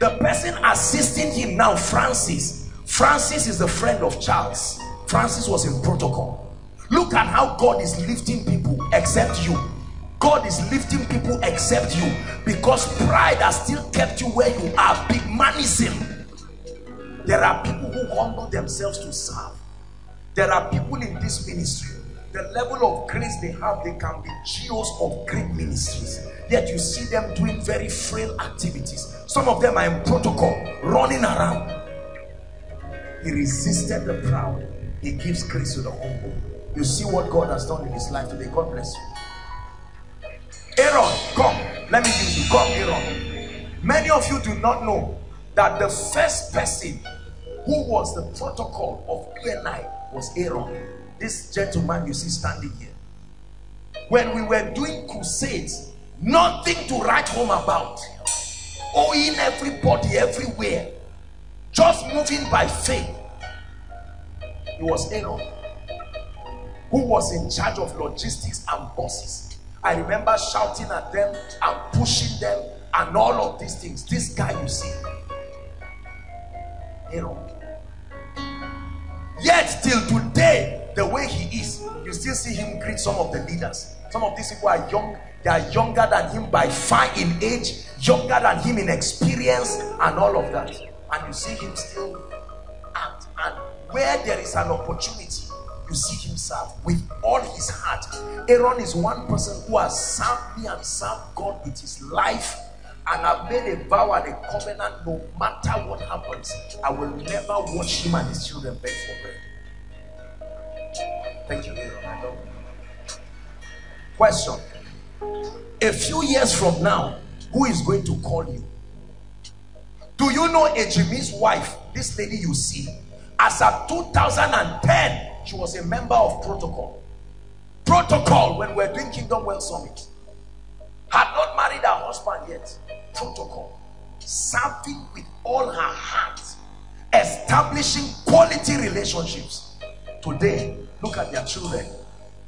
The person assisting him now, Francis. Francis is the friend of Charles. Francis was in protocol. Look at how God is lifting people except you. God is lifting people except you because pride has still kept you where you are. Big manism. There are people who humble themselves to serve. There are people in this ministry. The level of grace they have, they can be GOs of great ministries. Yet you see them doing very frail activities. Some of them are in protocol, running around. He resisted the proud. He gives grace to the humble. You see what God has done in his life today. God bless you. Aaron, come. Let me use you. Come, Aaron. Many of you do not know that the first person who was the protocol of and was Aaron. This gentleman you see standing here. When we were doing crusades, nothing to write home about. Owing everybody everywhere. Just moving by faith. It was Aaron who was in charge of logistics and buses. I remember shouting at them and pushing them and all of these things. This guy you see, Aaron. Yet till today, the way he is, you still see him greet some of the leaders. Some of these people are young, they are younger than him by far in age, younger than him in experience, and all of that. And you see him still act. And where there is an opportunity, you see him serve with all his heart. Aaron is one person who has served me and served God with his life. And I've made a vow and a covenant no matter what happens, I will never watch him and his children beg for bread. Thank you, Aaron. I love you. Question. A few years from now, who is going to call you? Do you know Ejimi's wife, this lady you see, as of 2010? she was a member of protocol. Protocol when we're doing kingdom well summit had not married her husband yet. Protocol serving with all her heart establishing quality relationships. Today look at their children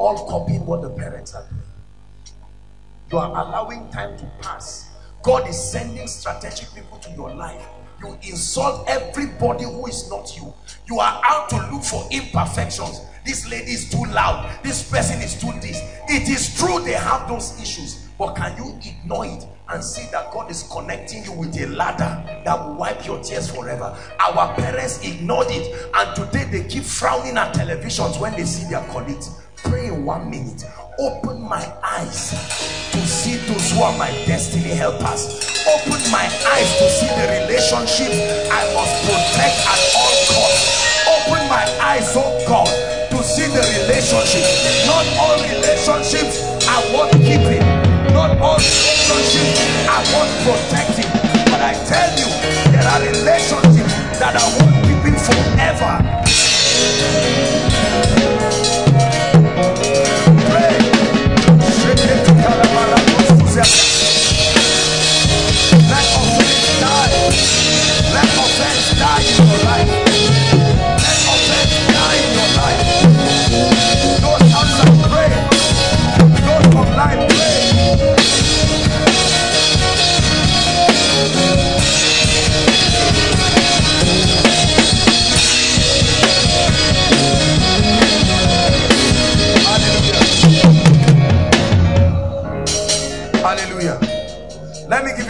all copying what the parents are doing. You are allowing time to pass. God is sending strategic people to your life. You insult everybody who is not you. You are out to look for imperfections. This lady is too loud. This person is too this. It is true they have those issues but can you ignore it and see that God is connecting you with a ladder that will wipe your tears forever? Our parents ignored it and today they keep frowning at televisions when they see their colleagues pray in one minute. Open my eyes to see those who are my destiny helpers. Open my eyes to see the relationships I must protect at all costs. Open my eyes oh God to see the relationship. Not all relationships are worth keeping. Not all relationships are worth protecting. But I tell you there are relationships that are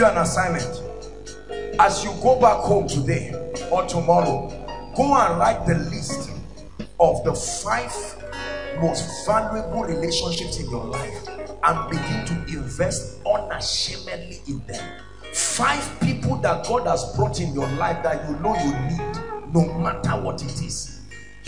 you an assignment as you go back home today or tomorrow, go and write the list of the five most valuable relationships in your life and begin to invest unashamedly in them. Five people that God has brought in your life that you know you need, no matter what it is.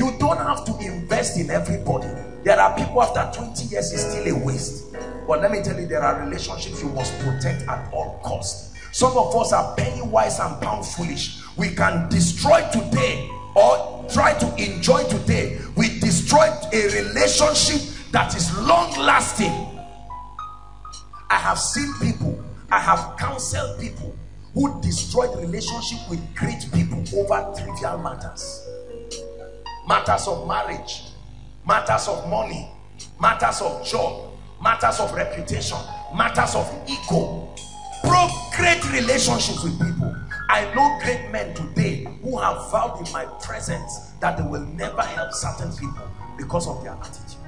You don't have to invest in everybody. There are people after 20 years is still a waste. But let me tell you, there are relationships you must protect at all costs. Some of us are penny wise and pound foolish. We can destroy today or try to enjoy today. We destroyed a relationship that is long lasting. I have seen people, I have counseled people who destroyed relationship with great people over trivial matters. Matters of marriage, matters of money, matters of job, matters of reputation, matters of ego. Broke great relationships with people. I know great men today who have vowed in my presence that they will never help certain people because of their attitude.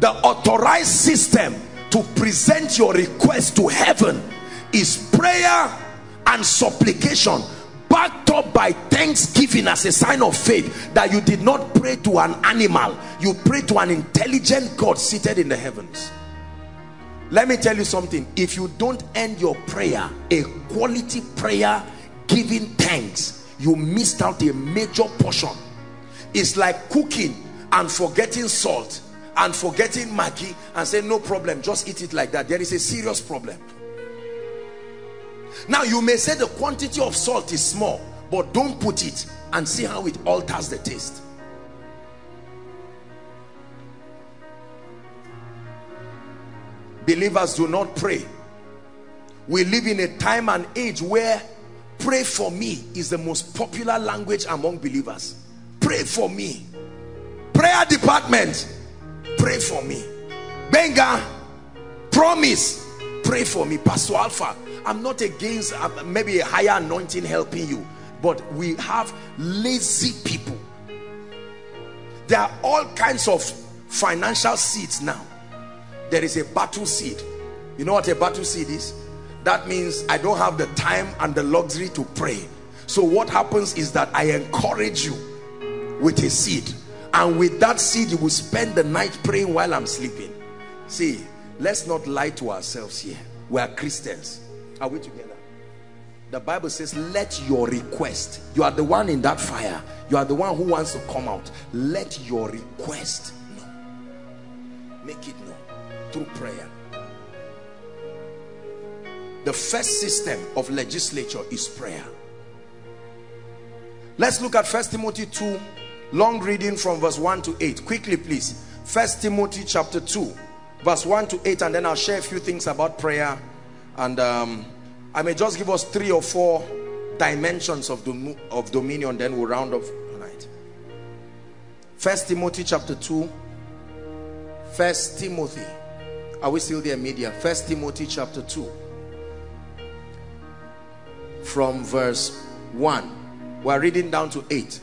The authorized system to present your request to heaven is prayer and supplication backed up by thanksgiving as a sign of faith that you did not pray to an animal. You pray to an intelligent God seated in the heavens. Let me tell you something. If you don't end your prayer a quality prayer giving thanks you missed out a major portion. It's like cooking and forgetting salt and forgetting Maggi and say no problem just eat it like that. There is a serious problem now you may say the quantity of salt is small but don't put it and see how it alters the taste. Believers do not pray. We live in a time and age where pray for me is the most popular language among believers. Pray for me. Prayer department pray for me. Benga promise pray for me. Pastor alpha i'm not against uh, maybe a higher anointing helping you but we have lazy people. There are all kinds of financial seeds now. There is a battle seed. You know what a battle seed is? That means i don't have the time and the luxury to pray. So what happens is that i encourage you with a seed. And with that seed you will spend the night praying while i'm sleeping. See let's not lie to ourselves here. We are christians are we together? The bible says let your request you are the one in that fire. You are the one who wants to come out. Let your request know. Make it known through prayer. The first system of legislature is prayer. Let's look at first timothy 2 long reading from verse 1 to 8 quickly please. First timothy chapter 2 verse 1 to 8 and then i'll share a few things about prayer and um, i may just give us three or four dimensions of, dom of dominion then we'll round off tonight. First timothy chapter 2 first timothy. Are we still there media? First timothy chapter 2 from verse 1 we're reading down to 8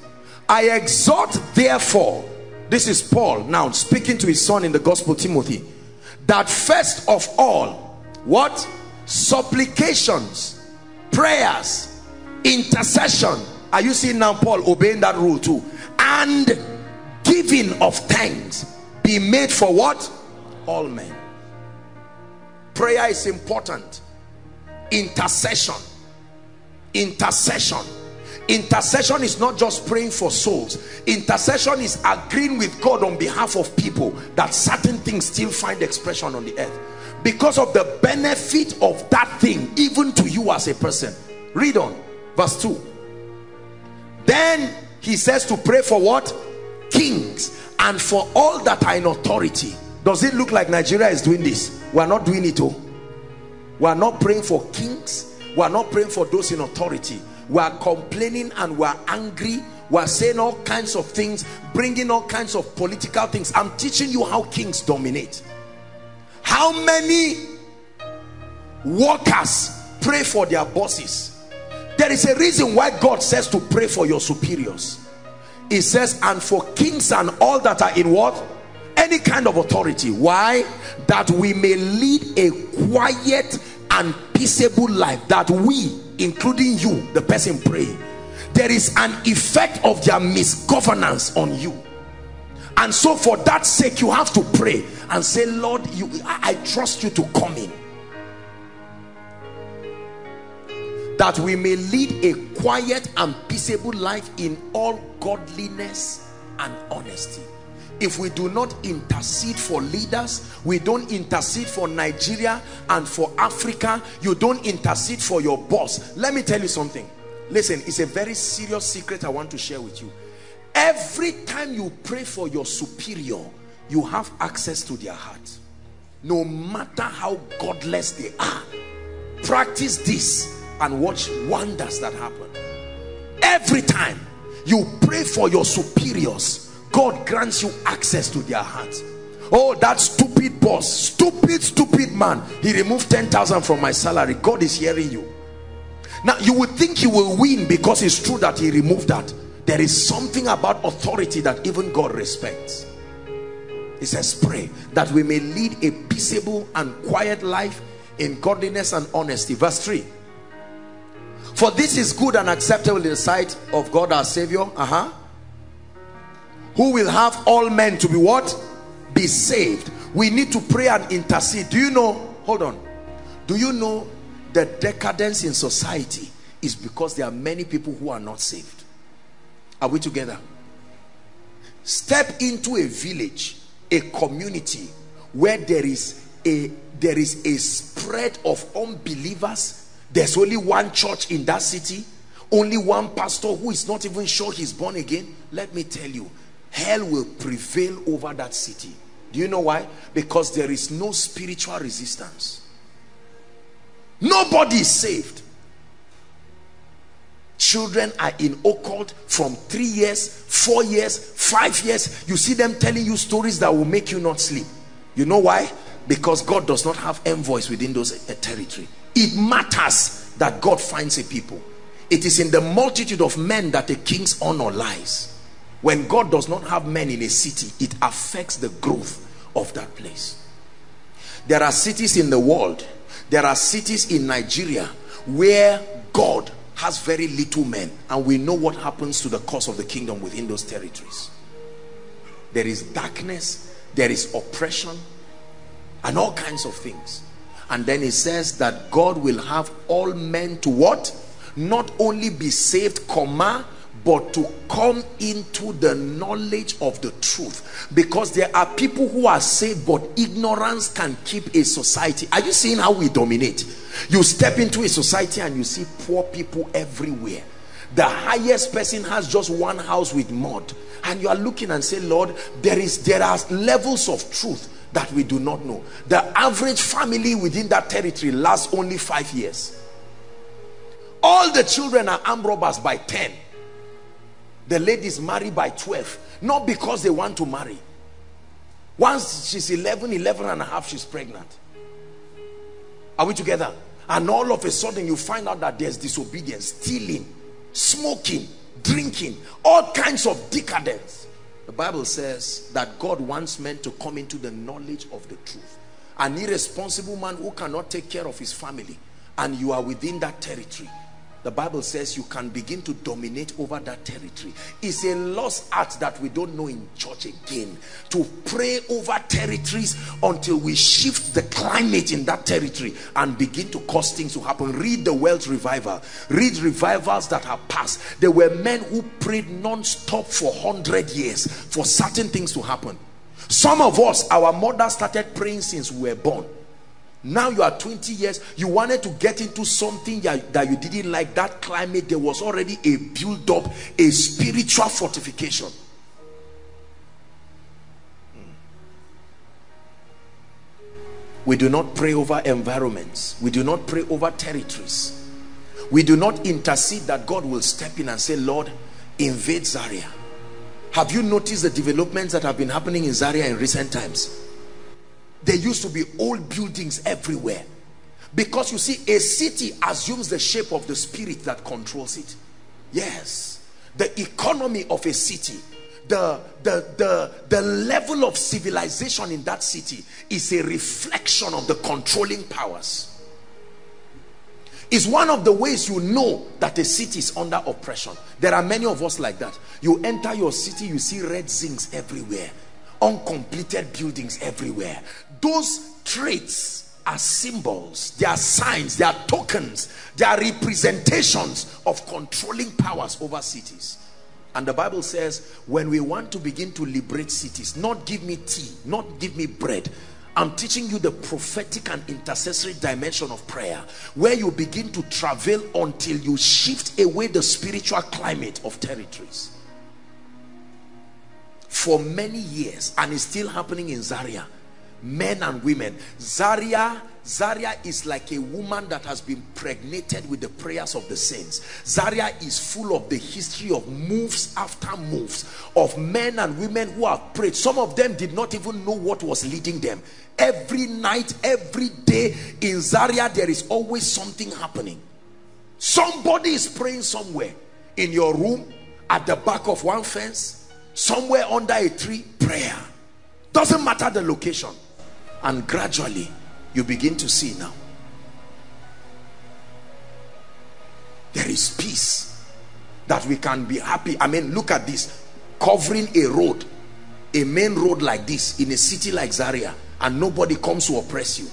i exhort therefore this is paul now speaking to his son in the gospel timothy that first of all what supplications prayers intercession. Are you seeing now paul obeying that rule too? And giving of thanks be made for what? All men. Prayer is important. Intercession. Intercession. Intercession is not just praying for souls. Intercession is agreeing with god on behalf of people that certain things still find expression on the earth because of the benefit of that thing even to you as a person. Read on. Verse 2 then he says to pray for what? Kings and for all that are in authority. Does it look like nigeria is doing this? We are not doing it oh. We are not praying for kings. We are not praying for those in authority. We are complaining and we are angry. We are saying all kinds of things bringing all kinds of political things. I'm teaching you how kings dominate how many workers pray for their bosses? There is a reason why god says to pray for your superiors. He says and for kings and all that are in what? Any kind of authority. Why? That we may lead a quiet and peaceable life. That we including you the person praying there is an effect of their misgovernance on you and so for that sake you have to pray and say lord you i, I trust you to come in. That we may lead a quiet and peaceable life in all godliness and honesty. If we do not intercede for leaders we don't intercede for nigeria and for africa you don't intercede for your boss. Let me tell you something. Listen it's a very serious secret i want to share with you every time you pray for your superior you have access to their heart. No matter how godless they are practice this and watch wonders that happen. Every time you pray for your superiors God grants you access to their heart. oh that stupid boss stupid stupid man he removed 10,000 from my salary. God is hearing you. Now you would think he will win because it's true that he removed that there is something about authority that even God respects. He says pray that we may lead a peaceable and quiet life in godliness and honesty. Verse 3 for this is good and acceptable in the sight of God our Savior uh-huh who will have all men to be what? Be saved. We need to pray and intercede. Do you know hold on. Do you know the decadence in society is because there are many people who are not saved are we together? Step into a village a community where there is a there is a spread of unbelievers. There's only one church in that city. Only one pastor who is not even sure he's born again. Let me tell you hell will prevail over that city. Do you know why? Because there is no spiritual resistance. Nobody is saved children are in occult from three years four years five years. You see them telling you stories that will make you not sleep. You know why? Because god does not have envoys within those uh, territory. It matters that god finds a people. It is in the multitude of men that a king's honor lies. When God does not have men in a city it affects the growth of that place. There are cities in the world. There are cities in Nigeria where God has very little men and we know what happens to the cause of the kingdom within those territories. There is darkness there is oppression and all kinds of things. And then he says that God will have all men to what? Not only be saved comma but to come into the knowledge of the truth. Because there are people who are saved but ignorance can keep a society. Are you seeing how we dominate? You step into a society and you see poor people everywhere. The highest person has just one house with mud. And you are looking and say lord there is there are levels of truth that we do not know. The average family within that territory lasts only five years. All the children are armed robbers by 10 the ladies marry by 12 not because they want to marry. Once she's 11 11 and a half she's pregnant. Are we together? And all of a sudden you find out that there's disobedience stealing smoking drinking all kinds of decadence. The bible says that god wants men to come into the knowledge of the truth. An irresponsible man who cannot take care of his family and you are within that territory the Bible says you can begin to dominate over that territory. It's a lost art that we don't know in church again. To pray over territories until we shift the climate in that territory and begin to cause things to happen. Read the Welsh Revival. Read revivals that have passed. There were men who prayed non-stop for 100 years for certain things to happen. Some of us, our mother started praying since we were born now you are 20 years you wanted to get into something that you didn't like that climate there was already a build up a spiritual fortification. Hmm. we do not pray over environments. We do not pray over territories. We do not intercede that God will step in and say Lord invade Zaria. Have you noticed the developments that have been happening in Zaria in recent times there used to be old buildings everywhere because you see a city assumes the shape of the spirit that controls it yes the economy of a city the the the the level of civilization in that city is a reflection of the controlling powers Is one of the ways you know that a city is under oppression. There are many of us like that. You enter your city, you see red zincs everywhere, uncompleted buildings everywhere. Those traits are symbols, they are signs, they are tokens, they are representations of controlling powers over cities. And the Bible says, when we want to begin to liberate cities, not give me tea, not give me bread. I'm teaching you the prophetic and intercessory dimension of prayer, where you begin to travel until you shift away the spiritual climate of territories. For many years, and it's still happening in Zaria, men and women, Zaria Zaria is like a woman that has been pregnated with the prayers of the saints. Zaria is full of the history of moves after moves of men and women who have prayed. Some of them did not even know what was leading them. Every night, every day in Zaria, there is always something happening. Somebody is praying somewhere in your room, at the back of one fence, somewhere under a tree, prayer. Doesn't matter the location. And gradually, you begin to see now there is peace that we can be happy. I mean look at this covering a road a main road like this in a city like zaria and nobody comes to oppress you.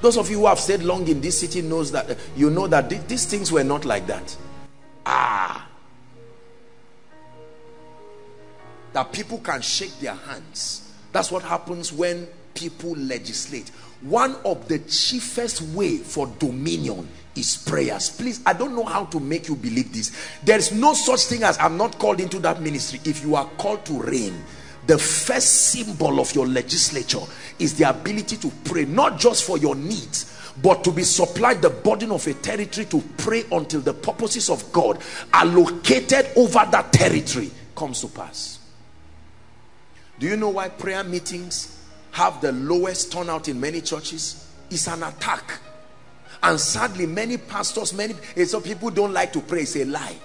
Those of you who have stayed long in this city knows that you know that th these things were not like that. Ah. That people can shake their hands that's what happens when people legislate. One of the chiefest way for dominion is prayers. Please i don't know how to make you believe this. There is no such thing as i'm not called into that ministry. If you are called to reign the first symbol of your legislature is the ability to pray not just for your needs but to be supplied the burden of a territory to pray until the purposes of god allocated over that territory comes to pass do you know why prayer meetings have the lowest turnout in many churches? Is an attack. And sadly many pastors many some people don't like to pray it's a lie.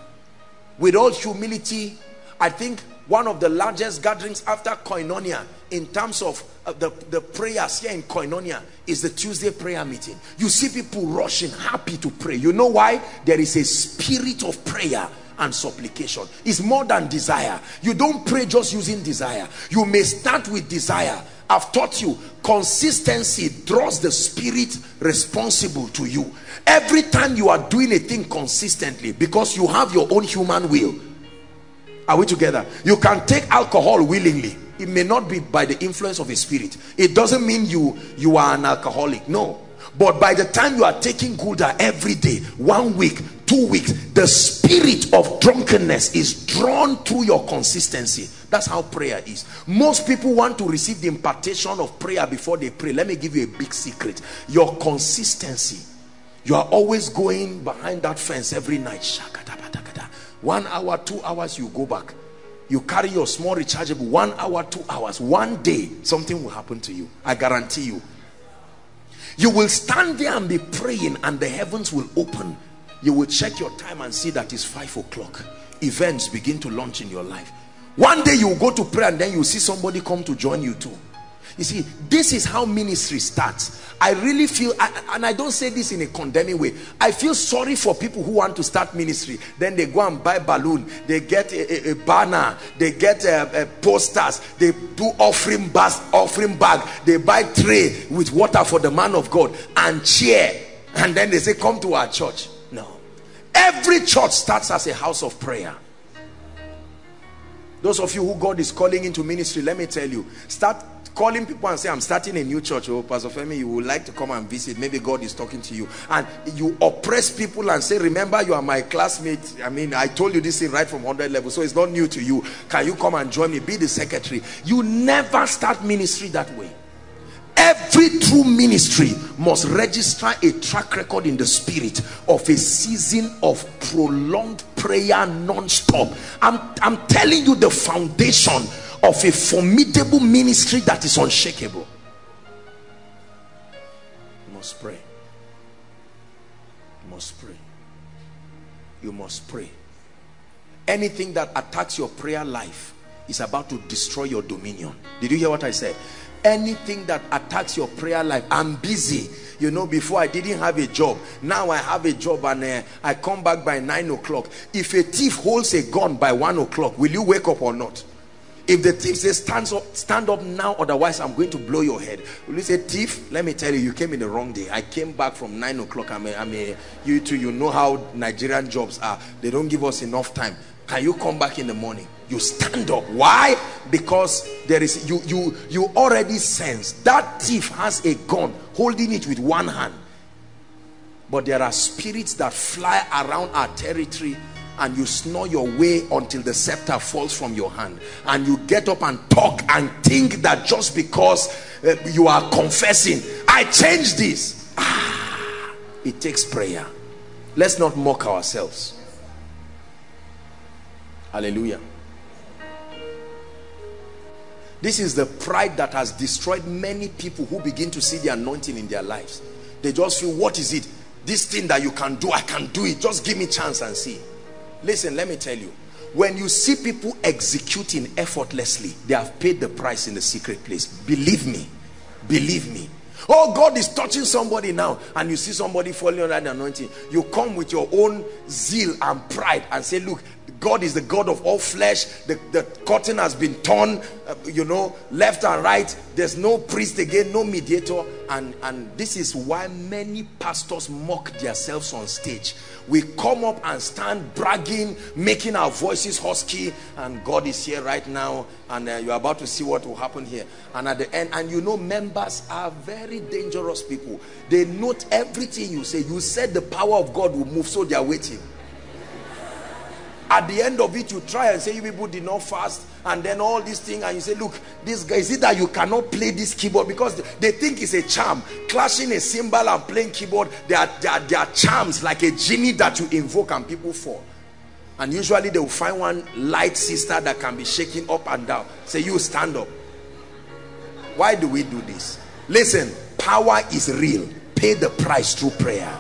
With all humility i think one of the largest gatherings after koinonia in terms of uh, the the prayers here in koinonia is the tuesday prayer meeting. You see people rushing happy to pray. You know why? There is a spirit of prayer and supplication. It's more than desire. You don't pray just using desire. You may start with desire. I've taught you consistency draws the spirit responsible to you. Every time you are doing a thing consistently because you have your own human will are we together? You can take alcohol willingly. It may not be by the influence of a spirit. It doesn't mean you you are an alcoholic. No but by the time you are taking gulder every day one week two weeks the spirit of drunkenness is drawn through your consistency. That's how prayer is. Most people want to receive the impartation of prayer before they pray. Let me give you a big secret. Your consistency. You are always going behind that fence every night. One hour two hours you go back. You carry your small rechargeable. One hour two hours. One day something will happen to you. I guarantee you you will stand there and be praying and the heavens will open. You will check your time and see that it's five o'clock. Events begin to launch in your life. One day you go to pray and then you see somebody come to join you too you see this is how ministry starts. I really feel and i don't say this in a condemning way. I feel sorry for people who want to start ministry. Then they go and buy balloon. They get a, a, a banner. They get a, posters. They do offering bas offering bag. They buy tray with water for the man of god and chair and then they say come to our church. No. Every church starts as a house of prayer. Those of you who God is calling into ministry, let me tell you, start calling people and say, I'm starting a new church. Oh, Pastor Femi, you would like to come and visit. Maybe God is talking to you. And you oppress people and say, remember, you are my classmate. I mean, I told you this thing right from 100 level, so it's not new to you. Can you come and join me? Be the secretary. You never start ministry that way every true ministry must register a track record in the spirit of a season of prolonged prayer non-stop I'm, I'm telling you the foundation of a formidable ministry that is unshakable. You must pray. You must pray. You must pray. Anything that attacks your prayer life is about to destroy your dominion. Did you hear what I said? Anything that attacks your prayer life i'm busy. You know before i didn't have a job. Now i have a job and uh, i come back by nine o'clock. If a thief holds a gun by one o'clock will you wake up or not if the thief says stand up stand up now otherwise i'm going to blow your head. Will you say thief let me tell you you came in the wrong day. I came back from nine o'clock. I'm a, I'm a you too you know how nigerian jobs are. They don't give us enough time. Can you come back in the morning? You stand up. Why? Because there is you you you already sense that thief has a gun holding it with one hand. But there are spirits that fly around our territory and you snore your way until the scepter falls from your hand. And you get up and talk and think that just because uh, you are confessing i changed this. Ah, it takes prayer. Let's not mock ourselves. Hallelujah. This is the pride that has destroyed many people who begin to see the anointing in their lives. They just feel what is it? This thing that you can do i can do it. Just give me a chance and see listen let me tell you. When you see people executing effortlessly they have paid the price in the secret place. Believe me. Believe me. Oh god is touching somebody now and you see somebody falling under the anointing. You come with your own zeal and pride and say look God is the God of all flesh. The, the curtain has been torn, uh, you know, left and right. There's no priest again, no mediator. And, and this is why many pastors mock themselves on stage. We come up and stand bragging, making our voices husky. And God is here right now. And uh, you're about to see what will happen here. And at the end, and you know, members are very dangerous people. They note everything you say. You said the power of God will move, so they are waiting at the end of it you try and say you people did not fast and then all these things and you say look this guy is it that you cannot play this keyboard? Because they think it's a charm. Clashing a cymbal and playing keyboard they are, they are, they are charms like a genie that you invoke and people fall. And usually they will find one light sister that can be shaking up and down. Say you stand up. Why do we do this? Listen power is real. Pay the price through prayer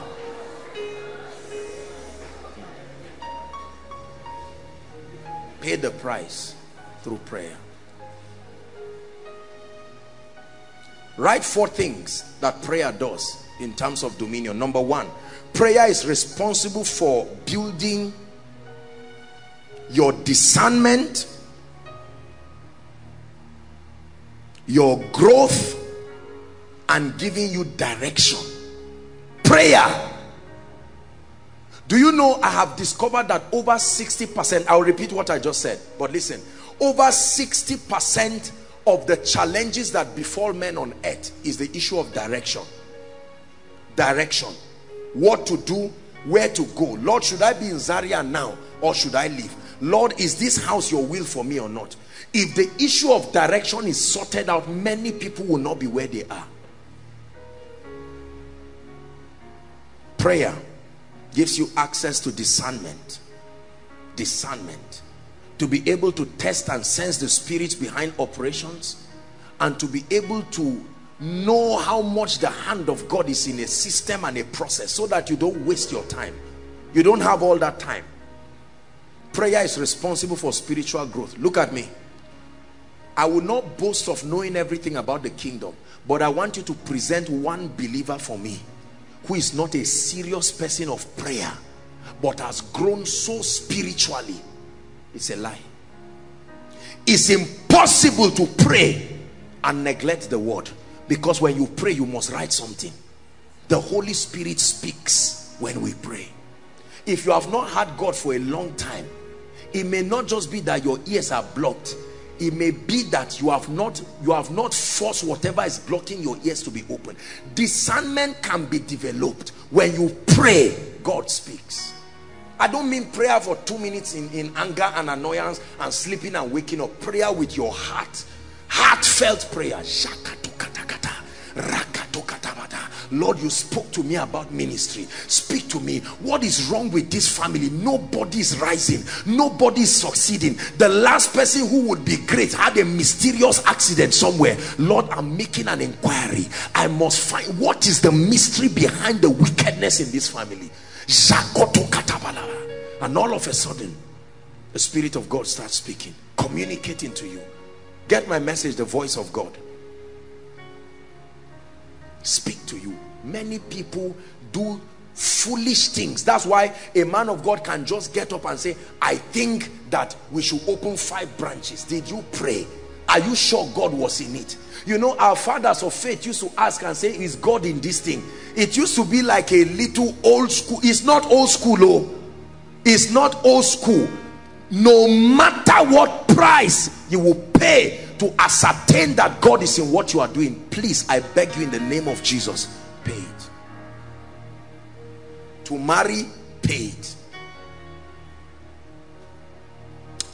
pay the price through prayer. Write four things that prayer does in terms of dominion. Number one prayer is responsible for building your discernment your growth and giving you direction. Prayer do you know I have discovered that over 60%, I'll repeat what I just said, but listen, over 60% of the challenges that befall men on earth is the issue of direction. Direction. What to do, where to go. Lord, should I be in Zaria now or should I leave? Lord, is this house your will for me or not? If the issue of direction is sorted out, many people will not be where they are. Prayer gives you access to discernment. Discernment. To be able to test and sense the spirits behind operations and to be able to know how much the hand of God is in a system and a process so that you don't waste your time. You don't have all that time. Prayer is responsible for spiritual growth. Look at me. I will not boast of knowing everything about the kingdom but I want you to present one believer for me who is not a serious person of prayer but has grown so spiritually it's a lie. It's impossible to pray and neglect the word because when you pray you must write something. The Holy Spirit speaks when we pray. If you have not had God for a long time it may not just be that your ears are blocked it may be that you have not you have not forced whatever is blocking your ears to be open. Discernment can be developed when you pray god speaks. I don't mean prayer for two minutes in in anger and annoyance and sleeping and waking up. Prayer with your heart. Heartfelt prayer Lord, you spoke to me about ministry. Speak to me. What is wrong with this family? Nobody is rising. Nobody is succeeding. The last person who would be great had a mysterious accident somewhere. Lord, I'm making an inquiry. I must find what is the mystery behind the wickedness in this family. And all of a sudden, the Spirit of God starts speaking, communicating to you. Get my message, the voice of God. Speak to you. Many people do foolish things. That's why a man of God can just get up and say I think that we should open five branches. Did you pray? Are you sure God was in it? You know our fathers of faith used to ask and say is God in this thing? It used to be like a little old school. It's not old school oh. It's not old school. No matter what price you will pay to ascertain that God is in what you are doing please I beg you in the name of Jesus pay it. To marry pay it.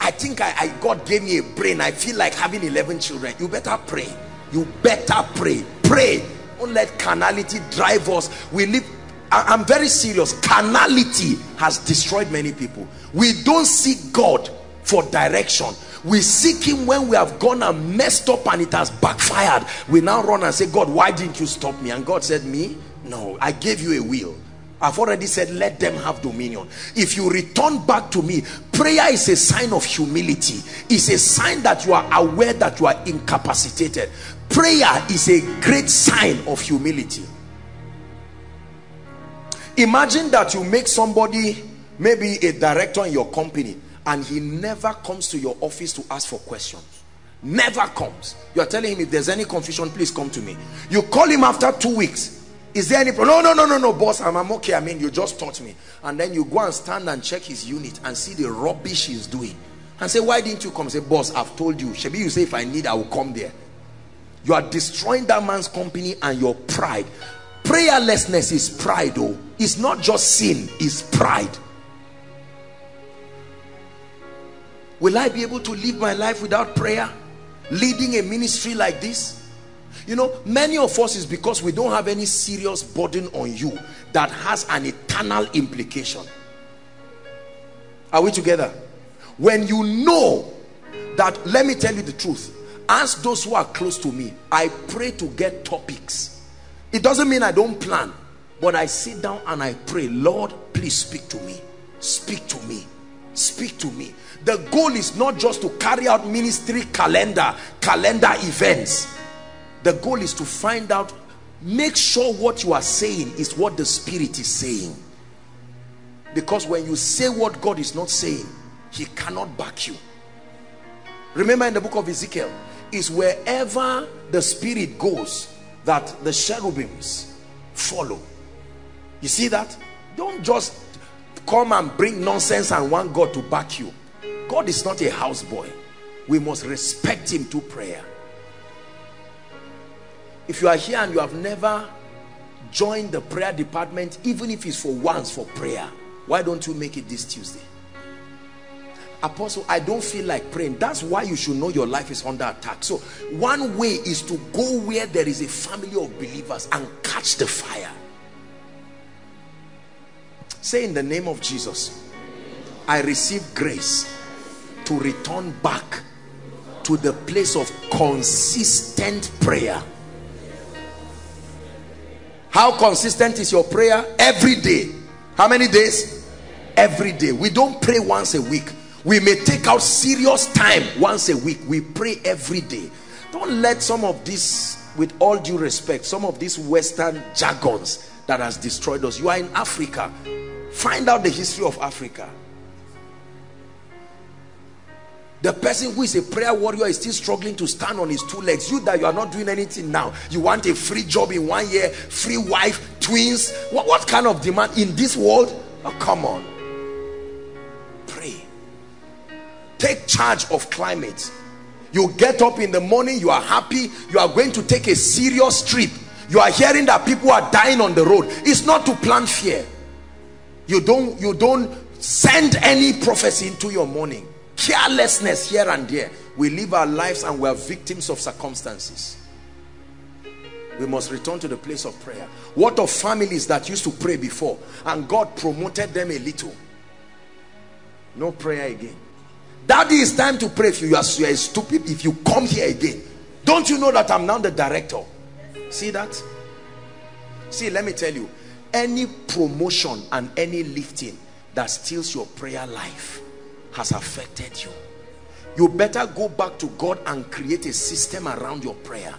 I think I, I God gave me a brain. I feel like having 11 children. You better pray. You better pray. Pray. Don't let carnality drive us. We live I'm very serious. Carnality has destroyed many people. We don't seek God for direction we seek him when we have gone and messed up and it has backfired. We now run and say God why didn't you stop me? And God said me? No I gave you a will. I've already said let them have dominion. If you return back to me prayer is a sign of humility. It's a sign that you are aware that you are incapacitated. Prayer is a great sign of humility. Imagine that you make somebody maybe a director in your company and he never comes to your office to ask for questions. Never comes. You are telling him if there's any confusion please come to me. You call him after two weeks. Is there any problem no no no no no boss. I'm, I'm okay. I mean you just taught me. And then you go and stand and check his unit and see the rubbish he's doing. And say why didn't you come? Say boss i've told you. Shebi you say if i need i will come there. You are destroying that man's company and your pride. Prayerlessness is pride oh it's not just sin it's pride will I be able to live my life without prayer? Leading a ministry like this? You know many of us is because we don't have any serious burden on you that has an eternal implication. Are we together? When you know that let me tell you the truth. Ask those who are close to me. I pray to get topics. It doesn't mean I don't plan but I sit down and I pray Lord please speak to me. Speak to me. Speak to me the goal is not just to carry out ministry calendar calendar events. The goal is to find out make sure what you are saying is what the spirit is saying. Because when you say what God is not saying he cannot back you. Remember in the book of Ezekiel is wherever the spirit goes that the cherubims follow. You see that? Don't just come and bring nonsense and want God to back you God is not a houseboy. We must respect him to prayer. If you are here and you have never joined the prayer department even if it's for once for prayer why don't you make it this Tuesday? Apostle I don't feel like praying. That's why you should know your life is under attack. So one way is to go where there is a family of believers and catch the fire. Say in the name of Jesus I receive grace to return back to the place of consistent prayer. How consistent is your prayer? Every day. How many days? Every day. We don't pray once a week. We may take out serious time once a week. We pray every day. Don't let some of this with all due respect some of these western jargons that has destroyed us. You are in africa. Find out the history of africa the person who is a prayer warrior is still struggling to stand on his two legs. You that you are not doing anything now you want a free job in one year free wife twins. What, what kind of demand in this world? Oh, come on. Pray. Take charge of climate. You get up in the morning you are happy you are going to take a serious trip. You are hearing that people are dying on the road. It's not to plant fear. You don't you don't send any prophecy into your morning carelessness here and there. We live our lives and we are victims of circumstances. We must return to the place of prayer. What of families that used to pray before and God promoted them a little? No prayer again. Daddy is time to pray. If you are, you are stupid if you come here again don't you know that I'm now the director? See that? See let me tell you any promotion and any lifting that steals your prayer life has affected you you better go back to God and create a system around your prayer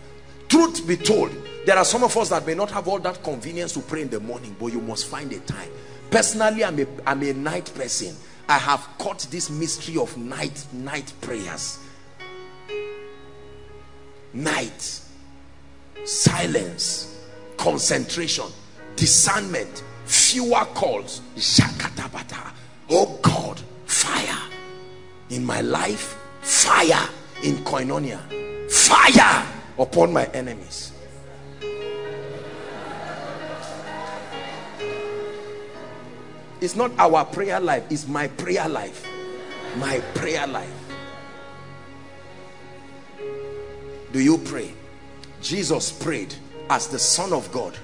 truth be told There are some of us that may not have all that convenience to pray in the morning, but you must find a time. Personally, I'm a, I'm a night person. I have caught this mystery of night, night prayers. Night, silence, concentration, discernment, fewer calls. Oh God, fire in my life, fire in koinonia, fire upon my enemies. It's not our prayer life, it's my prayer life. My prayer life. Do you pray? Jesus prayed as the Son of God.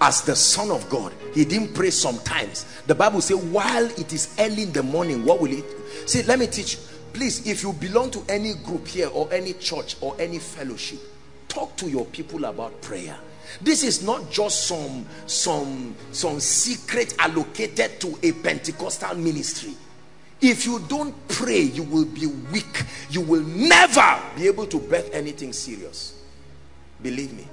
As the Son of God, he didn't pray sometimes. The Bible says, while it is early in the morning, what will it see? Let me teach you. Please, if you belong to any group here or any church or any fellowship, talk to your people about prayer this is not just some some some secret allocated to a pentecostal ministry if you don't pray you will be weak you will never be able to birth anything serious believe me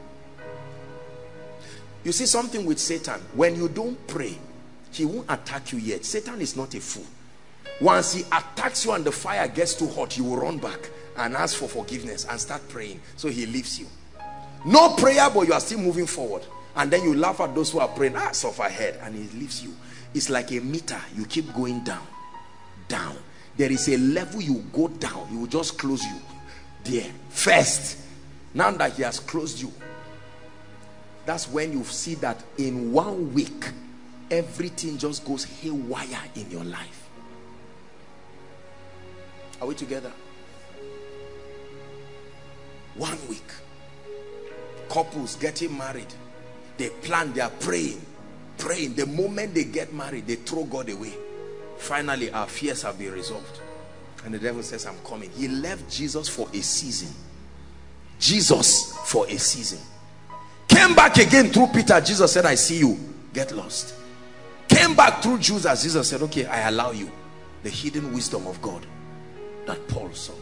you see something with satan. When you don't pray he won't attack you yet. Satan is not a fool. Once he attacks you and the fire gets too hot you will run back and ask for forgiveness and start praying. So he leaves you. No prayer but you are still moving forward. And then you laugh at those who are praying ah suffer head and he leaves you. It's like a meter. You keep going down down. There is a level you go down. He will just close you there first. Now that he has closed you that's when you see that in one week everything just goes haywire in your life. Are we together? One week couples getting married they plan they are praying praying. The moment they get married they throw god away. Finally our fears have been resolved. And the devil says i'm coming. He left jesus for a season. Jesus for a season came back again through peter. Jesus said i see you. Get lost. Came back through judas. Jesus said okay i allow you the hidden wisdom of god that paul saw.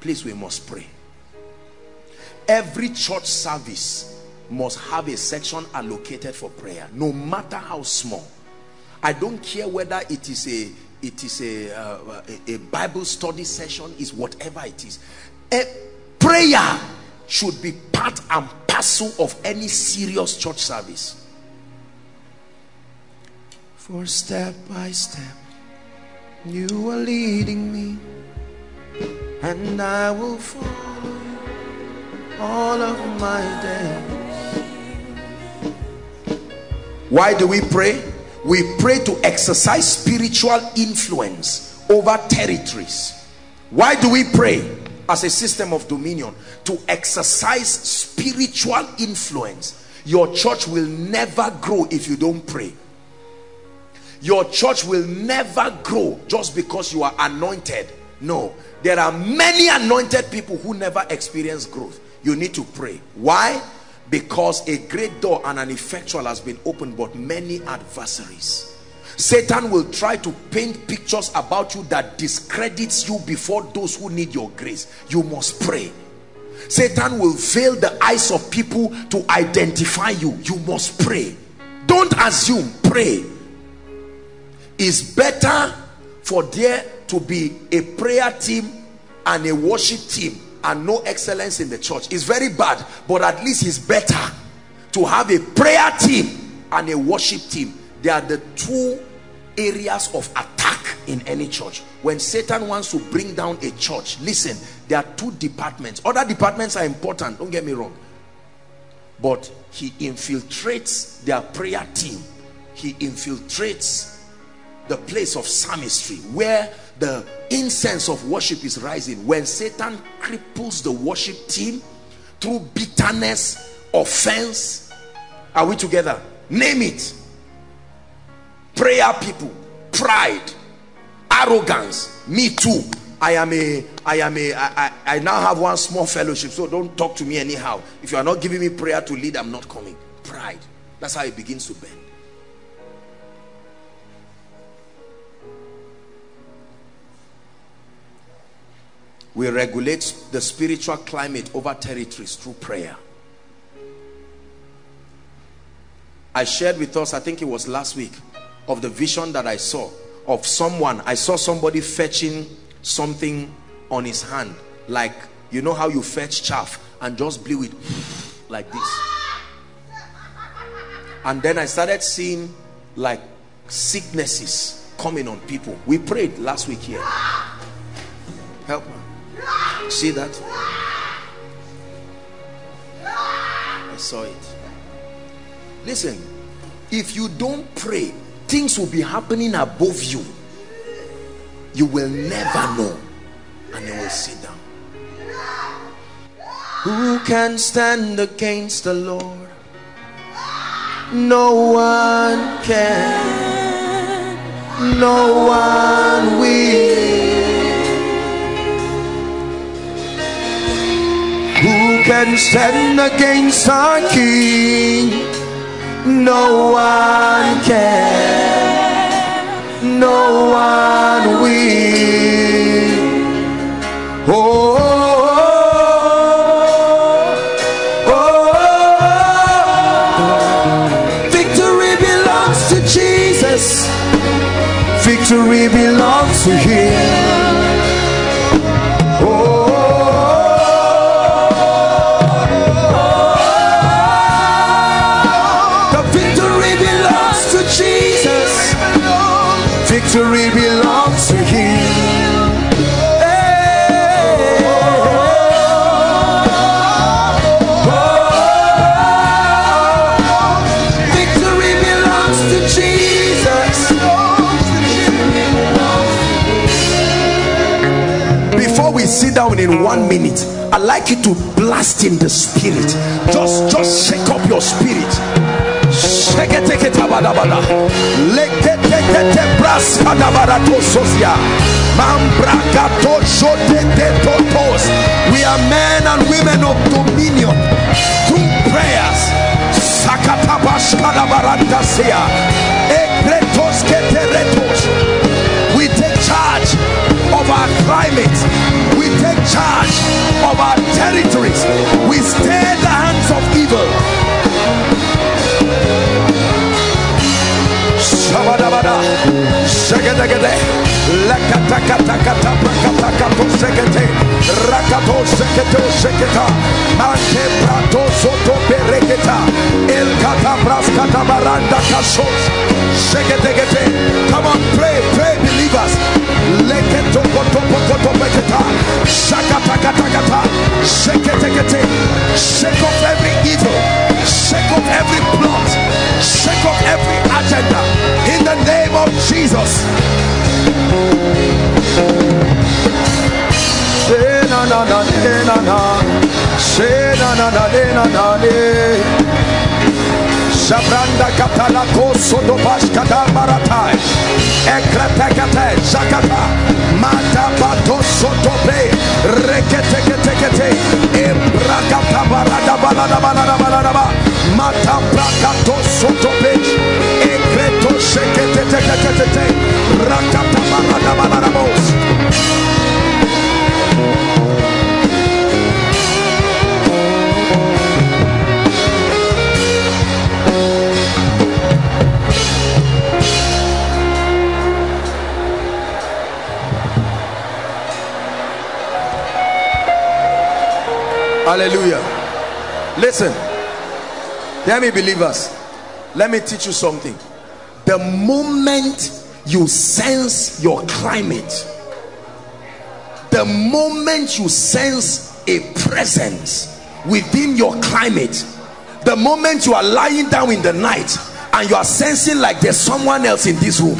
Please we must pray. Every church service must have a section allocated for prayer no matter how small. I don't care whether it is a it is a uh, a, a, bible study session is whatever it is. A prayer should be part and parcel of any serious church service for step by step you are leading me and i will follow all of my days. Why do we pray? We pray to exercise spiritual influence over territories. Why do we pray? As a system of dominion to exercise spiritual influence. Your church will never grow if you don't pray. Your church will never grow just because you are anointed. No, there are many anointed people who never experience growth you need to pray why because a great door and an effectual has been opened but many adversaries satan will try to paint pictures about you that discredits you before those who need your grace. You must pray. Satan will veil the eyes of people to identify you. You must pray. Don't assume. Pray. It's better for there to be a prayer team and a worship team and no excellence in the church. Is very bad but at least it's better to have a prayer team and a worship team. They are the two areas of attack in any church. When satan wants to bring down a church listen there are two departments. Other departments are important don't get me wrong. But he infiltrates their prayer team. He infiltrates the place of psalmistry where the incense of worship is rising. When satan cripples the worship team through bitterness offense are we together? Name it prayer people pride arrogance. Me too. I am a i am a I, I now have one small fellowship so don't talk to me anyhow. If you are not giving me prayer to lead i'm not coming. Pride. That's how it begins to bend. We regulate the spiritual climate over territories through prayer. I shared with us, I think it was last week, of the vision that I saw of someone. I saw somebody fetching something on his hand, like you know how you fetch chaff and just blew it like this. And then I started seeing like sicknesses coming on people. We prayed last week here. Help me. See that? I saw it. Listen, if you don't pray, things will be happening above you. You will never know. And you will sit down. Who can stand against the Lord? No one can. No one will. Who can stand against our King? No one can. No one will. Oh oh, oh, oh, oh. victory belongs to Jesus. Victory belongs to Him. In one minute, I'd like you to blast in the spirit. Just, just shake up your spirit. Shake it, take it, abadabada. Leke, teke, te, bras, kadabarato, sosia. Mambrakato, shote, te, totos. We are men and women of dominion. Through prayers. Sakatabash, kadabaranta, sea. Ekretos, keteretos. We take charge of our climate. Charge of our territories. We stay the hands of evil. Shabadabada, shagedagede, lakatakatakata, prakatakato, shekete, rakato, sheketo, sheketa, mante, prato, soto, bereketa, el kata, braskata, baranda, kashos, shegedegede. Come on, pray, pray, believers. Leketo, koto, koto, beketa, shakatakatakata, sheketekete. Shake off every evil, shake off every plot, shake off every agenda in the name of Jesus. Say na na na de na na. Say na na na de na na de. Shabranda katala koso do bashkada maratai. Ekretekete zakata. Mata bato soto be. Rekete kete kete. Embrakata barada balada balada balada ba. Mata brakato soto be. Hallelujah. Listen. Hear me, believers. Let me teach you something. The moment you sense your climate, the moment you sense a presence within your climate, the moment you are lying down in the night and you are sensing like there's someone else in this room,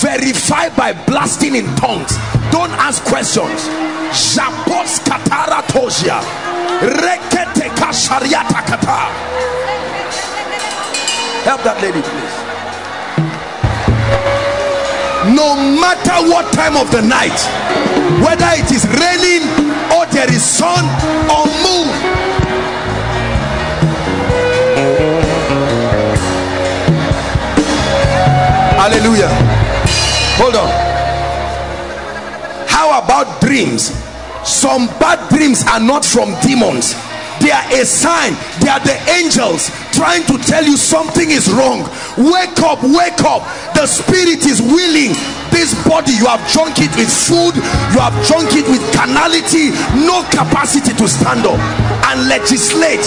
verify by blasting in tongues. Don't ask questions. Japos katara tosia. Kata. Help that lady, please. No matter what time of the night, whether it is raining or there is sun or moon, hallelujah. Hold on. How about dreams? Some bad dreams are not from demons. they are a sign they are the angels trying to tell you something is wrong. Wake up wake up. The spirit is willing. This body you have drunk it with food. You have drunk it with carnality. No capacity to stand up and legislate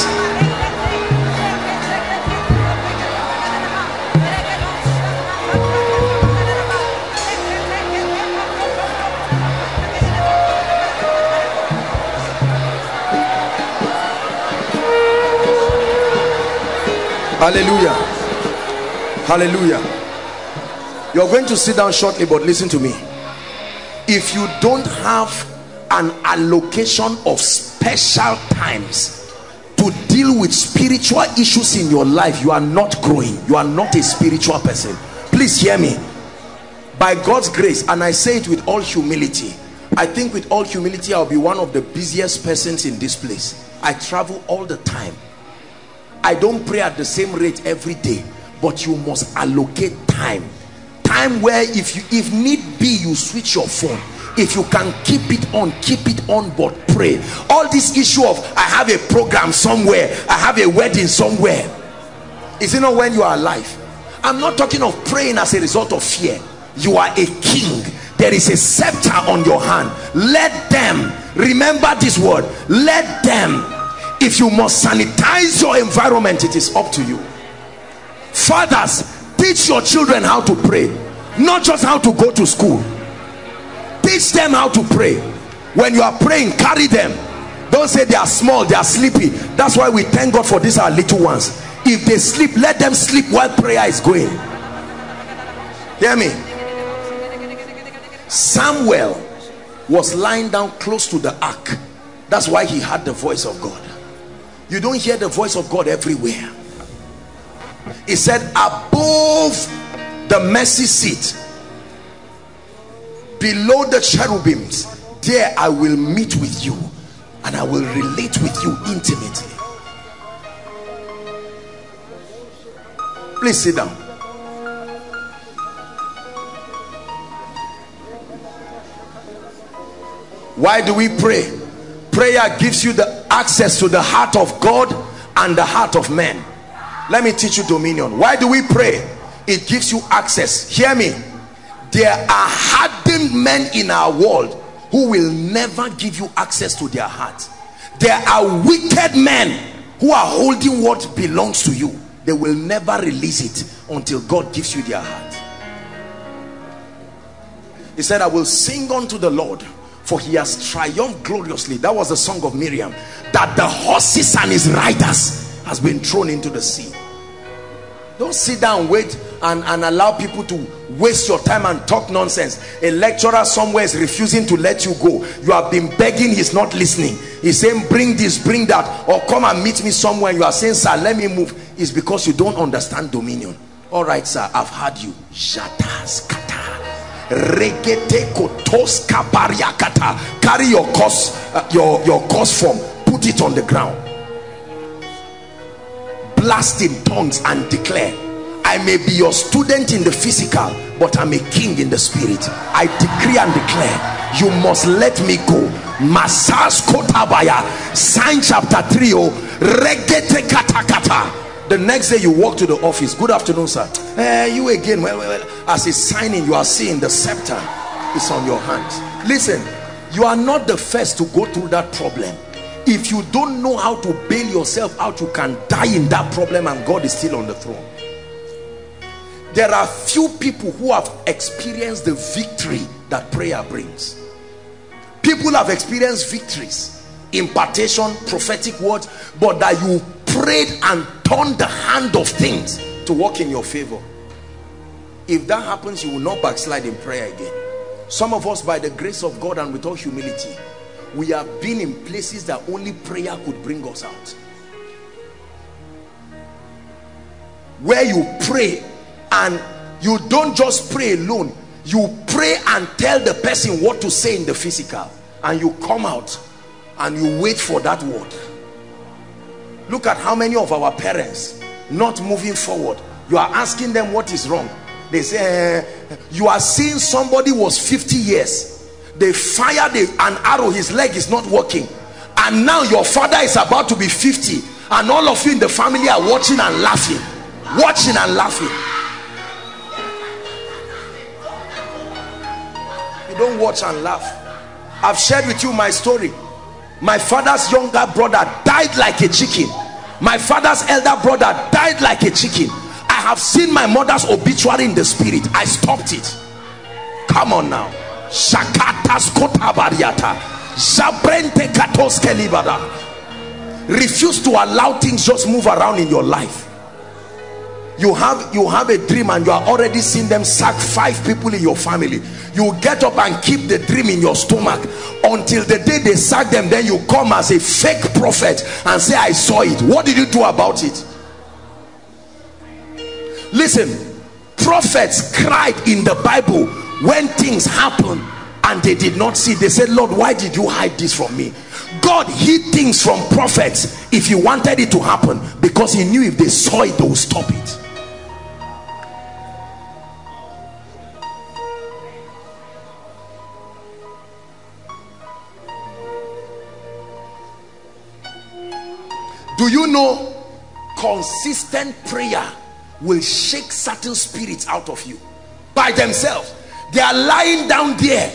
hallelujah. Hallelujah. You're going to sit down shortly but listen to me. If you don't have an allocation of special times to deal with spiritual issues in your life you are not growing. You are not a spiritual person. Please hear me. By God's grace and I say it with all humility I think with all humility I'll be one of the busiest persons in this place. I travel all the time I don't pray at the same rate every day but you must allocate time. Time where if you if need be you switch your phone. If you can keep it on keep it on but pray. All this issue of I have a program somewhere I have a wedding somewhere is it not when you are alive? I'm not talking of praying as a result of fear. You are a king. There is a scepter on your hand. Let them remember this word let them if you must sanitize your environment it is up to you. Fathers teach your children how to pray not just how to go to school. Teach them how to pray. When you are praying carry them. Don't say they are small they are sleepy. That's why we thank god for these our little ones. If they sleep let them sleep while prayer is going. Hear me? Samuel was lying down close to the ark. That's why he had the voice of god you don't hear the voice of God everywhere. He said above the mercy seat below the cherubims there I will meet with you and I will relate with you intimately. Please sit down. Why do we pray prayer gives you the access to the heart of God and the heart of men. Let me teach you dominion. Why do we pray? It gives you access. Hear me. There are hardened men in our world who will never give you access to their heart. There are wicked men who are holding what belongs to you. They will never release it until God gives you their heart. He said I will sing unto the Lord for he has triumphed gloriously. That was the song of Miriam. That the horses and his riders has been thrown into the sea. Don't sit down wait and, and allow people to waste your time and talk nonsense. A lecturer somewhere is refusing to let you go. You have been begging he's not listening. He's saying bring this bring that or come and meet me somewhere. You are saying sir let me move. It's because you don't understand dominion. All right sir i've heard you carry your course uh, your your course form. Put it on the ground. Blast in tongues and declare I may be your student in the physical but I'm a king in the spirit. I decree and declare you must let me go. Masas Kotabaya. Sign chapter 3 oh. Regete kata kata the next day you walk to the office. Good afternoon sir. Eh, you again. Well, well, well. As he's signing you are seeing the scepter is on your hands. Listen you are not the first to go through that problem. If you don't know how to bail yourself out you can die in that problem and God is still on the throne. There are few people who have experienced the victory that prayer brings. People have experienced victories impartation prophetic words but that you prayed and turned the hand of things to work in your favor. If that happens you will not backslide in prayer again. Some of us by the grace of God and with all humility we have been in places that only prayer could bring us out. Where you pray and you don't just pray alone you pray and tell the person what to say in the physical and you come out and you wait for that word look at how many of our parents not moving forward. You are asking them what is wrong. They say eh, you are seeing somebody was 50 years. They fired an arrow. His leg is not working. And now your father is about to be 50 and all of you in the family are watching and laughing. Watching and laughing. You don't watch and laugh. I've shared with you my story my father's younger brother died like a chicken. My father's elder brother died like a chicken. I have seen my mother's obituary in the spirit. I stopped it. Come on now. Zabrente refuse to allow things just move around in your life you have you have a dream and you are already seeing them sack five people in your family. You get up and keep the dream in your stomach until the day they sack them then you come as a fake prophet and say i saw it. What did you do about it? Listen prophets cried in the bible when things happen and they did not see. They said lord why did you hide this from me? God hid things from prophets if he wanted it to happen because he knew if they saw it they would stop it do you know consistent prayer will shake certain spirits out of you? By themselves. They are lying down there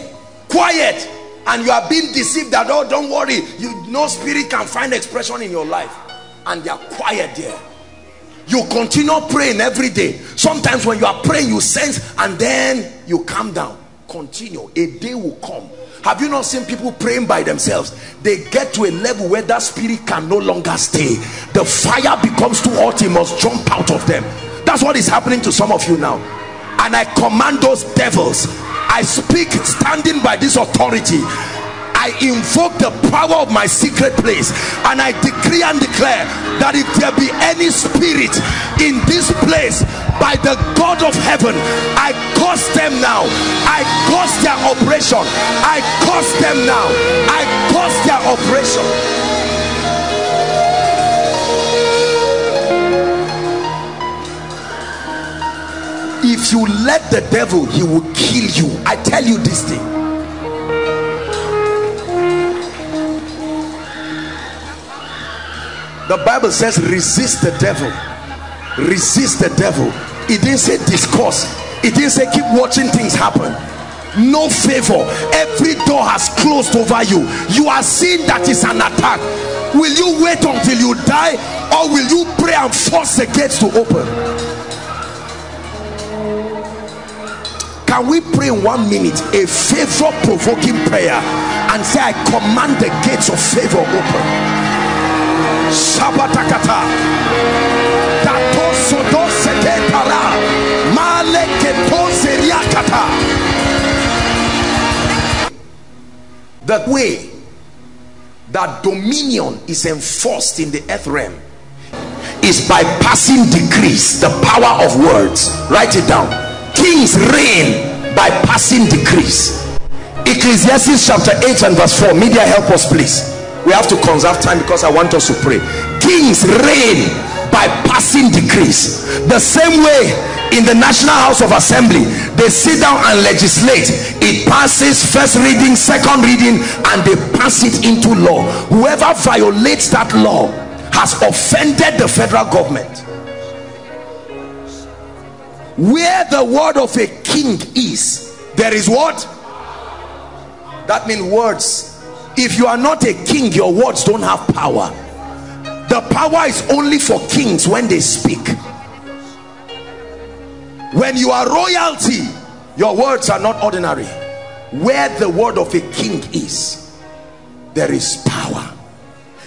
quiet and you are being deceived that oh don't worry. You no spirit can find expression in your life. And they are quiet there. You continue praying every day. Sometimes when you are praying you sense and then you calm down. Continue. A day will come have you not seen people praying by themselves? They get to a level where that spirit can no longer stay. The fire becomes too hot he must jump out of them. That's what is happening to some of you now. And I command those devils I speak standing by this authority. I invoke the power of my secret place. And I decree and declare that if there be any spirit in this place by the God of heaven I curse them now. I curse their operation. I curse them now. I curse their operation. If you let the devil he will kill you. I tell you this thing. The bible says resist the devil resist the devil. It didn't say discourse. It didn't say keep watching things happen. No favor. Every door has closed over you. You are seeing that is an attack. Will you wait until you die or will you pray and force the gates to open? Can we pray in one minute? A favor provoking prayer and say i command the gates of favor open. Shabatakata maleketoseriakata the way that dominion is enforced in the earth realm is by passing decrees the power of words. Write it down. Kings reign by passing decrees. Ecclesiastes chapter 8 and verse 4 media help us please. We have to conserve time because i want us to pray. Kings reign by passing decrees. The same way in the national house of assembly they sit down and legislate. It passes first reading second reading and they pass it into law. Whoever violates that law has offended the federal government. Where the word of a king is there is what? That means words. If you are not a king your words don't have power the power is only for kings when they speak. When you are royalty your words are not ordinary. Where the word of a king is there is power.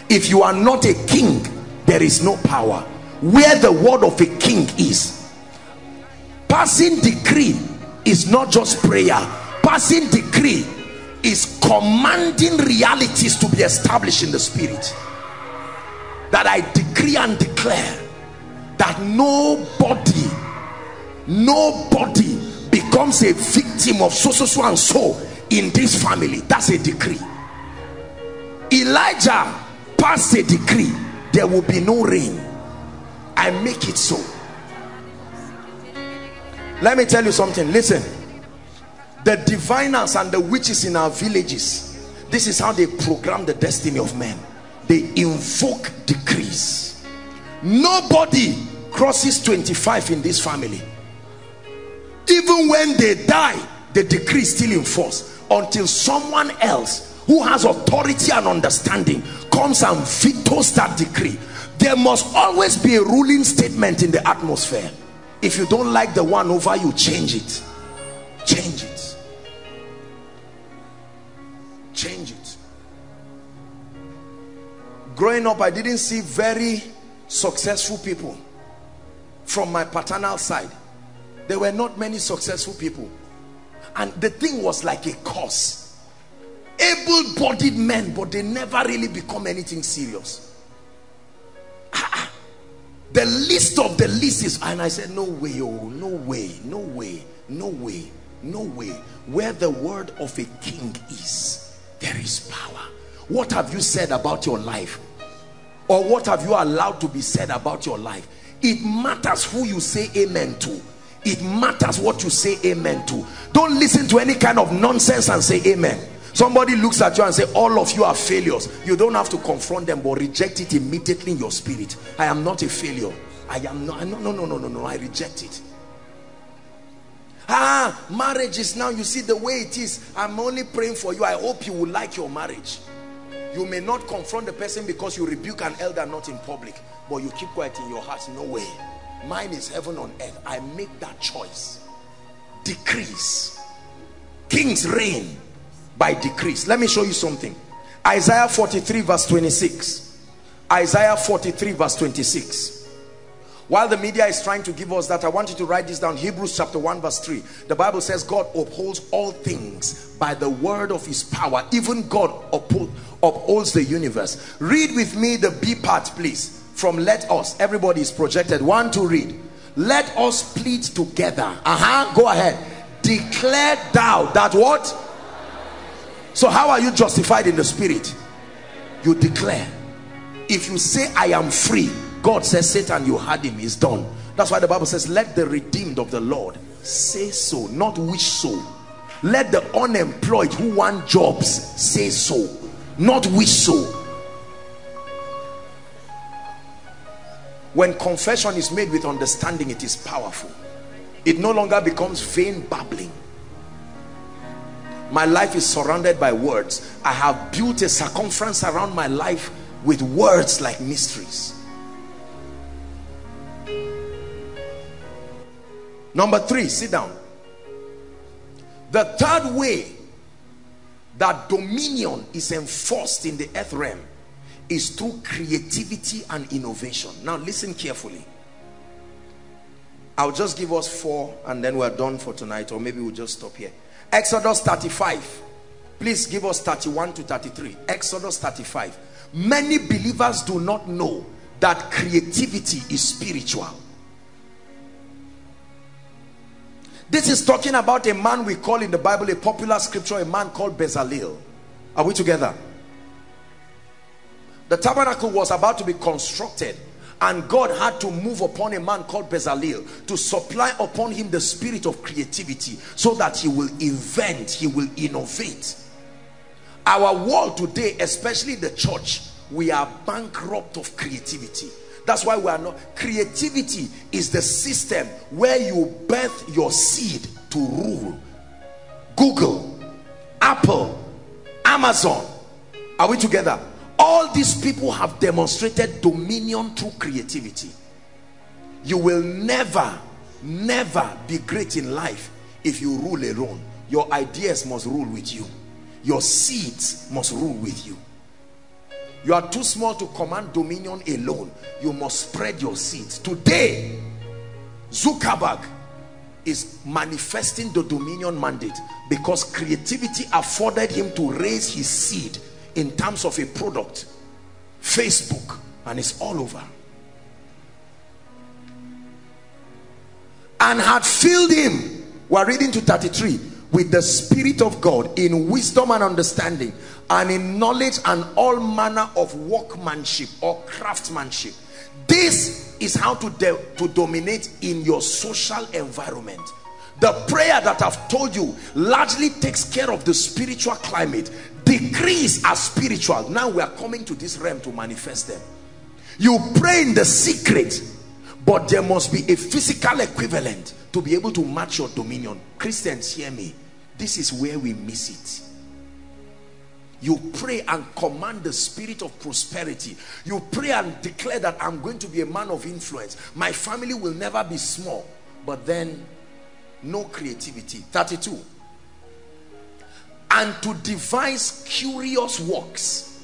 If you are not a king there is no power. Where the word of a king is passing decree is not just prayer. Passing decree is commanding realities to be established in the spirit that I decree and declare that nobody nobody becomes a victim of so so so and so in this family. That's a decree. Elijah passed a decree there will be no rain. I make it so. Let me tell you something. Listen. The diviners and the witches in our villages this is how they program the destiny of men they invoke decrees. Nobody crosses 25 in this family. Even when they die the decree is still in force until someone else who has authority and understanding comes and vetoes that decree. There must always be a ruling statement in the atmosphere. If you don't like the one over you change it. Change it. Change it growing up i didn't see very successful people from my paternal side. There were not many successful people. And the thing was like a curse. Able-bodied men but they never really become anything serious. Ah, ah. the list of the list is and i said no way oh no way no way no way no way. Where the word of a king is there is power. What have you said about your life or what have you allowed to be said about your life? It matters who you say amen to. It matters what you say amen to. Don't listen to any kind of nonsense and say amen. Somebody looks at you and say all of you are failures. You don't have to confront them but reject it immediately in your spirit. I am not a failure. I am not no no no no no no. I reject it. Ah marriage is now you see the way it is. I'm only praying for you. I hope you will like your marriage you may not confront the person because you rebuke an elder not in public but you keep quiet in your heart no way mine is heaven on earth. I make that choice. Decrease. Kings reign by decrease. Let me show you something. Isaiah 43 verse 26 isaiah 43 verse 26 while the media is trying to give us that i want you to write this down. Hebrews chapter 1 verse 3 the bible says god upholds all things by the word of his power. Even god upholds the universe. Read with me the b part please. From let us. Everybody is projected. One to read. Let us plead together. Uh-huh. Go ahead. Declare thou that what? So how are you justified in the spirit? You declare. If you say i am free God says, Satan, you had him, he's done. That's why the Bible says, let the redeemed of the Lord say so, not wish so. Let the unemployed who want jobs say so, not wish so. When confession is made with understanding, it is powerful. It no longer becomes vain babbling. My life is surrounded by words. I have built a circumference around my life with words like mysteries. Number three, sit down. The third way that dominion is enforced in the earth realm is through creativity and innovation. Now listen carefully. I'll just give us four and then we're done for tonight or maybe we'll just stop here. Exodus 35. Please give us 31 to 33. Exodus 35. Many believers do not know that creativity is spiritual. This is talking about a man we call in the Bible, a popular scripture, a man called Bezalel. Are we together? The tabernacle was about to be constructed and God had to move upon a man called Bezalel to supply upon him the spirit of creativity so that he will invent, he will innovate. Our world today, especially the church, we are bankrupt of creativity that's why we are not. Creativity is the system where you birth your seed to rule. Google, Apple, Amazon. Are we together? All these people have demonstrated dominion through creativity. You will never, never be great in life if you rule alone. Your ideas must rule with you. Your seeds must rule with you. You are too small to command dominion alone. You must spread your seeds. Today, Zuckerberg is manifesting the dominion mandate because creativity afforded him to raise his seed in terms of a product. Facebook and it's all over. And had filled him, we're reading to 33, with the Spirit of God in wisdom and understanding and in knowledge and all manner of workmanship or craftsmanship. This is how to, to dominate in your social environment. The prayer that I've told you largely takes care of the spiritual climate. Decrees are spiritual. Now we are coming to this realm to manifest them. You pray in the secret but there must be a physical equivalent to be able to match your dominion. Christians hear me. This is where we miss it you pray and command the spirit of prosperity. You pray and declare that i'm going to be a man of influence. My family will never be small but then no creativity. 32 and to devise curious works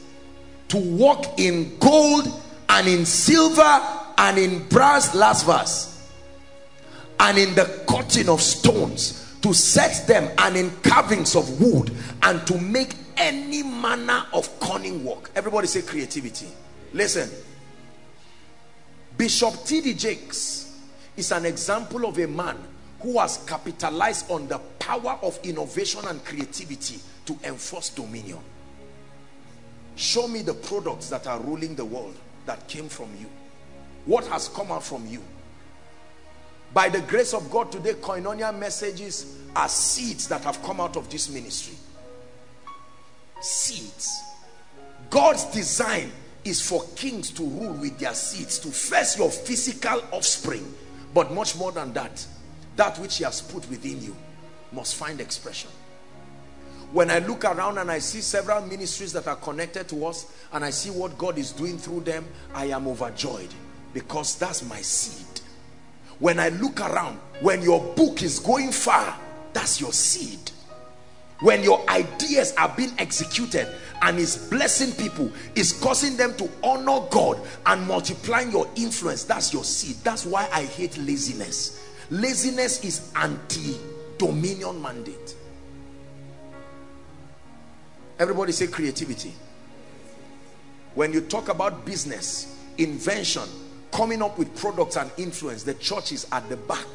to walk in gold and in silver and in brass last verse and in the cutting of stones to set them and in carvings of wood and to make any manner of cunning work. Everybody say creativity. Listen. Bishop td jakes is an example of a man who has capitalized on the power of innovation and creativity to enforce dominion. Show me the products that are ruling the world that came from you. What has come out from you? By the grace of God today koinonia messages are seeds that have come out of this ministry seeds. God's design is for kings to rule with their seeds to first your physical offspring. But much more than that that which he has put within you must find expression. When I look around and I see several ministries that are connected to us and I see what God is doing through them I am overjoyed because that's my seed. When I look around when your book is going far that's your seed when your ideas are being executed and is blessing people is causing them to honor God and multiplying your influence that's your seed. That's why I hate laziness. Laziness is anti-dominion mandate. Everybody say creativity. When you talk about business invention coming up with products and influence the church is at the back.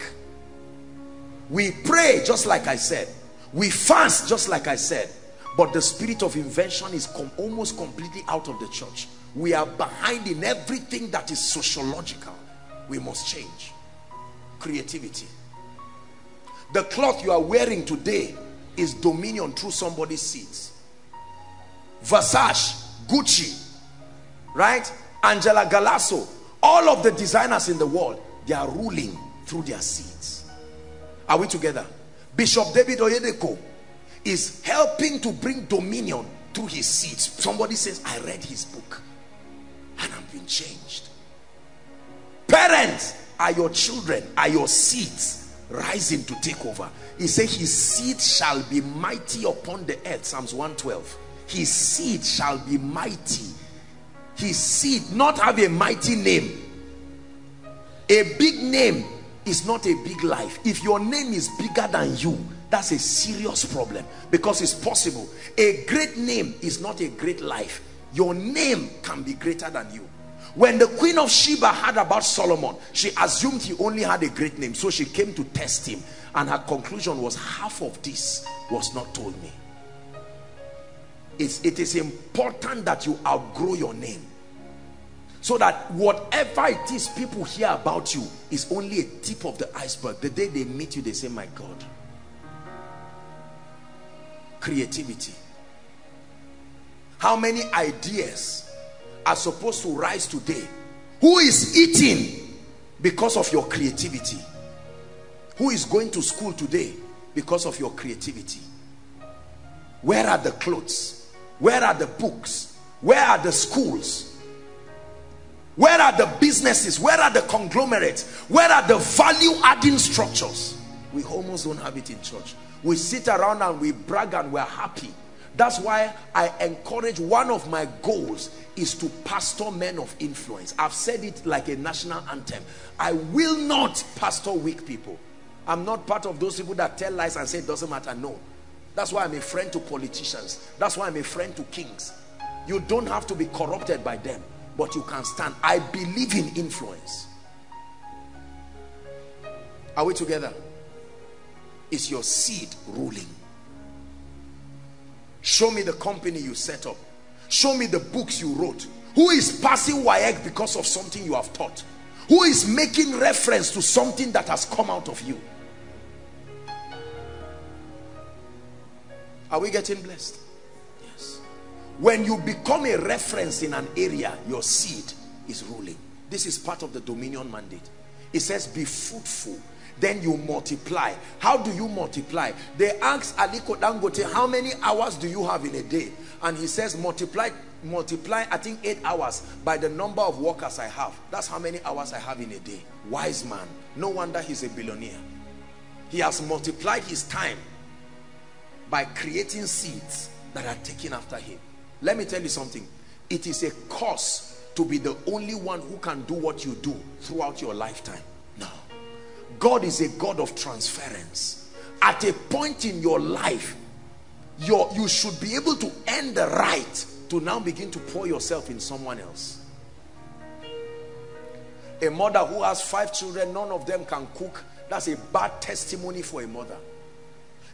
We pray just like I said we fast just like I said but the spirit of invention is com almost completely out of the church. We are behind in everything that is sociological. We must change. Creativity. The cloth you are wearing today is dominion through somebody's seeds. Versace Gucci right? Angela Galasso. All of the designers in the world they are ruling through their seeds. Are we together Bishop David Oyedepo is helping to bring dominion through his seeds. Somebody says, I read his book and I'm being changed. Parents are your children, are your seeds rising to take over. He said, his seed shall be mighty upon the earth. Psalms 112. His seed shall be mighty. His seed not have a mighty name. A big name is not a big life. If your name is bigger than you that's a serious problem because it's possible. A great name is not a great life. Your name can be greater than you. When the queen of Sheba heard about Solomon she assumed he only had a great name. So she came to test him. And her conclusion was half of this was not told me. It's, it is important that you outgrow your name so that whatever it is people hear about you is only a tip of the iceberg. The day they meet you they say my god creativity. How many ideas are supposed to rise today? Who is eating because of your creativity? Who is going to school today because of your creativity? Where are the clothes? Where are the books? Where are the schools where are the businesses? Where are the conglomerates? Where are the value adding structures? We almost don't have it in church. We sit around and we brag and we're happy. That's why I encourage one of my goals is to pastor men of influence. I've said it like a national anthem. I will not pastor weak people. I'm not part of those people that tell lies and say it doesn't matter. No. That's why I'm a friend to politicians. That's why I'm a friend to kings. You don't have to be corrupted by them but you can stand. I believe in influence. Are we together? Is your seed ruling? Show me the company you set up. Show me the books you wrote. Who is passing WAEC because of something you have taught? Who is making reference to something that has come out of you? Are we getting blessed when you become a reference in an area your seed is ruling. This is part of the dominion mandate. It says be fruitful then you multiply. How do you multiply? They asked aliko dangote how many hours do you have in a day? And he says multiply multiply i think eight hours by the number of workers i have. That's how many hours i have in a day. Wise man. No wonder he's a billionaire. He has multiplied his time by creating seeds that are taken after him let me tell you something. It is a curse to be the only one who can do what you do throughout your lifetime. No. God is a god of transference. At a point in your life your you should be able to earn the right to now begin to pour yourself in someone else. A mother who has five children none of them can cook that's a bad testimony for a mother.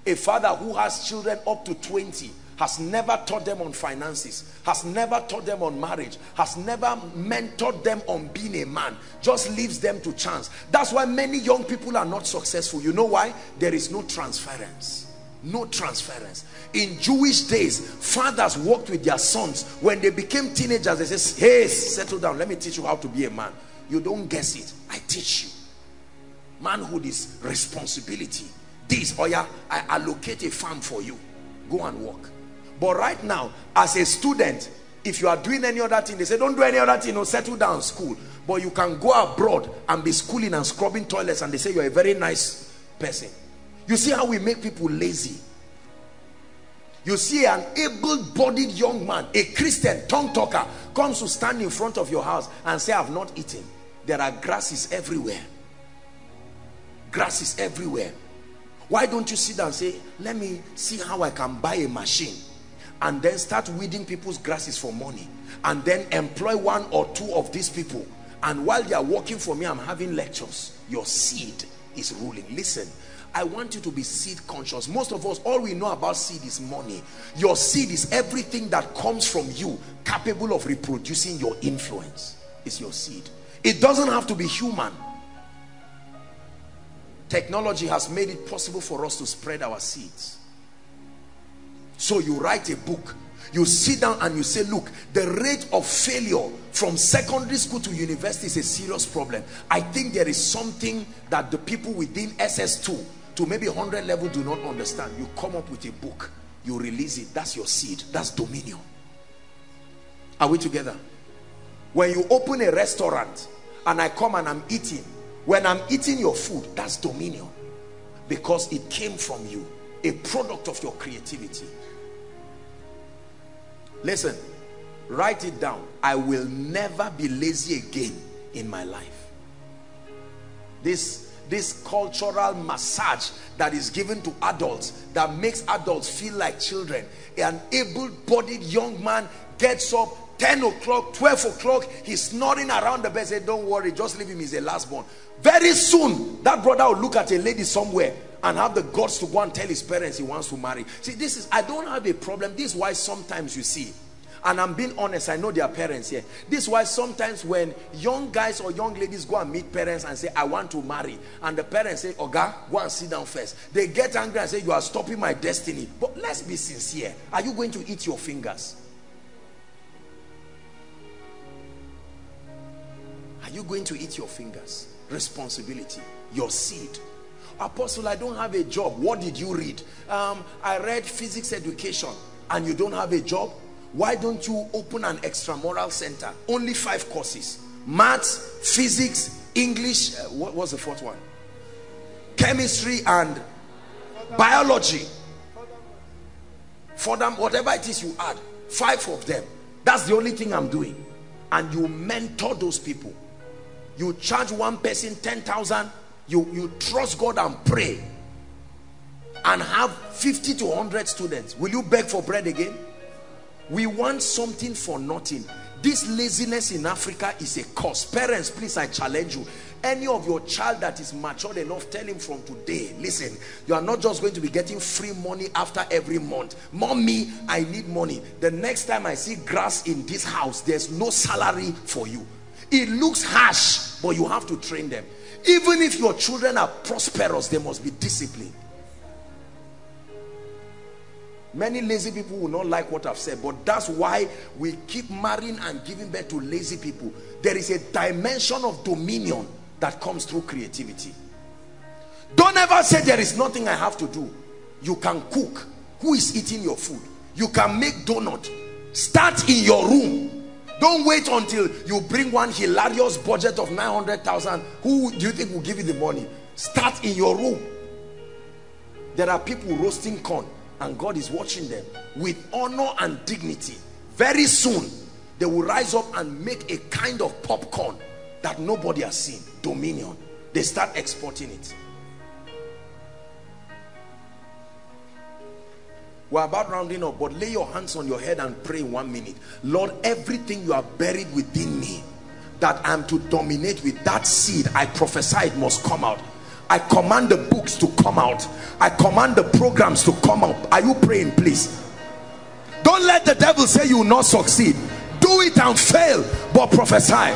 A father who has children up to 20 has never taught them on finances, has never taught them on marriage, has never mentored them on being a man, just leaves them to chance. That's why many young people are not successful. You know why? There is no transference. No transference. In Jewish days, fathers worked with their sons. When they became teenagers, they say, hey, settle down. Let me teach you how to be a man. You don't guess it. I teach you. Manhood is responsibility. This, or yeah, I allocate a farm for you. Go and work. But right now, as a student, if you are doing any other thing, they say, don't do any other thing, no, settle down school. But you can go abroad and be schooling and scrubbing toilets and they say you're a very nice person. You see how we make people lazy. You see an able-bodied young man, a Christian, tongue talker, comes to stand in front of your house and say, I've not eaten. There are grasses everywhere. Grasses everywhere. Why don't you sit down and say, let me see how I can buy a machine and then start weeding people's grasses for money and then employ one or two of these people. And while they are working for me I'm having lectures. Your seed is ruling. Listen I want you to be seed conscious. Most of us all we know about seed is money. Your seed is everything that comes from you capable of reproducing your influence. Is your seed. It doesn't have to be human. Technology has made it possible for us to spread our seeds so you write a book. You sit down and you say look the rate of failure from secondary school to university is a serious problem. I think there is something that the people within ss2 to maybe 100 level do not understand. You come up with a book. You release it. That's your seed. That's dominion. Are we together? When you open a restaurant and i come and i'm eating when i'm eating your food that's dominion. Because it came from you. A product of your creativity listen write it down. I will never be lazy again in my life. This this cultural massage that is given to adults that makes adults feel like children. An able-bodied young man gets up 10 o'clock 12 o'clock he's snoring around the bed say don't worry just leave him he's a last born. Very soon that brother will look at a lady somewhere and have the guts to go and tell his parents he wants to marry. See, this is, I don't have a problem. This is why sometimes you see, and I'm being honest, I know their parents here. This is why sometimes when young guys or young ladies go and meet parents and say, I want to marry, and the parents say, Oga, go and sit down first. They get angry and say, you are stopping my destiny. But let's be sincere. Are you going to eat your fingers? Are you going to eat your fingers? Responsibility, your seed apostle i don't have a job. What did you read? Um, i read physics education and you don't have a job? Why don't you open an extramural center? Only five courses. Maths physics english uh, what was the fourth one? Chemistry and biology. For them whatever it is you add five of them. That's the only thing i'm doing. And you mentor those people. You charge one person 10,000 you you trust God and pray and have 50 to 100 students. Will you beg for bread again? We want something for nothing. This laziness in Africa is a cause parents please I challenge you. Any of your child that is matured enough tell him from today listen you are not just going to be getting free money after every month. Mommy I need money. The next time I see grass in this house there's no salary for you. It looks harsh but you have to train them even if your children are prosperous they must be disciplined Many lazy people will not like what I've said, but that's why we keep marrying and giving birth to lazy people. There is a dimension of dominion that comes through creativity. Don't ever say there is nothing I have to do. You can cook. Who is eating your food? You can make donut. Start in your room. Don't wait until you bring one hilarious budget of 900,000. Who do you think will give you the money? Start in your room. There are people roasting corn and God is watching them with honor and dignity. Very soon, they will rise up and make a kind of popcorn that nobody has seen. Dominion. They start exporting it. We're about rounding up, but lay your hands on your head and pray one minute. Lord, everything you have buried within me that I'm to dominate with that seed, I prophesy it must come out. I command the books to come out. I command the programs to come out. Are you praying, please? Don't let the devil say you will not succeed. Do it and fail, but prophesy.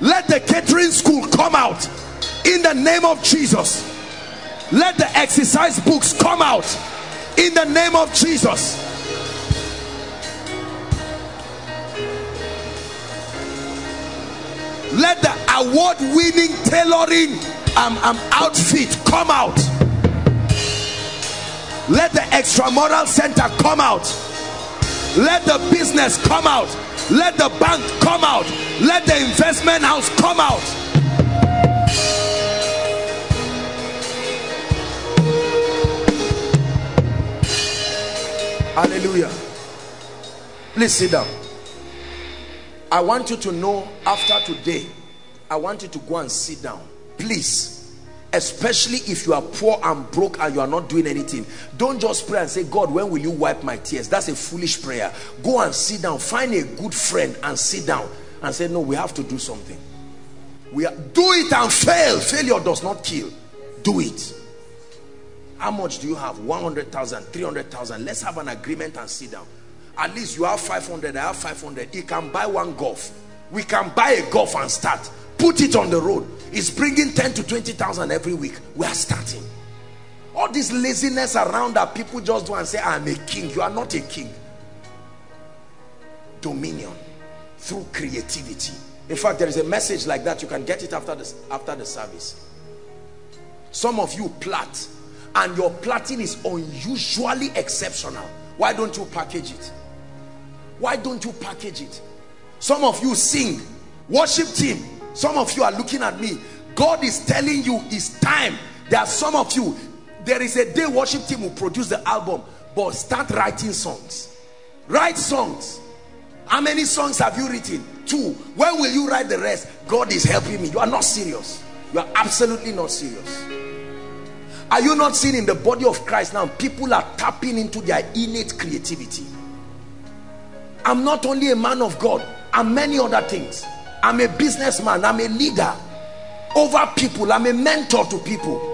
Let the catering school come out in the name of Jesus. Let the exercise books come out in the name of Jesus. Let the award-winning tailoring um, um, outfit come out. Let the extramural center come out. Let the business come out. Let the bank come out. Let the investment house come out hallelujah. Please sit down. I want you to know after today i want you to go and sit down. Please especially if you are poor and broke and you are not doing anything don't just pray and say god when will you wipe my tears? That's a foolish prayer. Go and sit down. Find a good friend and sit down and say no we have to do something. We are, do it and fail. Failure does not kill. Do it how much do you have? 100,000 300,000 let's have an agreement and sit down. At least you have 500 I have 500 he can buy one golf. We can buy a golf and start. Put it on the road. It's bringing 10 to 20,000 every week. We are starting. All this laziness around that people just do and say I'm a king. You are not a king. Dominion through creativity. In fact there is a message like that. You can get it after this after the service. Some of you plait and your plaiting is unusually exceptional. Why don't you package it? Why don't you package it? Some of you sing worship team. Some of you are looking at me. God is telling you it's time. There are some of you there is a day worship team will produce the album but start writing songs. Write songs. How many songs have you written? Two. When will you write the rest? God is helping me. You are not serious. You are absolutely not serious are you not seeing in the body of Christ now people are tapping into their innate creativity? I'm not only a man of God I'm many other things. I'm a businessman I'm a leader over people I'm a mentor to people.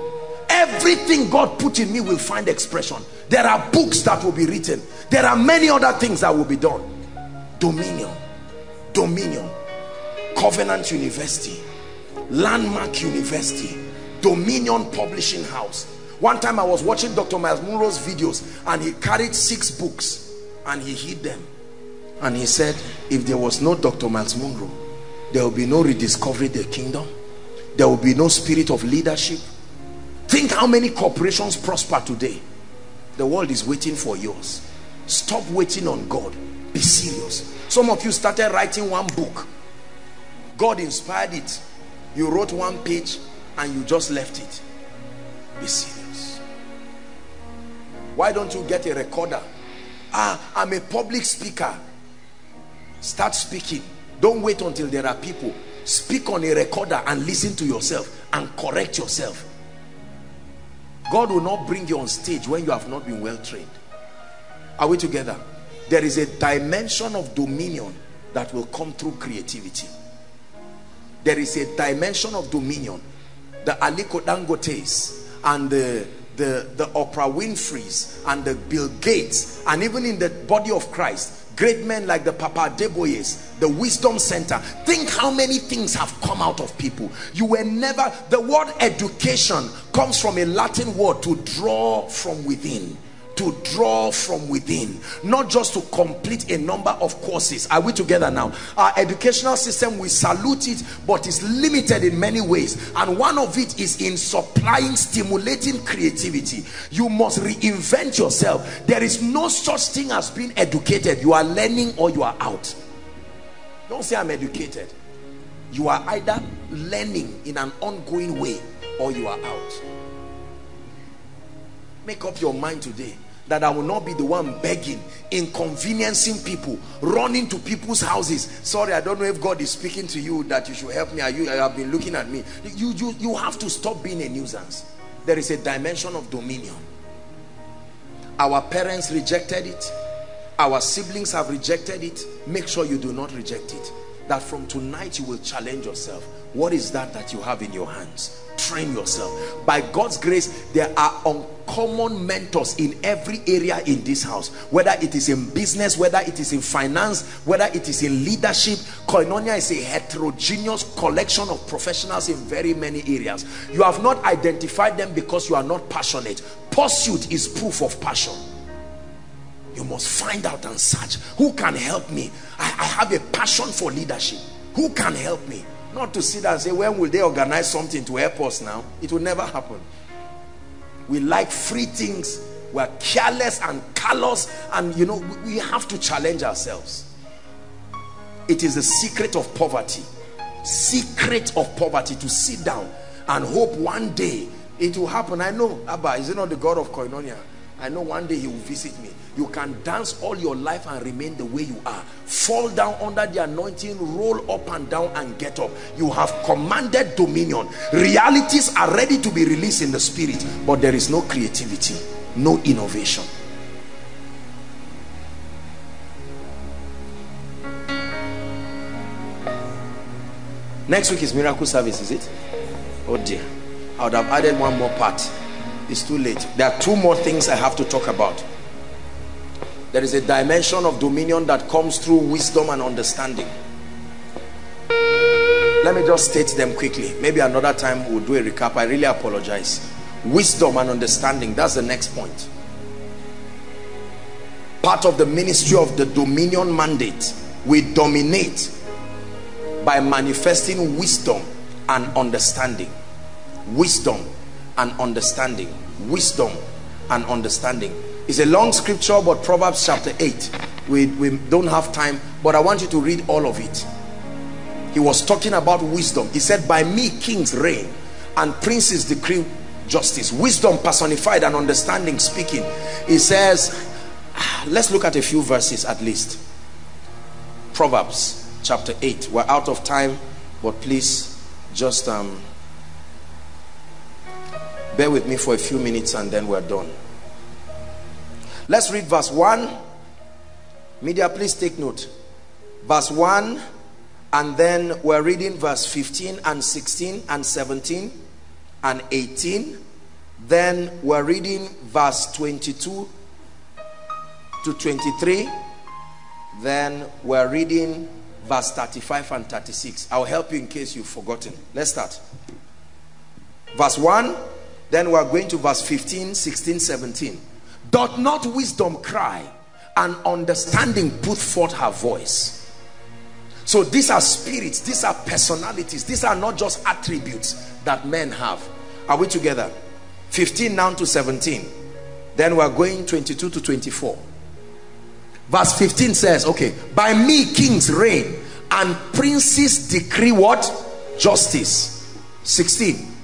Everything God put in me will find expression. There are books that will be written. There are many other things that will be done. Dominion dominion. Covenant university landmark university Dominion Publishing House. One time I was watching Dr. Miles Munroe's videos and he carried six books and he hid them. And he said, if there was no Dr. Miles Munroe, there will be no rediscovery the kingdom. There will be no spirit of leadership. Think how many corporations prosper today. The world is waiting for yours. Stop waiting on God. Be serious. Some of you started writing one book. God inspired it. You wrote one page and you just left it. Be serious. Why don't you get a recorder? Ah i'm a public speaker. Start speaking. Don't wait until there are people. Speak on a recorder and listen to yourself and correct yourself. God will not bring you on stage when you have not been well trained. Are we together? There is a dimension of dominion that will come through creativity. There is a dimension of dominion the Aliko Dangotes and the, the, the Oprah Winfreys and the Bill Gates and even in the body of Christ, great men like the Papa Adeboyes, the Wisdom Center. Think how many things have come out of people. You were never, the word education comes from a Latin word to draw from within to draw from within not just to complete a number of courses. Are we together now? Our educational system we salute it but it's limited in many ways. And one of it is in supplying stimulating creativity. You must reinvent yourself. There is no such thing as being educated. You are learning or you are out. Don't say i'm educated. You are either learning in an ongoing way or you are out. Make up your mind today that I will not be the one begging, inconveniencing people, running to people's houses. Sorry, I don't know if God is speaking to you that you should help me. Are you, have been looking at me. You, you, you have to stop being a nuisance. There is a dimension of dominion. Our parents rejected it. Our siblings have rejected it. Make sure you do not reject it. That from tonight you will challenge yourself. What is that that you have in your hands? train yourself. By God's grace there are uncommon mentors in every area in this house. Whether it is in business whether it is in finance whether it is in leadership koinonia is a heterogeneous collection of professionals in very many areas. You have not identified them because you are not passionate. Pursuit is proof of passion. You must find out and search. Who can help me? I, I have a passion for leadership. Who can help me not to sit and say, when will they organize something to help us now? It will never happen. We like free things. We're careless and callous. And you know, we have to challenge ourselves. It is the secret of poverty. Secret of poverty to sit down and hope one day it will happen. I know, Abba, is it not the God of Koinonia? I know one day he will visit me. You can dance all your life and remain the way you are. Fall down under the anointing, roll up and down and get up. You have commanded dominion. Realities are ready to be released in the spirit, but there is no creativity, no innovation. Next week is miracle service, is it? Oh dear. I would have added one more part it's too late. There are two more things i have to talk about. There is a dimension of dominion that comes through wisdom and understanding. Let me just state them quickly. Maybe another time we'll do a recap. I really apologize. Wisdom and understanding that's the next point. Part of the ministry of the dominion mandate we dominate by manifesting wisdom and understanding. Wisdom and understanding wisdom and understanding. It's a long scripture but proverbs chapter 8 we, we don't have time but i want you to read all of it. He was talking about wisdom. He said by me kings reign and princes decree justice. Wisdom personified and understanding speaking. He says let's look at a few verses at least. Proverbs chapter 8 we're out of time but please just um Bear with me for a few minutes and then we're done. Let's read verse 1. Media, please take note. Verse 1 and then we're reading verse 15 and 16 and 17 and 18. Then we're reading verse 22 to 23. Then we're reading verse 35 and 36. I'll help you in case you've forgotten. Let's start. Verse 1 then we are going to verse 15, 16, 17. Doth not wisdom cry and understanding put forth her voice? So these are spirits, these are personalities, these are not just attributes that men have. Are we together? 15 now to 17. Then we're going 22 to 24. Verse 15 says, okay, by me kings reign and princes decree what? Justice. 16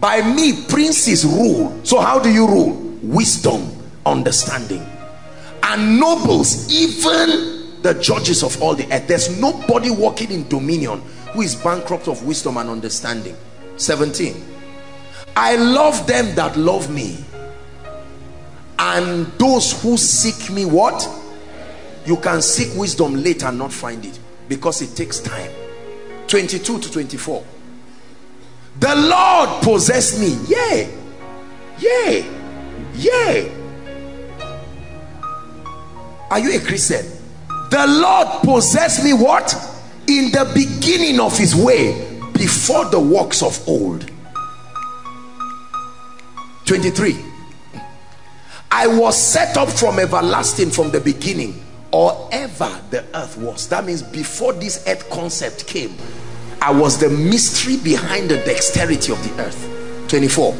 by me princes rule. So how do you rule? Wisdom understanding. And nobles even the judges of all the earth. There's nobody walking in dominion who is bankrupt of wisdom and understanding. 17 i love them that love me. And those who seek me what? You can seek wisdom late and not find it because it takes time. 22 to 24 the Lord possessed me. Yea. Yea. Yea. Are you a Christian? The Lord possessed me what? In the beginning of his way before the works of old. 23. I was set up from everlasting from the beginning or ever the earth was. That means before this earth concept came, I was the mystery behind the dexterity of the earth. 24.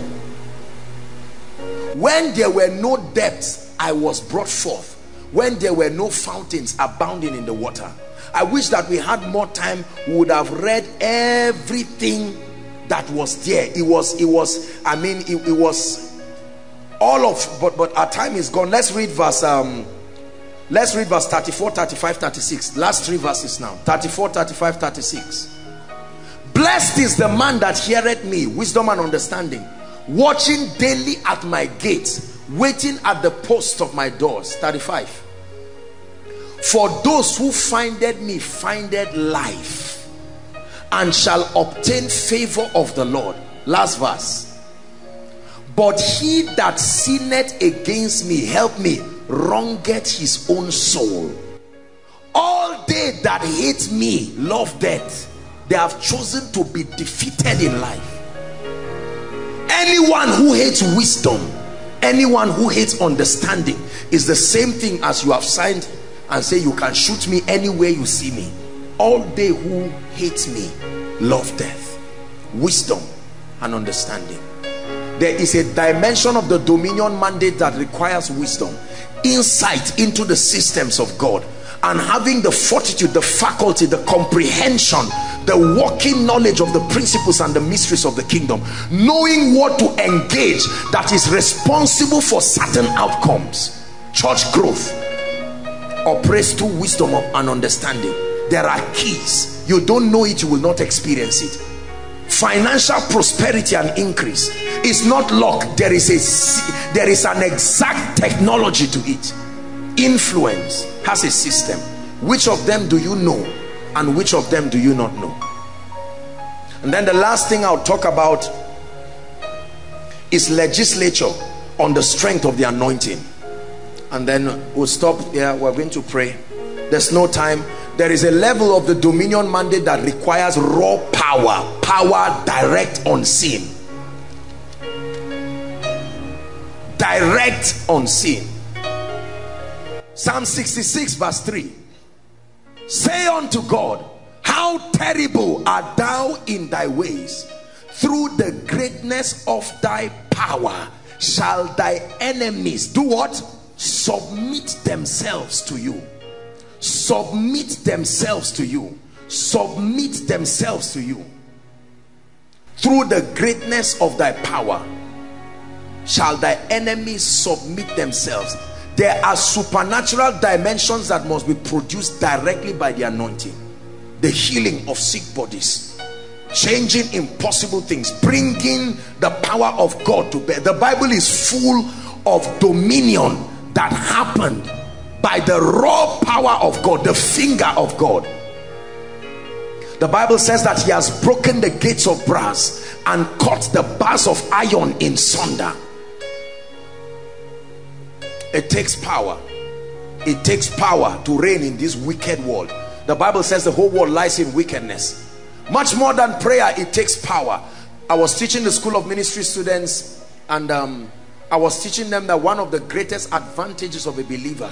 When there were no depths, I was brought forth. When there were no fountains abounding in the water. I wish that we had more time, we would have read everything that was there. It was, it was, I mean, it, it was all of but but our time is gone let's read verse um let's read verse 34 35 36 last three verses now 34 35 36 blessed is the man that heareth me wisdom and understanding watching daily at my gates waiting at the post of my doors. 35 for those who findeth me findeth life and shall obtain favor of the lord. Last verse. But he that sinneth against me help me wrongeth his own soul. All they that hate me love death they have chosen to be defeated in life. Anyone who hates wisdom anyone who hates understanding is the same thing as you have signed and say you can shoot me anywhere you see me. All they who hate me love death wisdom and understanding. There is a dimension of the dominion mandate that requires wisdom insight into the systems of God and having the fortitude the faculty the comprehension the working knowledge of the principles and the mysteries of the kingdom knowing what to engage that is responsible for certain outcomes. Church growth operates through wisdom and understanding. There are keys. You don't know it you will not experience it. Financial prosperity and increase. Is not luck. There is a there is an exact technology to it influence has a system. Which of them do you know? And which of them do you not know? And then the last thing i'll talk about is legislature on the strength of the anointing. And then we'll stop here. We're going to pray. There's no time. There is a level of the dominion mandate that requires raw power power direct unseen direct unseen psalm 66 verse 3 say unto god how terrible art thou in thy ways. Through the greatness of thy power shall thy enemies do what? Submit themselves to you. Submit themselves to you. Submit themselves to you. Through the greatness of thy power shall thy enemies submit themselves there are supernatural dimensions that must be produced directly by the anointing the healing of sick bodies changing impossible things bringing the power of god to bear the bible is full of dominion that happened by the raw power of God, the finger of God. The Bible says that he has broken the gates of brass and cut the bars of iron in sunder. It takes power. It takes power to reign in this wicked world. The Bible says the whole world lies in wickedness. Much more than prayer, it takes power. I was teaching the school of ministry students and um, I was teaching them that one of the greatest advantages of a believer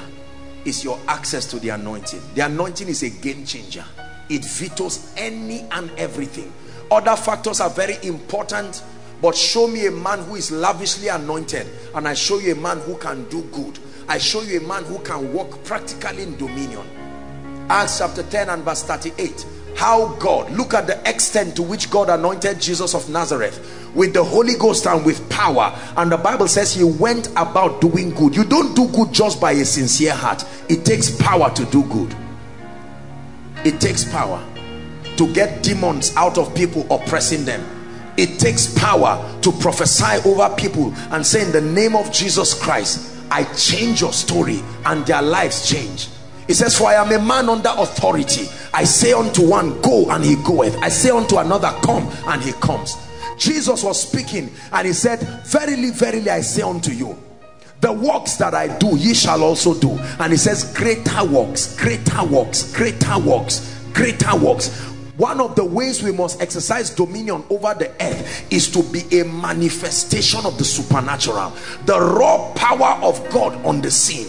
is your access to the anointing the anointing is a game changer it vetoes any and everything other factors are very important but show me a man who is lavishly anointed and I show you a man who can do good. I show you a man who can walk practically in dominion. Acts chapter 10 and verse 38 how God look at the extent to which God anointed Jesus of Nazareth with the Holy Ghost and with power. And the Bible says he went about doing good. You don't do good just by a sincere heart. It takes power to do good. It takes power to get demons out of people oppressing them it takes power to prophesy over people and say in the name of Jesus Christ I change your story and their lives change. It says for I am a man under authority. I say unto one go and he goeth. I say unto another come and he comes. Jesus was speaking and he said verily verily I say unto you the works that I do ye shall also do. And he says greater works greater works greater works greater works one of the ways we must exercise dominion over the earth is to be a manifestation of the supernatural. The raw power of god on the scene.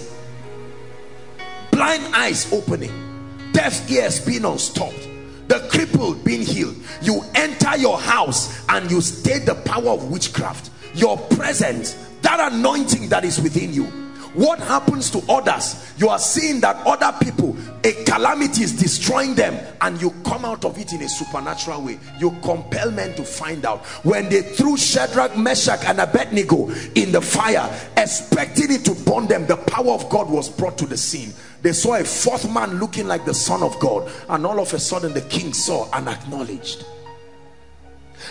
Blind eyes opening. Deaf ears being unstopped. The crippled being healed. You enter your house and you state the power of witchcraft. Your presence that anointing that is within you what happens to others? You are seeing that other people a calamity is destroying them and you come out of it in a supernatural way. You compel men to find out. When they threw Shadrach Meshach and Abednego in the fire expecting it to burn them the power of God was brought to the scene. They saw a fourth man looking like the son of God and all of a sudden the king saw and acknowledged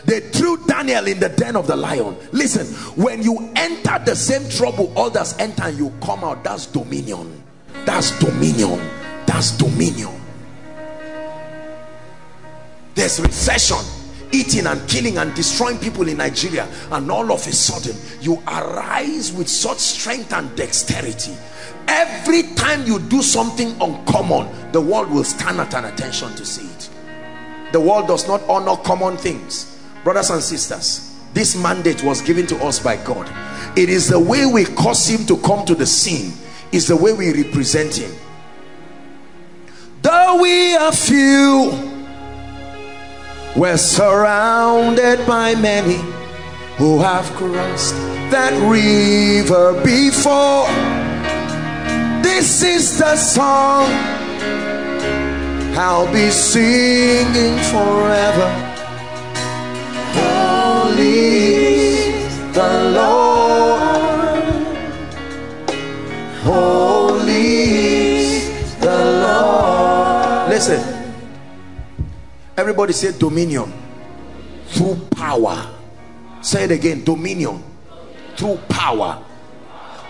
they threw Daniel in the den of the lion. Listen when you enter the same trouble others enter and you come out. That's dominion. That's dominion. That's dominion. There's recession eating and killing and destroying people in Nigeria. And all of a sudden you arise with such strength and dexterity. Every time you do something uncommon the world will stand at an attention to see it. The world does not honor common things brothers and sisters this mandate was given to us by God. It is the way we cause him to come to the scene. Is the way we represent him. Though we are few we're surrounded by many who have crossed that river before. This is the song I'll be singing forever. The Lord. Holy the Lord. Listen. Everybody say dominion through power. Say it again dominion through power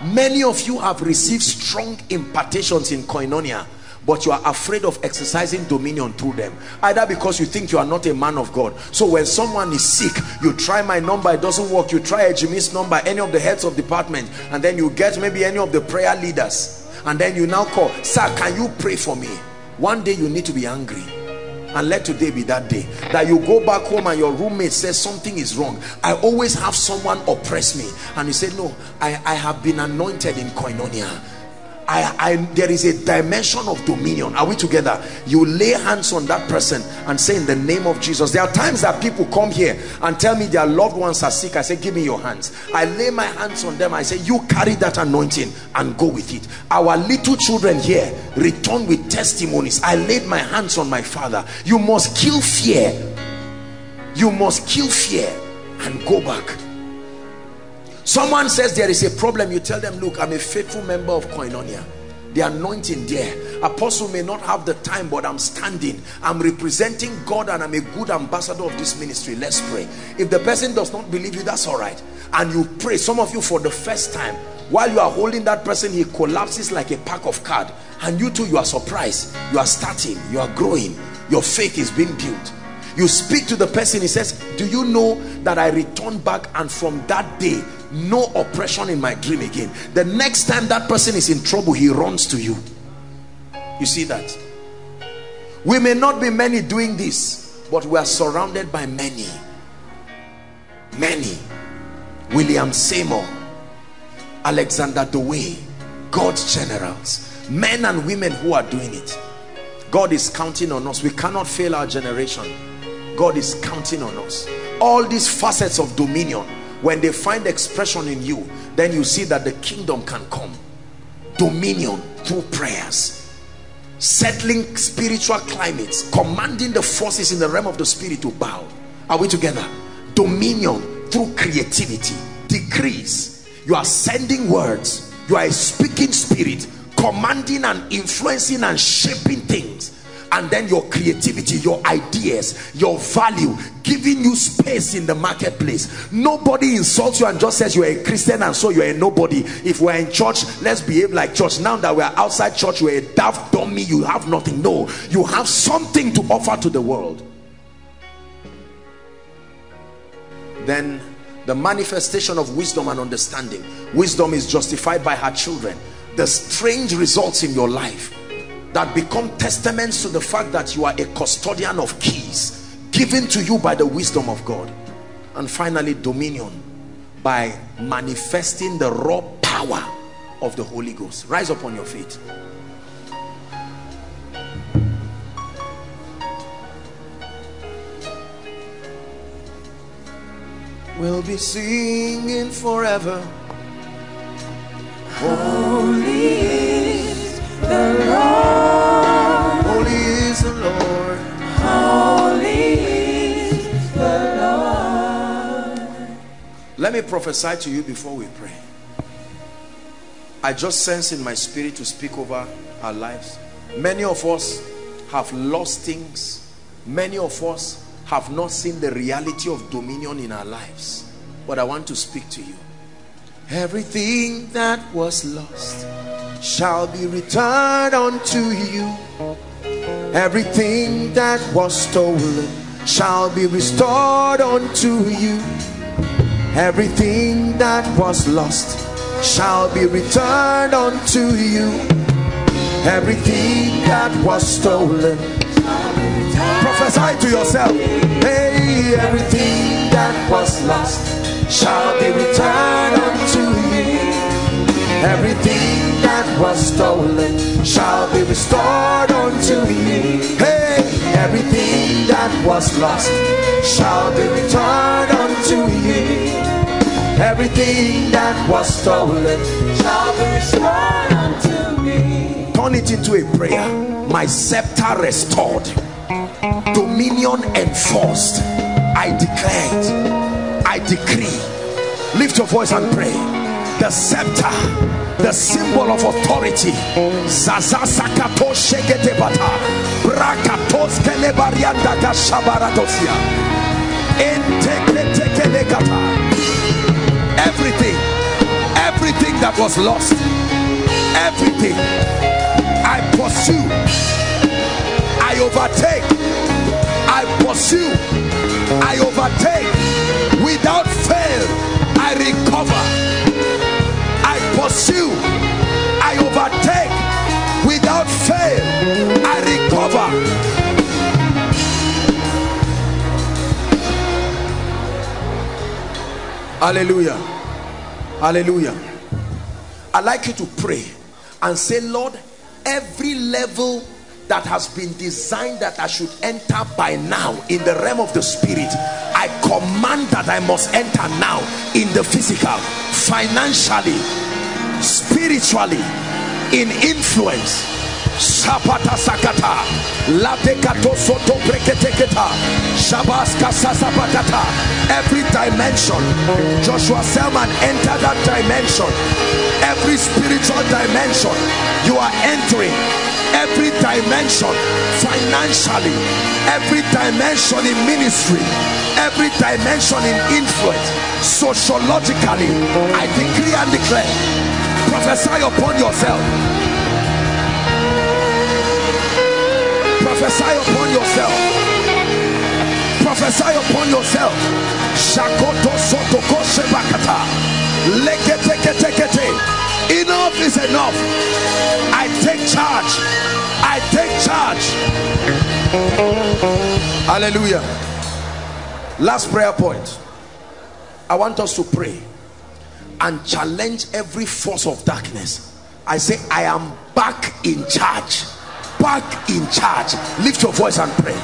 many of you have received strong impartations in koinonia but you are afraid of exercising dominion through them either because you think you are not a man of God. So when someone is sick you try my number it doesn't work. You try a Jimmy's number any of the heads of department and then you get maybe any of the prayer leaders and then you now call sir can you pray for me? One day you need to be angry and let today be that day. That you go back home and your roommate says something is wrong. I always have someone oppress me. And you say no i i have been anointed in koinonia I, I there is a dimension of dominion. Are we together? You lay hands on that person and say in the name of jesus. There are times that people come here and tell me their loved ones are sick. I say give me your hands. I lay my hands on them. I say you carry that anointing and go with it. Our little children here return with testimonies. I laid my hands on my father. You must kill fear. You must kill fear and go back someone says there is a problem. You tell them look i'm a faithful member of koinonia. The anointing there. Apostle may not have the time but i'm standing. I'm representing god and i'm a good ambassador of this ministry. Let's pray. If the person does not believe you that's all right. And you pray. Some of you for the first time while you are holding that person he collapses like a pack of card. And you too you are surprised. You are starting. You are growing. Your faith is being built. You speak to the person. He says do you know that i returned back and from that day no oppression in my dream again. The next time that person is in trouble he runs to you. You see that? We may not be many doing this but we are surrounded by many. Many. William seymour alexander Dowie, god's generals men and women who are doing it. God is counting on us. We cannot fail our generation. God is counting on us. All these facets of dominion when they find expression in you then you see that the kingdom can come. Dominion through prayers. Settling spiritual climates commanding the forces in the realm of the spirit to bow. Are we together? Dominion through creativity decrease you are sending words. You are a speaking spirit commanding and influencing and shaping things and then your creativity your ideas your value giving you space in the marketplace. Nobody insults you and just says you're a christian and so you're a nobody. If we're in church let's behave like church. Now that we're outside church you're a daft dummy you have nothing. No you have something to offer to the world. Then the manifestation of wisdom and understanding. Wisdom is justified by her children. The strange results in your life that become testaments to the fact that you are a custodian of keys given to you by the wisdom of God. And finally dominion by manifesting the raw power of the Holy Ghost. Rise up on your feet. We'll be singing forever. Holy let me prophesy to you before we pray. I just sense in my spirit to speak over our lives. Many of us have lost things. Many of us have not seen the reality of dominion in our lives. But I want to speak to you. Everything that was lost shall be returned unto you. Everything that was stolen shall be restored unto you everything that was lost shall be returned unto you. Everything that was stolen. Prophesy to yourself. Hey everything that was lost shall be returned unto you. Everything that was stolen shall be restored unto you. Hey everything that was lost shall be returned unto you everything that was stolen. Shall be restored unto me. turn it into a prayer. My scepter restored. Dominion enforced. I declare it. I decree. Lift your voice and pray. The scepter the symbol of authority. Zaza sakato shegete brakatos kelebarianda gashabaratosia enteketekelekata everything that was lost everything I pursue, I overtake, I pursue, I overtake without fail. I recover, I pursue, I overtake without fail. I recover. Hallelujah. Hallelujah. I'd like you to pray and say, Lord, every level that has been designed that I should enter by now in the realm of the spirit, I command that I must enter now in the physical, financially, spiritually, in influence. Sapata sakata, latekato soto breketeketa, shabaska sasapatata. Every dimension, Joshua Selman enter that dimension. Every spiritual dimension, you are entering. Every dimension, financially, every dimension in ministry, every dimension in influence, sociologically. I decree and declare, prophesy upon yourself. Prophesy upon yourself. Prophesy upon yourself. Shakoto sotoko shebakata leketeketekete. Enough is enough. I take charge. I take charge. Hallelujah. Last prayer point. I want us to pray and challenge every force of darkness. I say i am back in charge back in charge. Lift your voice and pray.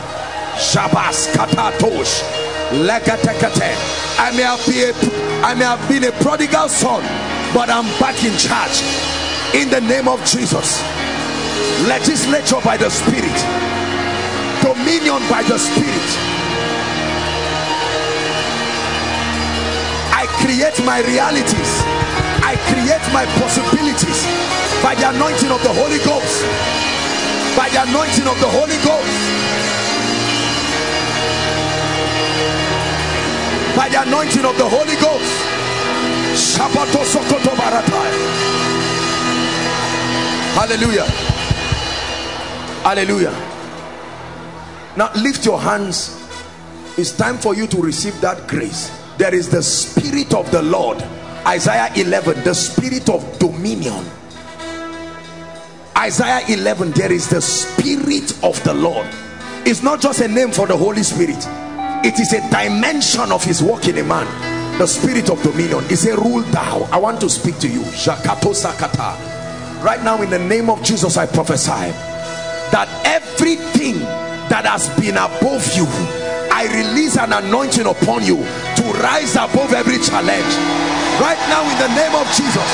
Shabas katatosh legatekate i may have been i may have been a prodigal son but i'm back in charge. In the name of jesus legislature by the spirit dominion by the spirit. I create my realities. I create my possibilities by the anointing of the holy ghost by the anointing of the Holy Ghost. By the anointing of the Holy Ghost. Sokoto. Hallelujah. Hallelujah. Now lift your hands. It's time for you to receive that grace. There is the Spirit of the Lord. Isaiah 11, the Spirit of dominion Isaiah 11 there is the spirit of the Lord. It's not just a name for the Holy Spirit. It is a dimension of his work in a man. The spirit of dominion. Is a rule thou. I want to speak to you. Right now in the name of Jesus I prophesy that everything that has been above you I release an anointing upon you to rise above every challenge. Right now in the name of Jesus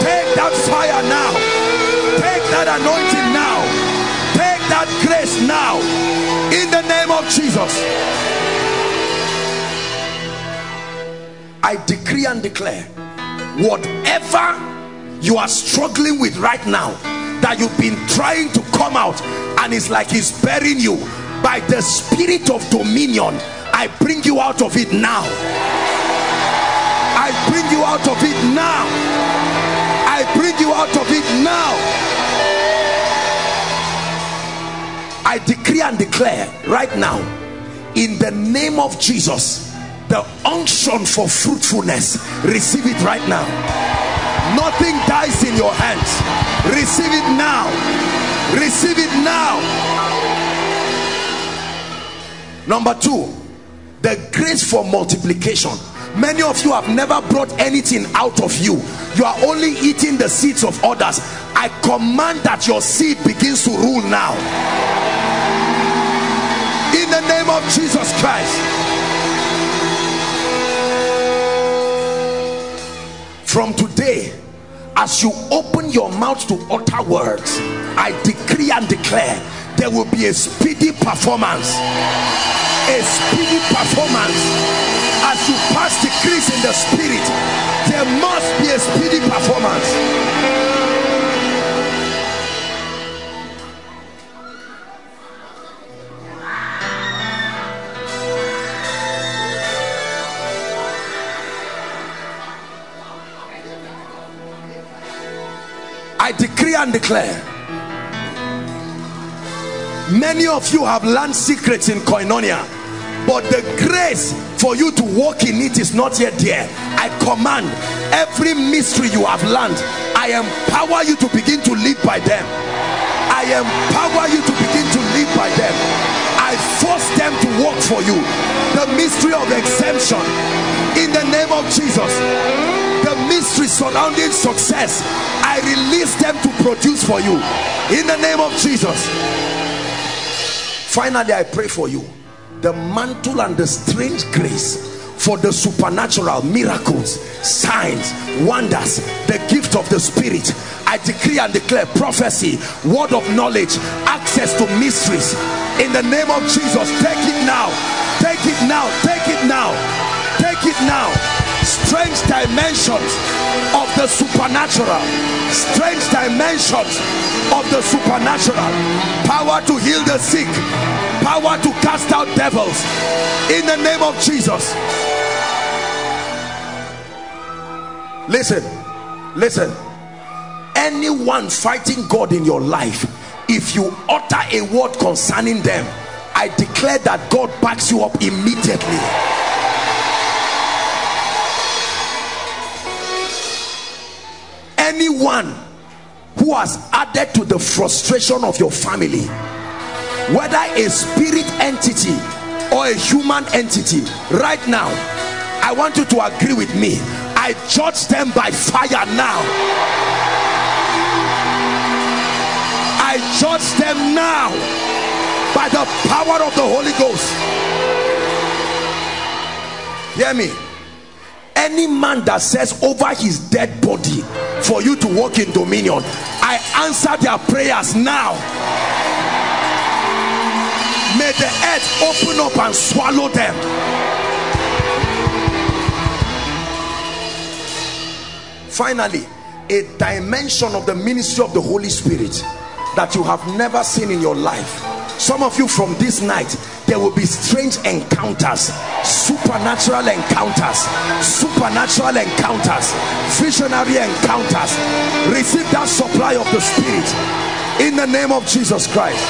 take that fire now take that anointing now. Take that grace now. In the name of Jesus. I decree and declare whatever you are struggling with right now that you've been trying to come out and it's like he's burying you by the spirit of dominion I bring you out of it now. I bring you out of it now I bring you out of it now. I decree and declare right now in the name of Jesus the unction for fruitfulness receive it right now. Nothing dies in your hands. Receive it now. Receive it now. Number two the grace for multiplication many of you have never brought anything out of you. You are only eating the seeds of others. I command that your seed begins to rule now. In the name of jesus christ. From today as you open your mouth to utter words i decree and declare there will be a speedy performance. A speedy performance. As you pass decrees in the spirit there must be a speedy performance. I decree and declare many of you have learned secrets in koinonia but the grace for you to walk in it is not yet there. I command every mystery you have learned I empower you to begin to live by them. I empower you to begin to live by them. I force them to work for you. The mystery of exemption. In the name of Jesus. The mystery surrounding success I release them to produce for you. In the name of Jesus finally I pray for you. The mantle and the strange grace for the supernatural miracles signs wonders the gift of the spirit. I decree and declare prophecy word of knowledge access to mysteries. In the name of Jesus take it now. Take it now. Take it now. Take it now strange dimensions of the supernatural. Strange dimensions of the supernatural. Power to heal the sick. Power to cast out devils. In the name of Jesus. Listen. Listen. Anyone fighting God in your life if you utter a word concerning them I declare that God backs you up immediately anyone who has added to the frustration of your family whether a spirit entity or a human entity right now I want you to agree with me. I judge them by fire now. I judge them now by the power of the Holy Ghost. Hear me any man that says over his dead body for you to walk in dominion I answer their prayers now. May the earth open up and swallow them. Finally a dimension of the ministry of the Holy Spirit that you have never seen in your life. Some of you from this night there will be strange encounters supernatural encounters supernatural encounters visionary encounters. Receive that supply of the spirit in the name of Jesus Christ.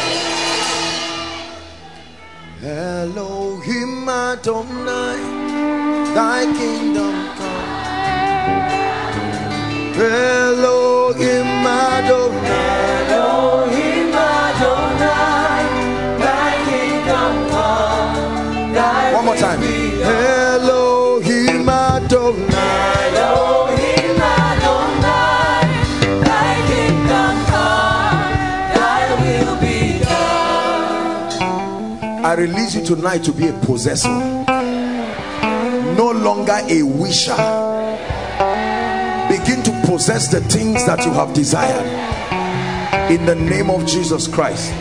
Elohim Adonai thy kingdom come. Elohim Adonai release you tonight to be a possessor. No longer a wisher. Begin to possess the things that you have desired. In the name of Jesus Christ.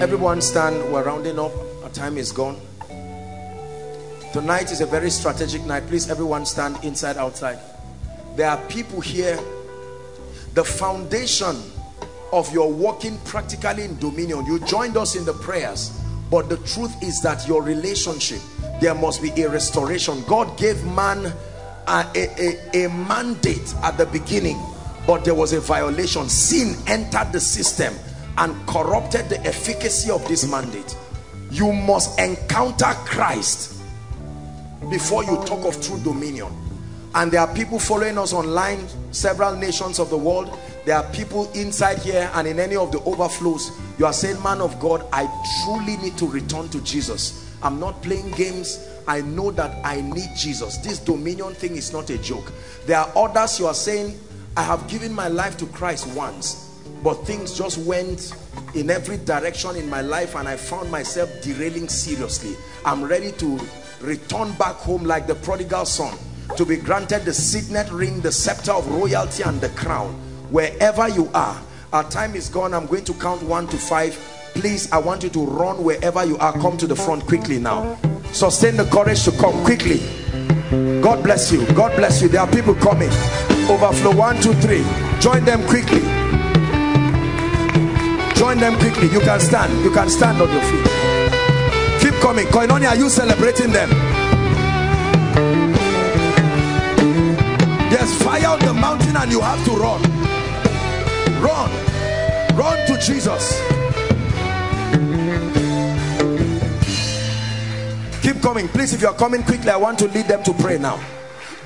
Everyone stand we're rounding up. Our time is gone. Tonight is a very strategic night. Please everyone stand inside outside. There are people here. The foundation of your walking practically in dominion. You joined us in the prayers but the truth is that your relationship there must be a restoration. God gave man a, a, a, mandate at the beginning but there was a violation. Sin entered the system and corrupted the efficacy of this mandate. You must encounter christ before you talk of true dominion. And there are people following us online several nations of the world there are people inside here and in any of the overflows you are saying man of god i truly need to return to jesus. I'm not playing games. I know that i need jesus. This dominion thing is not a joke. There are others you are saying i have given my life to christ once but things just went in every direction in my life and i found myself derailing seriously. I'm ready to return back home like the prodigal son to be granted the signet ring the scepter of royalty and the crown wherever you are our time is gone. I'm going to count one to five. Please i want you to run wherever you are. Come to the front quickly now. Sustain the courage to come quickly. God bless you. God bless you. There are people coming. Overflow one two three. Join them quickly. Join them quickly. You can stand. You can stand on your feet. Keep coming. Koinonia are you celebrating them? There's fire on the mountain and you have to run run. Run to jesus. Keep coming. Please if you're coming quickly i want to lead them to pray now.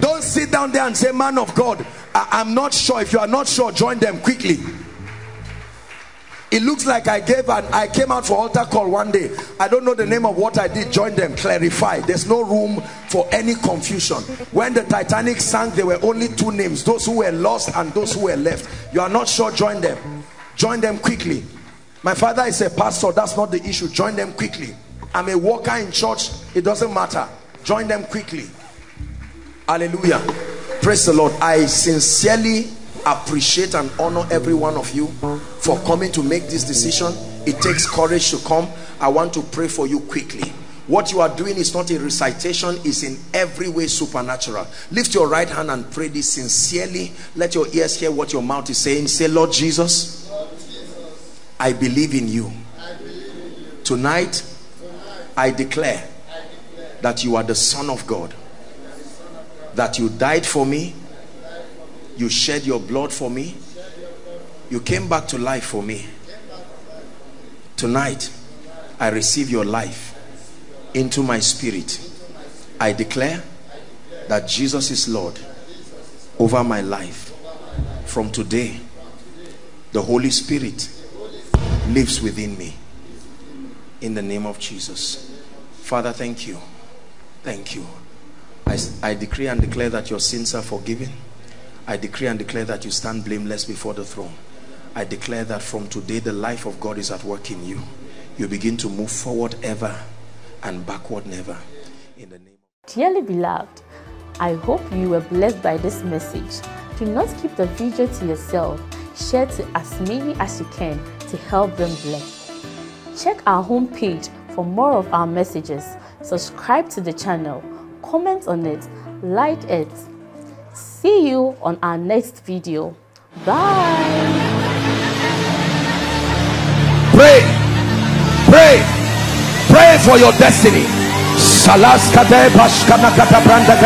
Don't sit down there and say man of god I am not sure. If you are not sure join them quickly it looks like I gave and I came out for altar call one day. I don't know the name of what I did. Join them. Clarify. There's no room for any confusion. When the Titanic sank there were only two names. Those who were lost and those who were left. You are not sure. Join them. Join them quickly. My father is a pastor. That's not the issue. Join them quickly. I'm a worker in church. It doesn't matter. Join them quickly. Hallelujah. Praise the Lord. I sincerely appreciate and honor every one of you for coming to make this decision. It takes courage to come. I want to pray for you quickly. What you are doing is not a recitation is in every way supernatural. Lift your right hand and pray this sincerely. Let your ears hear what your mouth is saying. Say lord jesus, I, believe in you. Tonight I declare that you are the son of god that you died for me you shed your blood for me. You came back to life for me. Tonight, I receive your life into my spirit. I declare that Jesus is Lord over my life. From today, the Holy Spirit lives within me. In the name of Jesus. Father, thank you. Thank you. I, I decree and declare that your sins are forgiven I decree and declare that you stand blameless before the throne. I declare that from today the life of God is at work in you. You begin to move forward ever and backward never. In the name of Dearly beloved, I hope you were blessed by this message. Do not keep the video to yourself. Share to as many as you can to help them bless. Check our homepage for more of our messages. Subscribe to the channel, comment on it, like it, See you on our next video. Bye. Pray. Pray. Pray for your destiny. Salaskate pashkana kata branda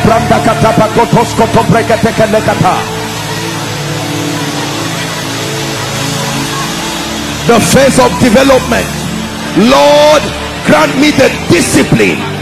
branda kata pakotos koto. The phase of development. Lord, grant me the discipline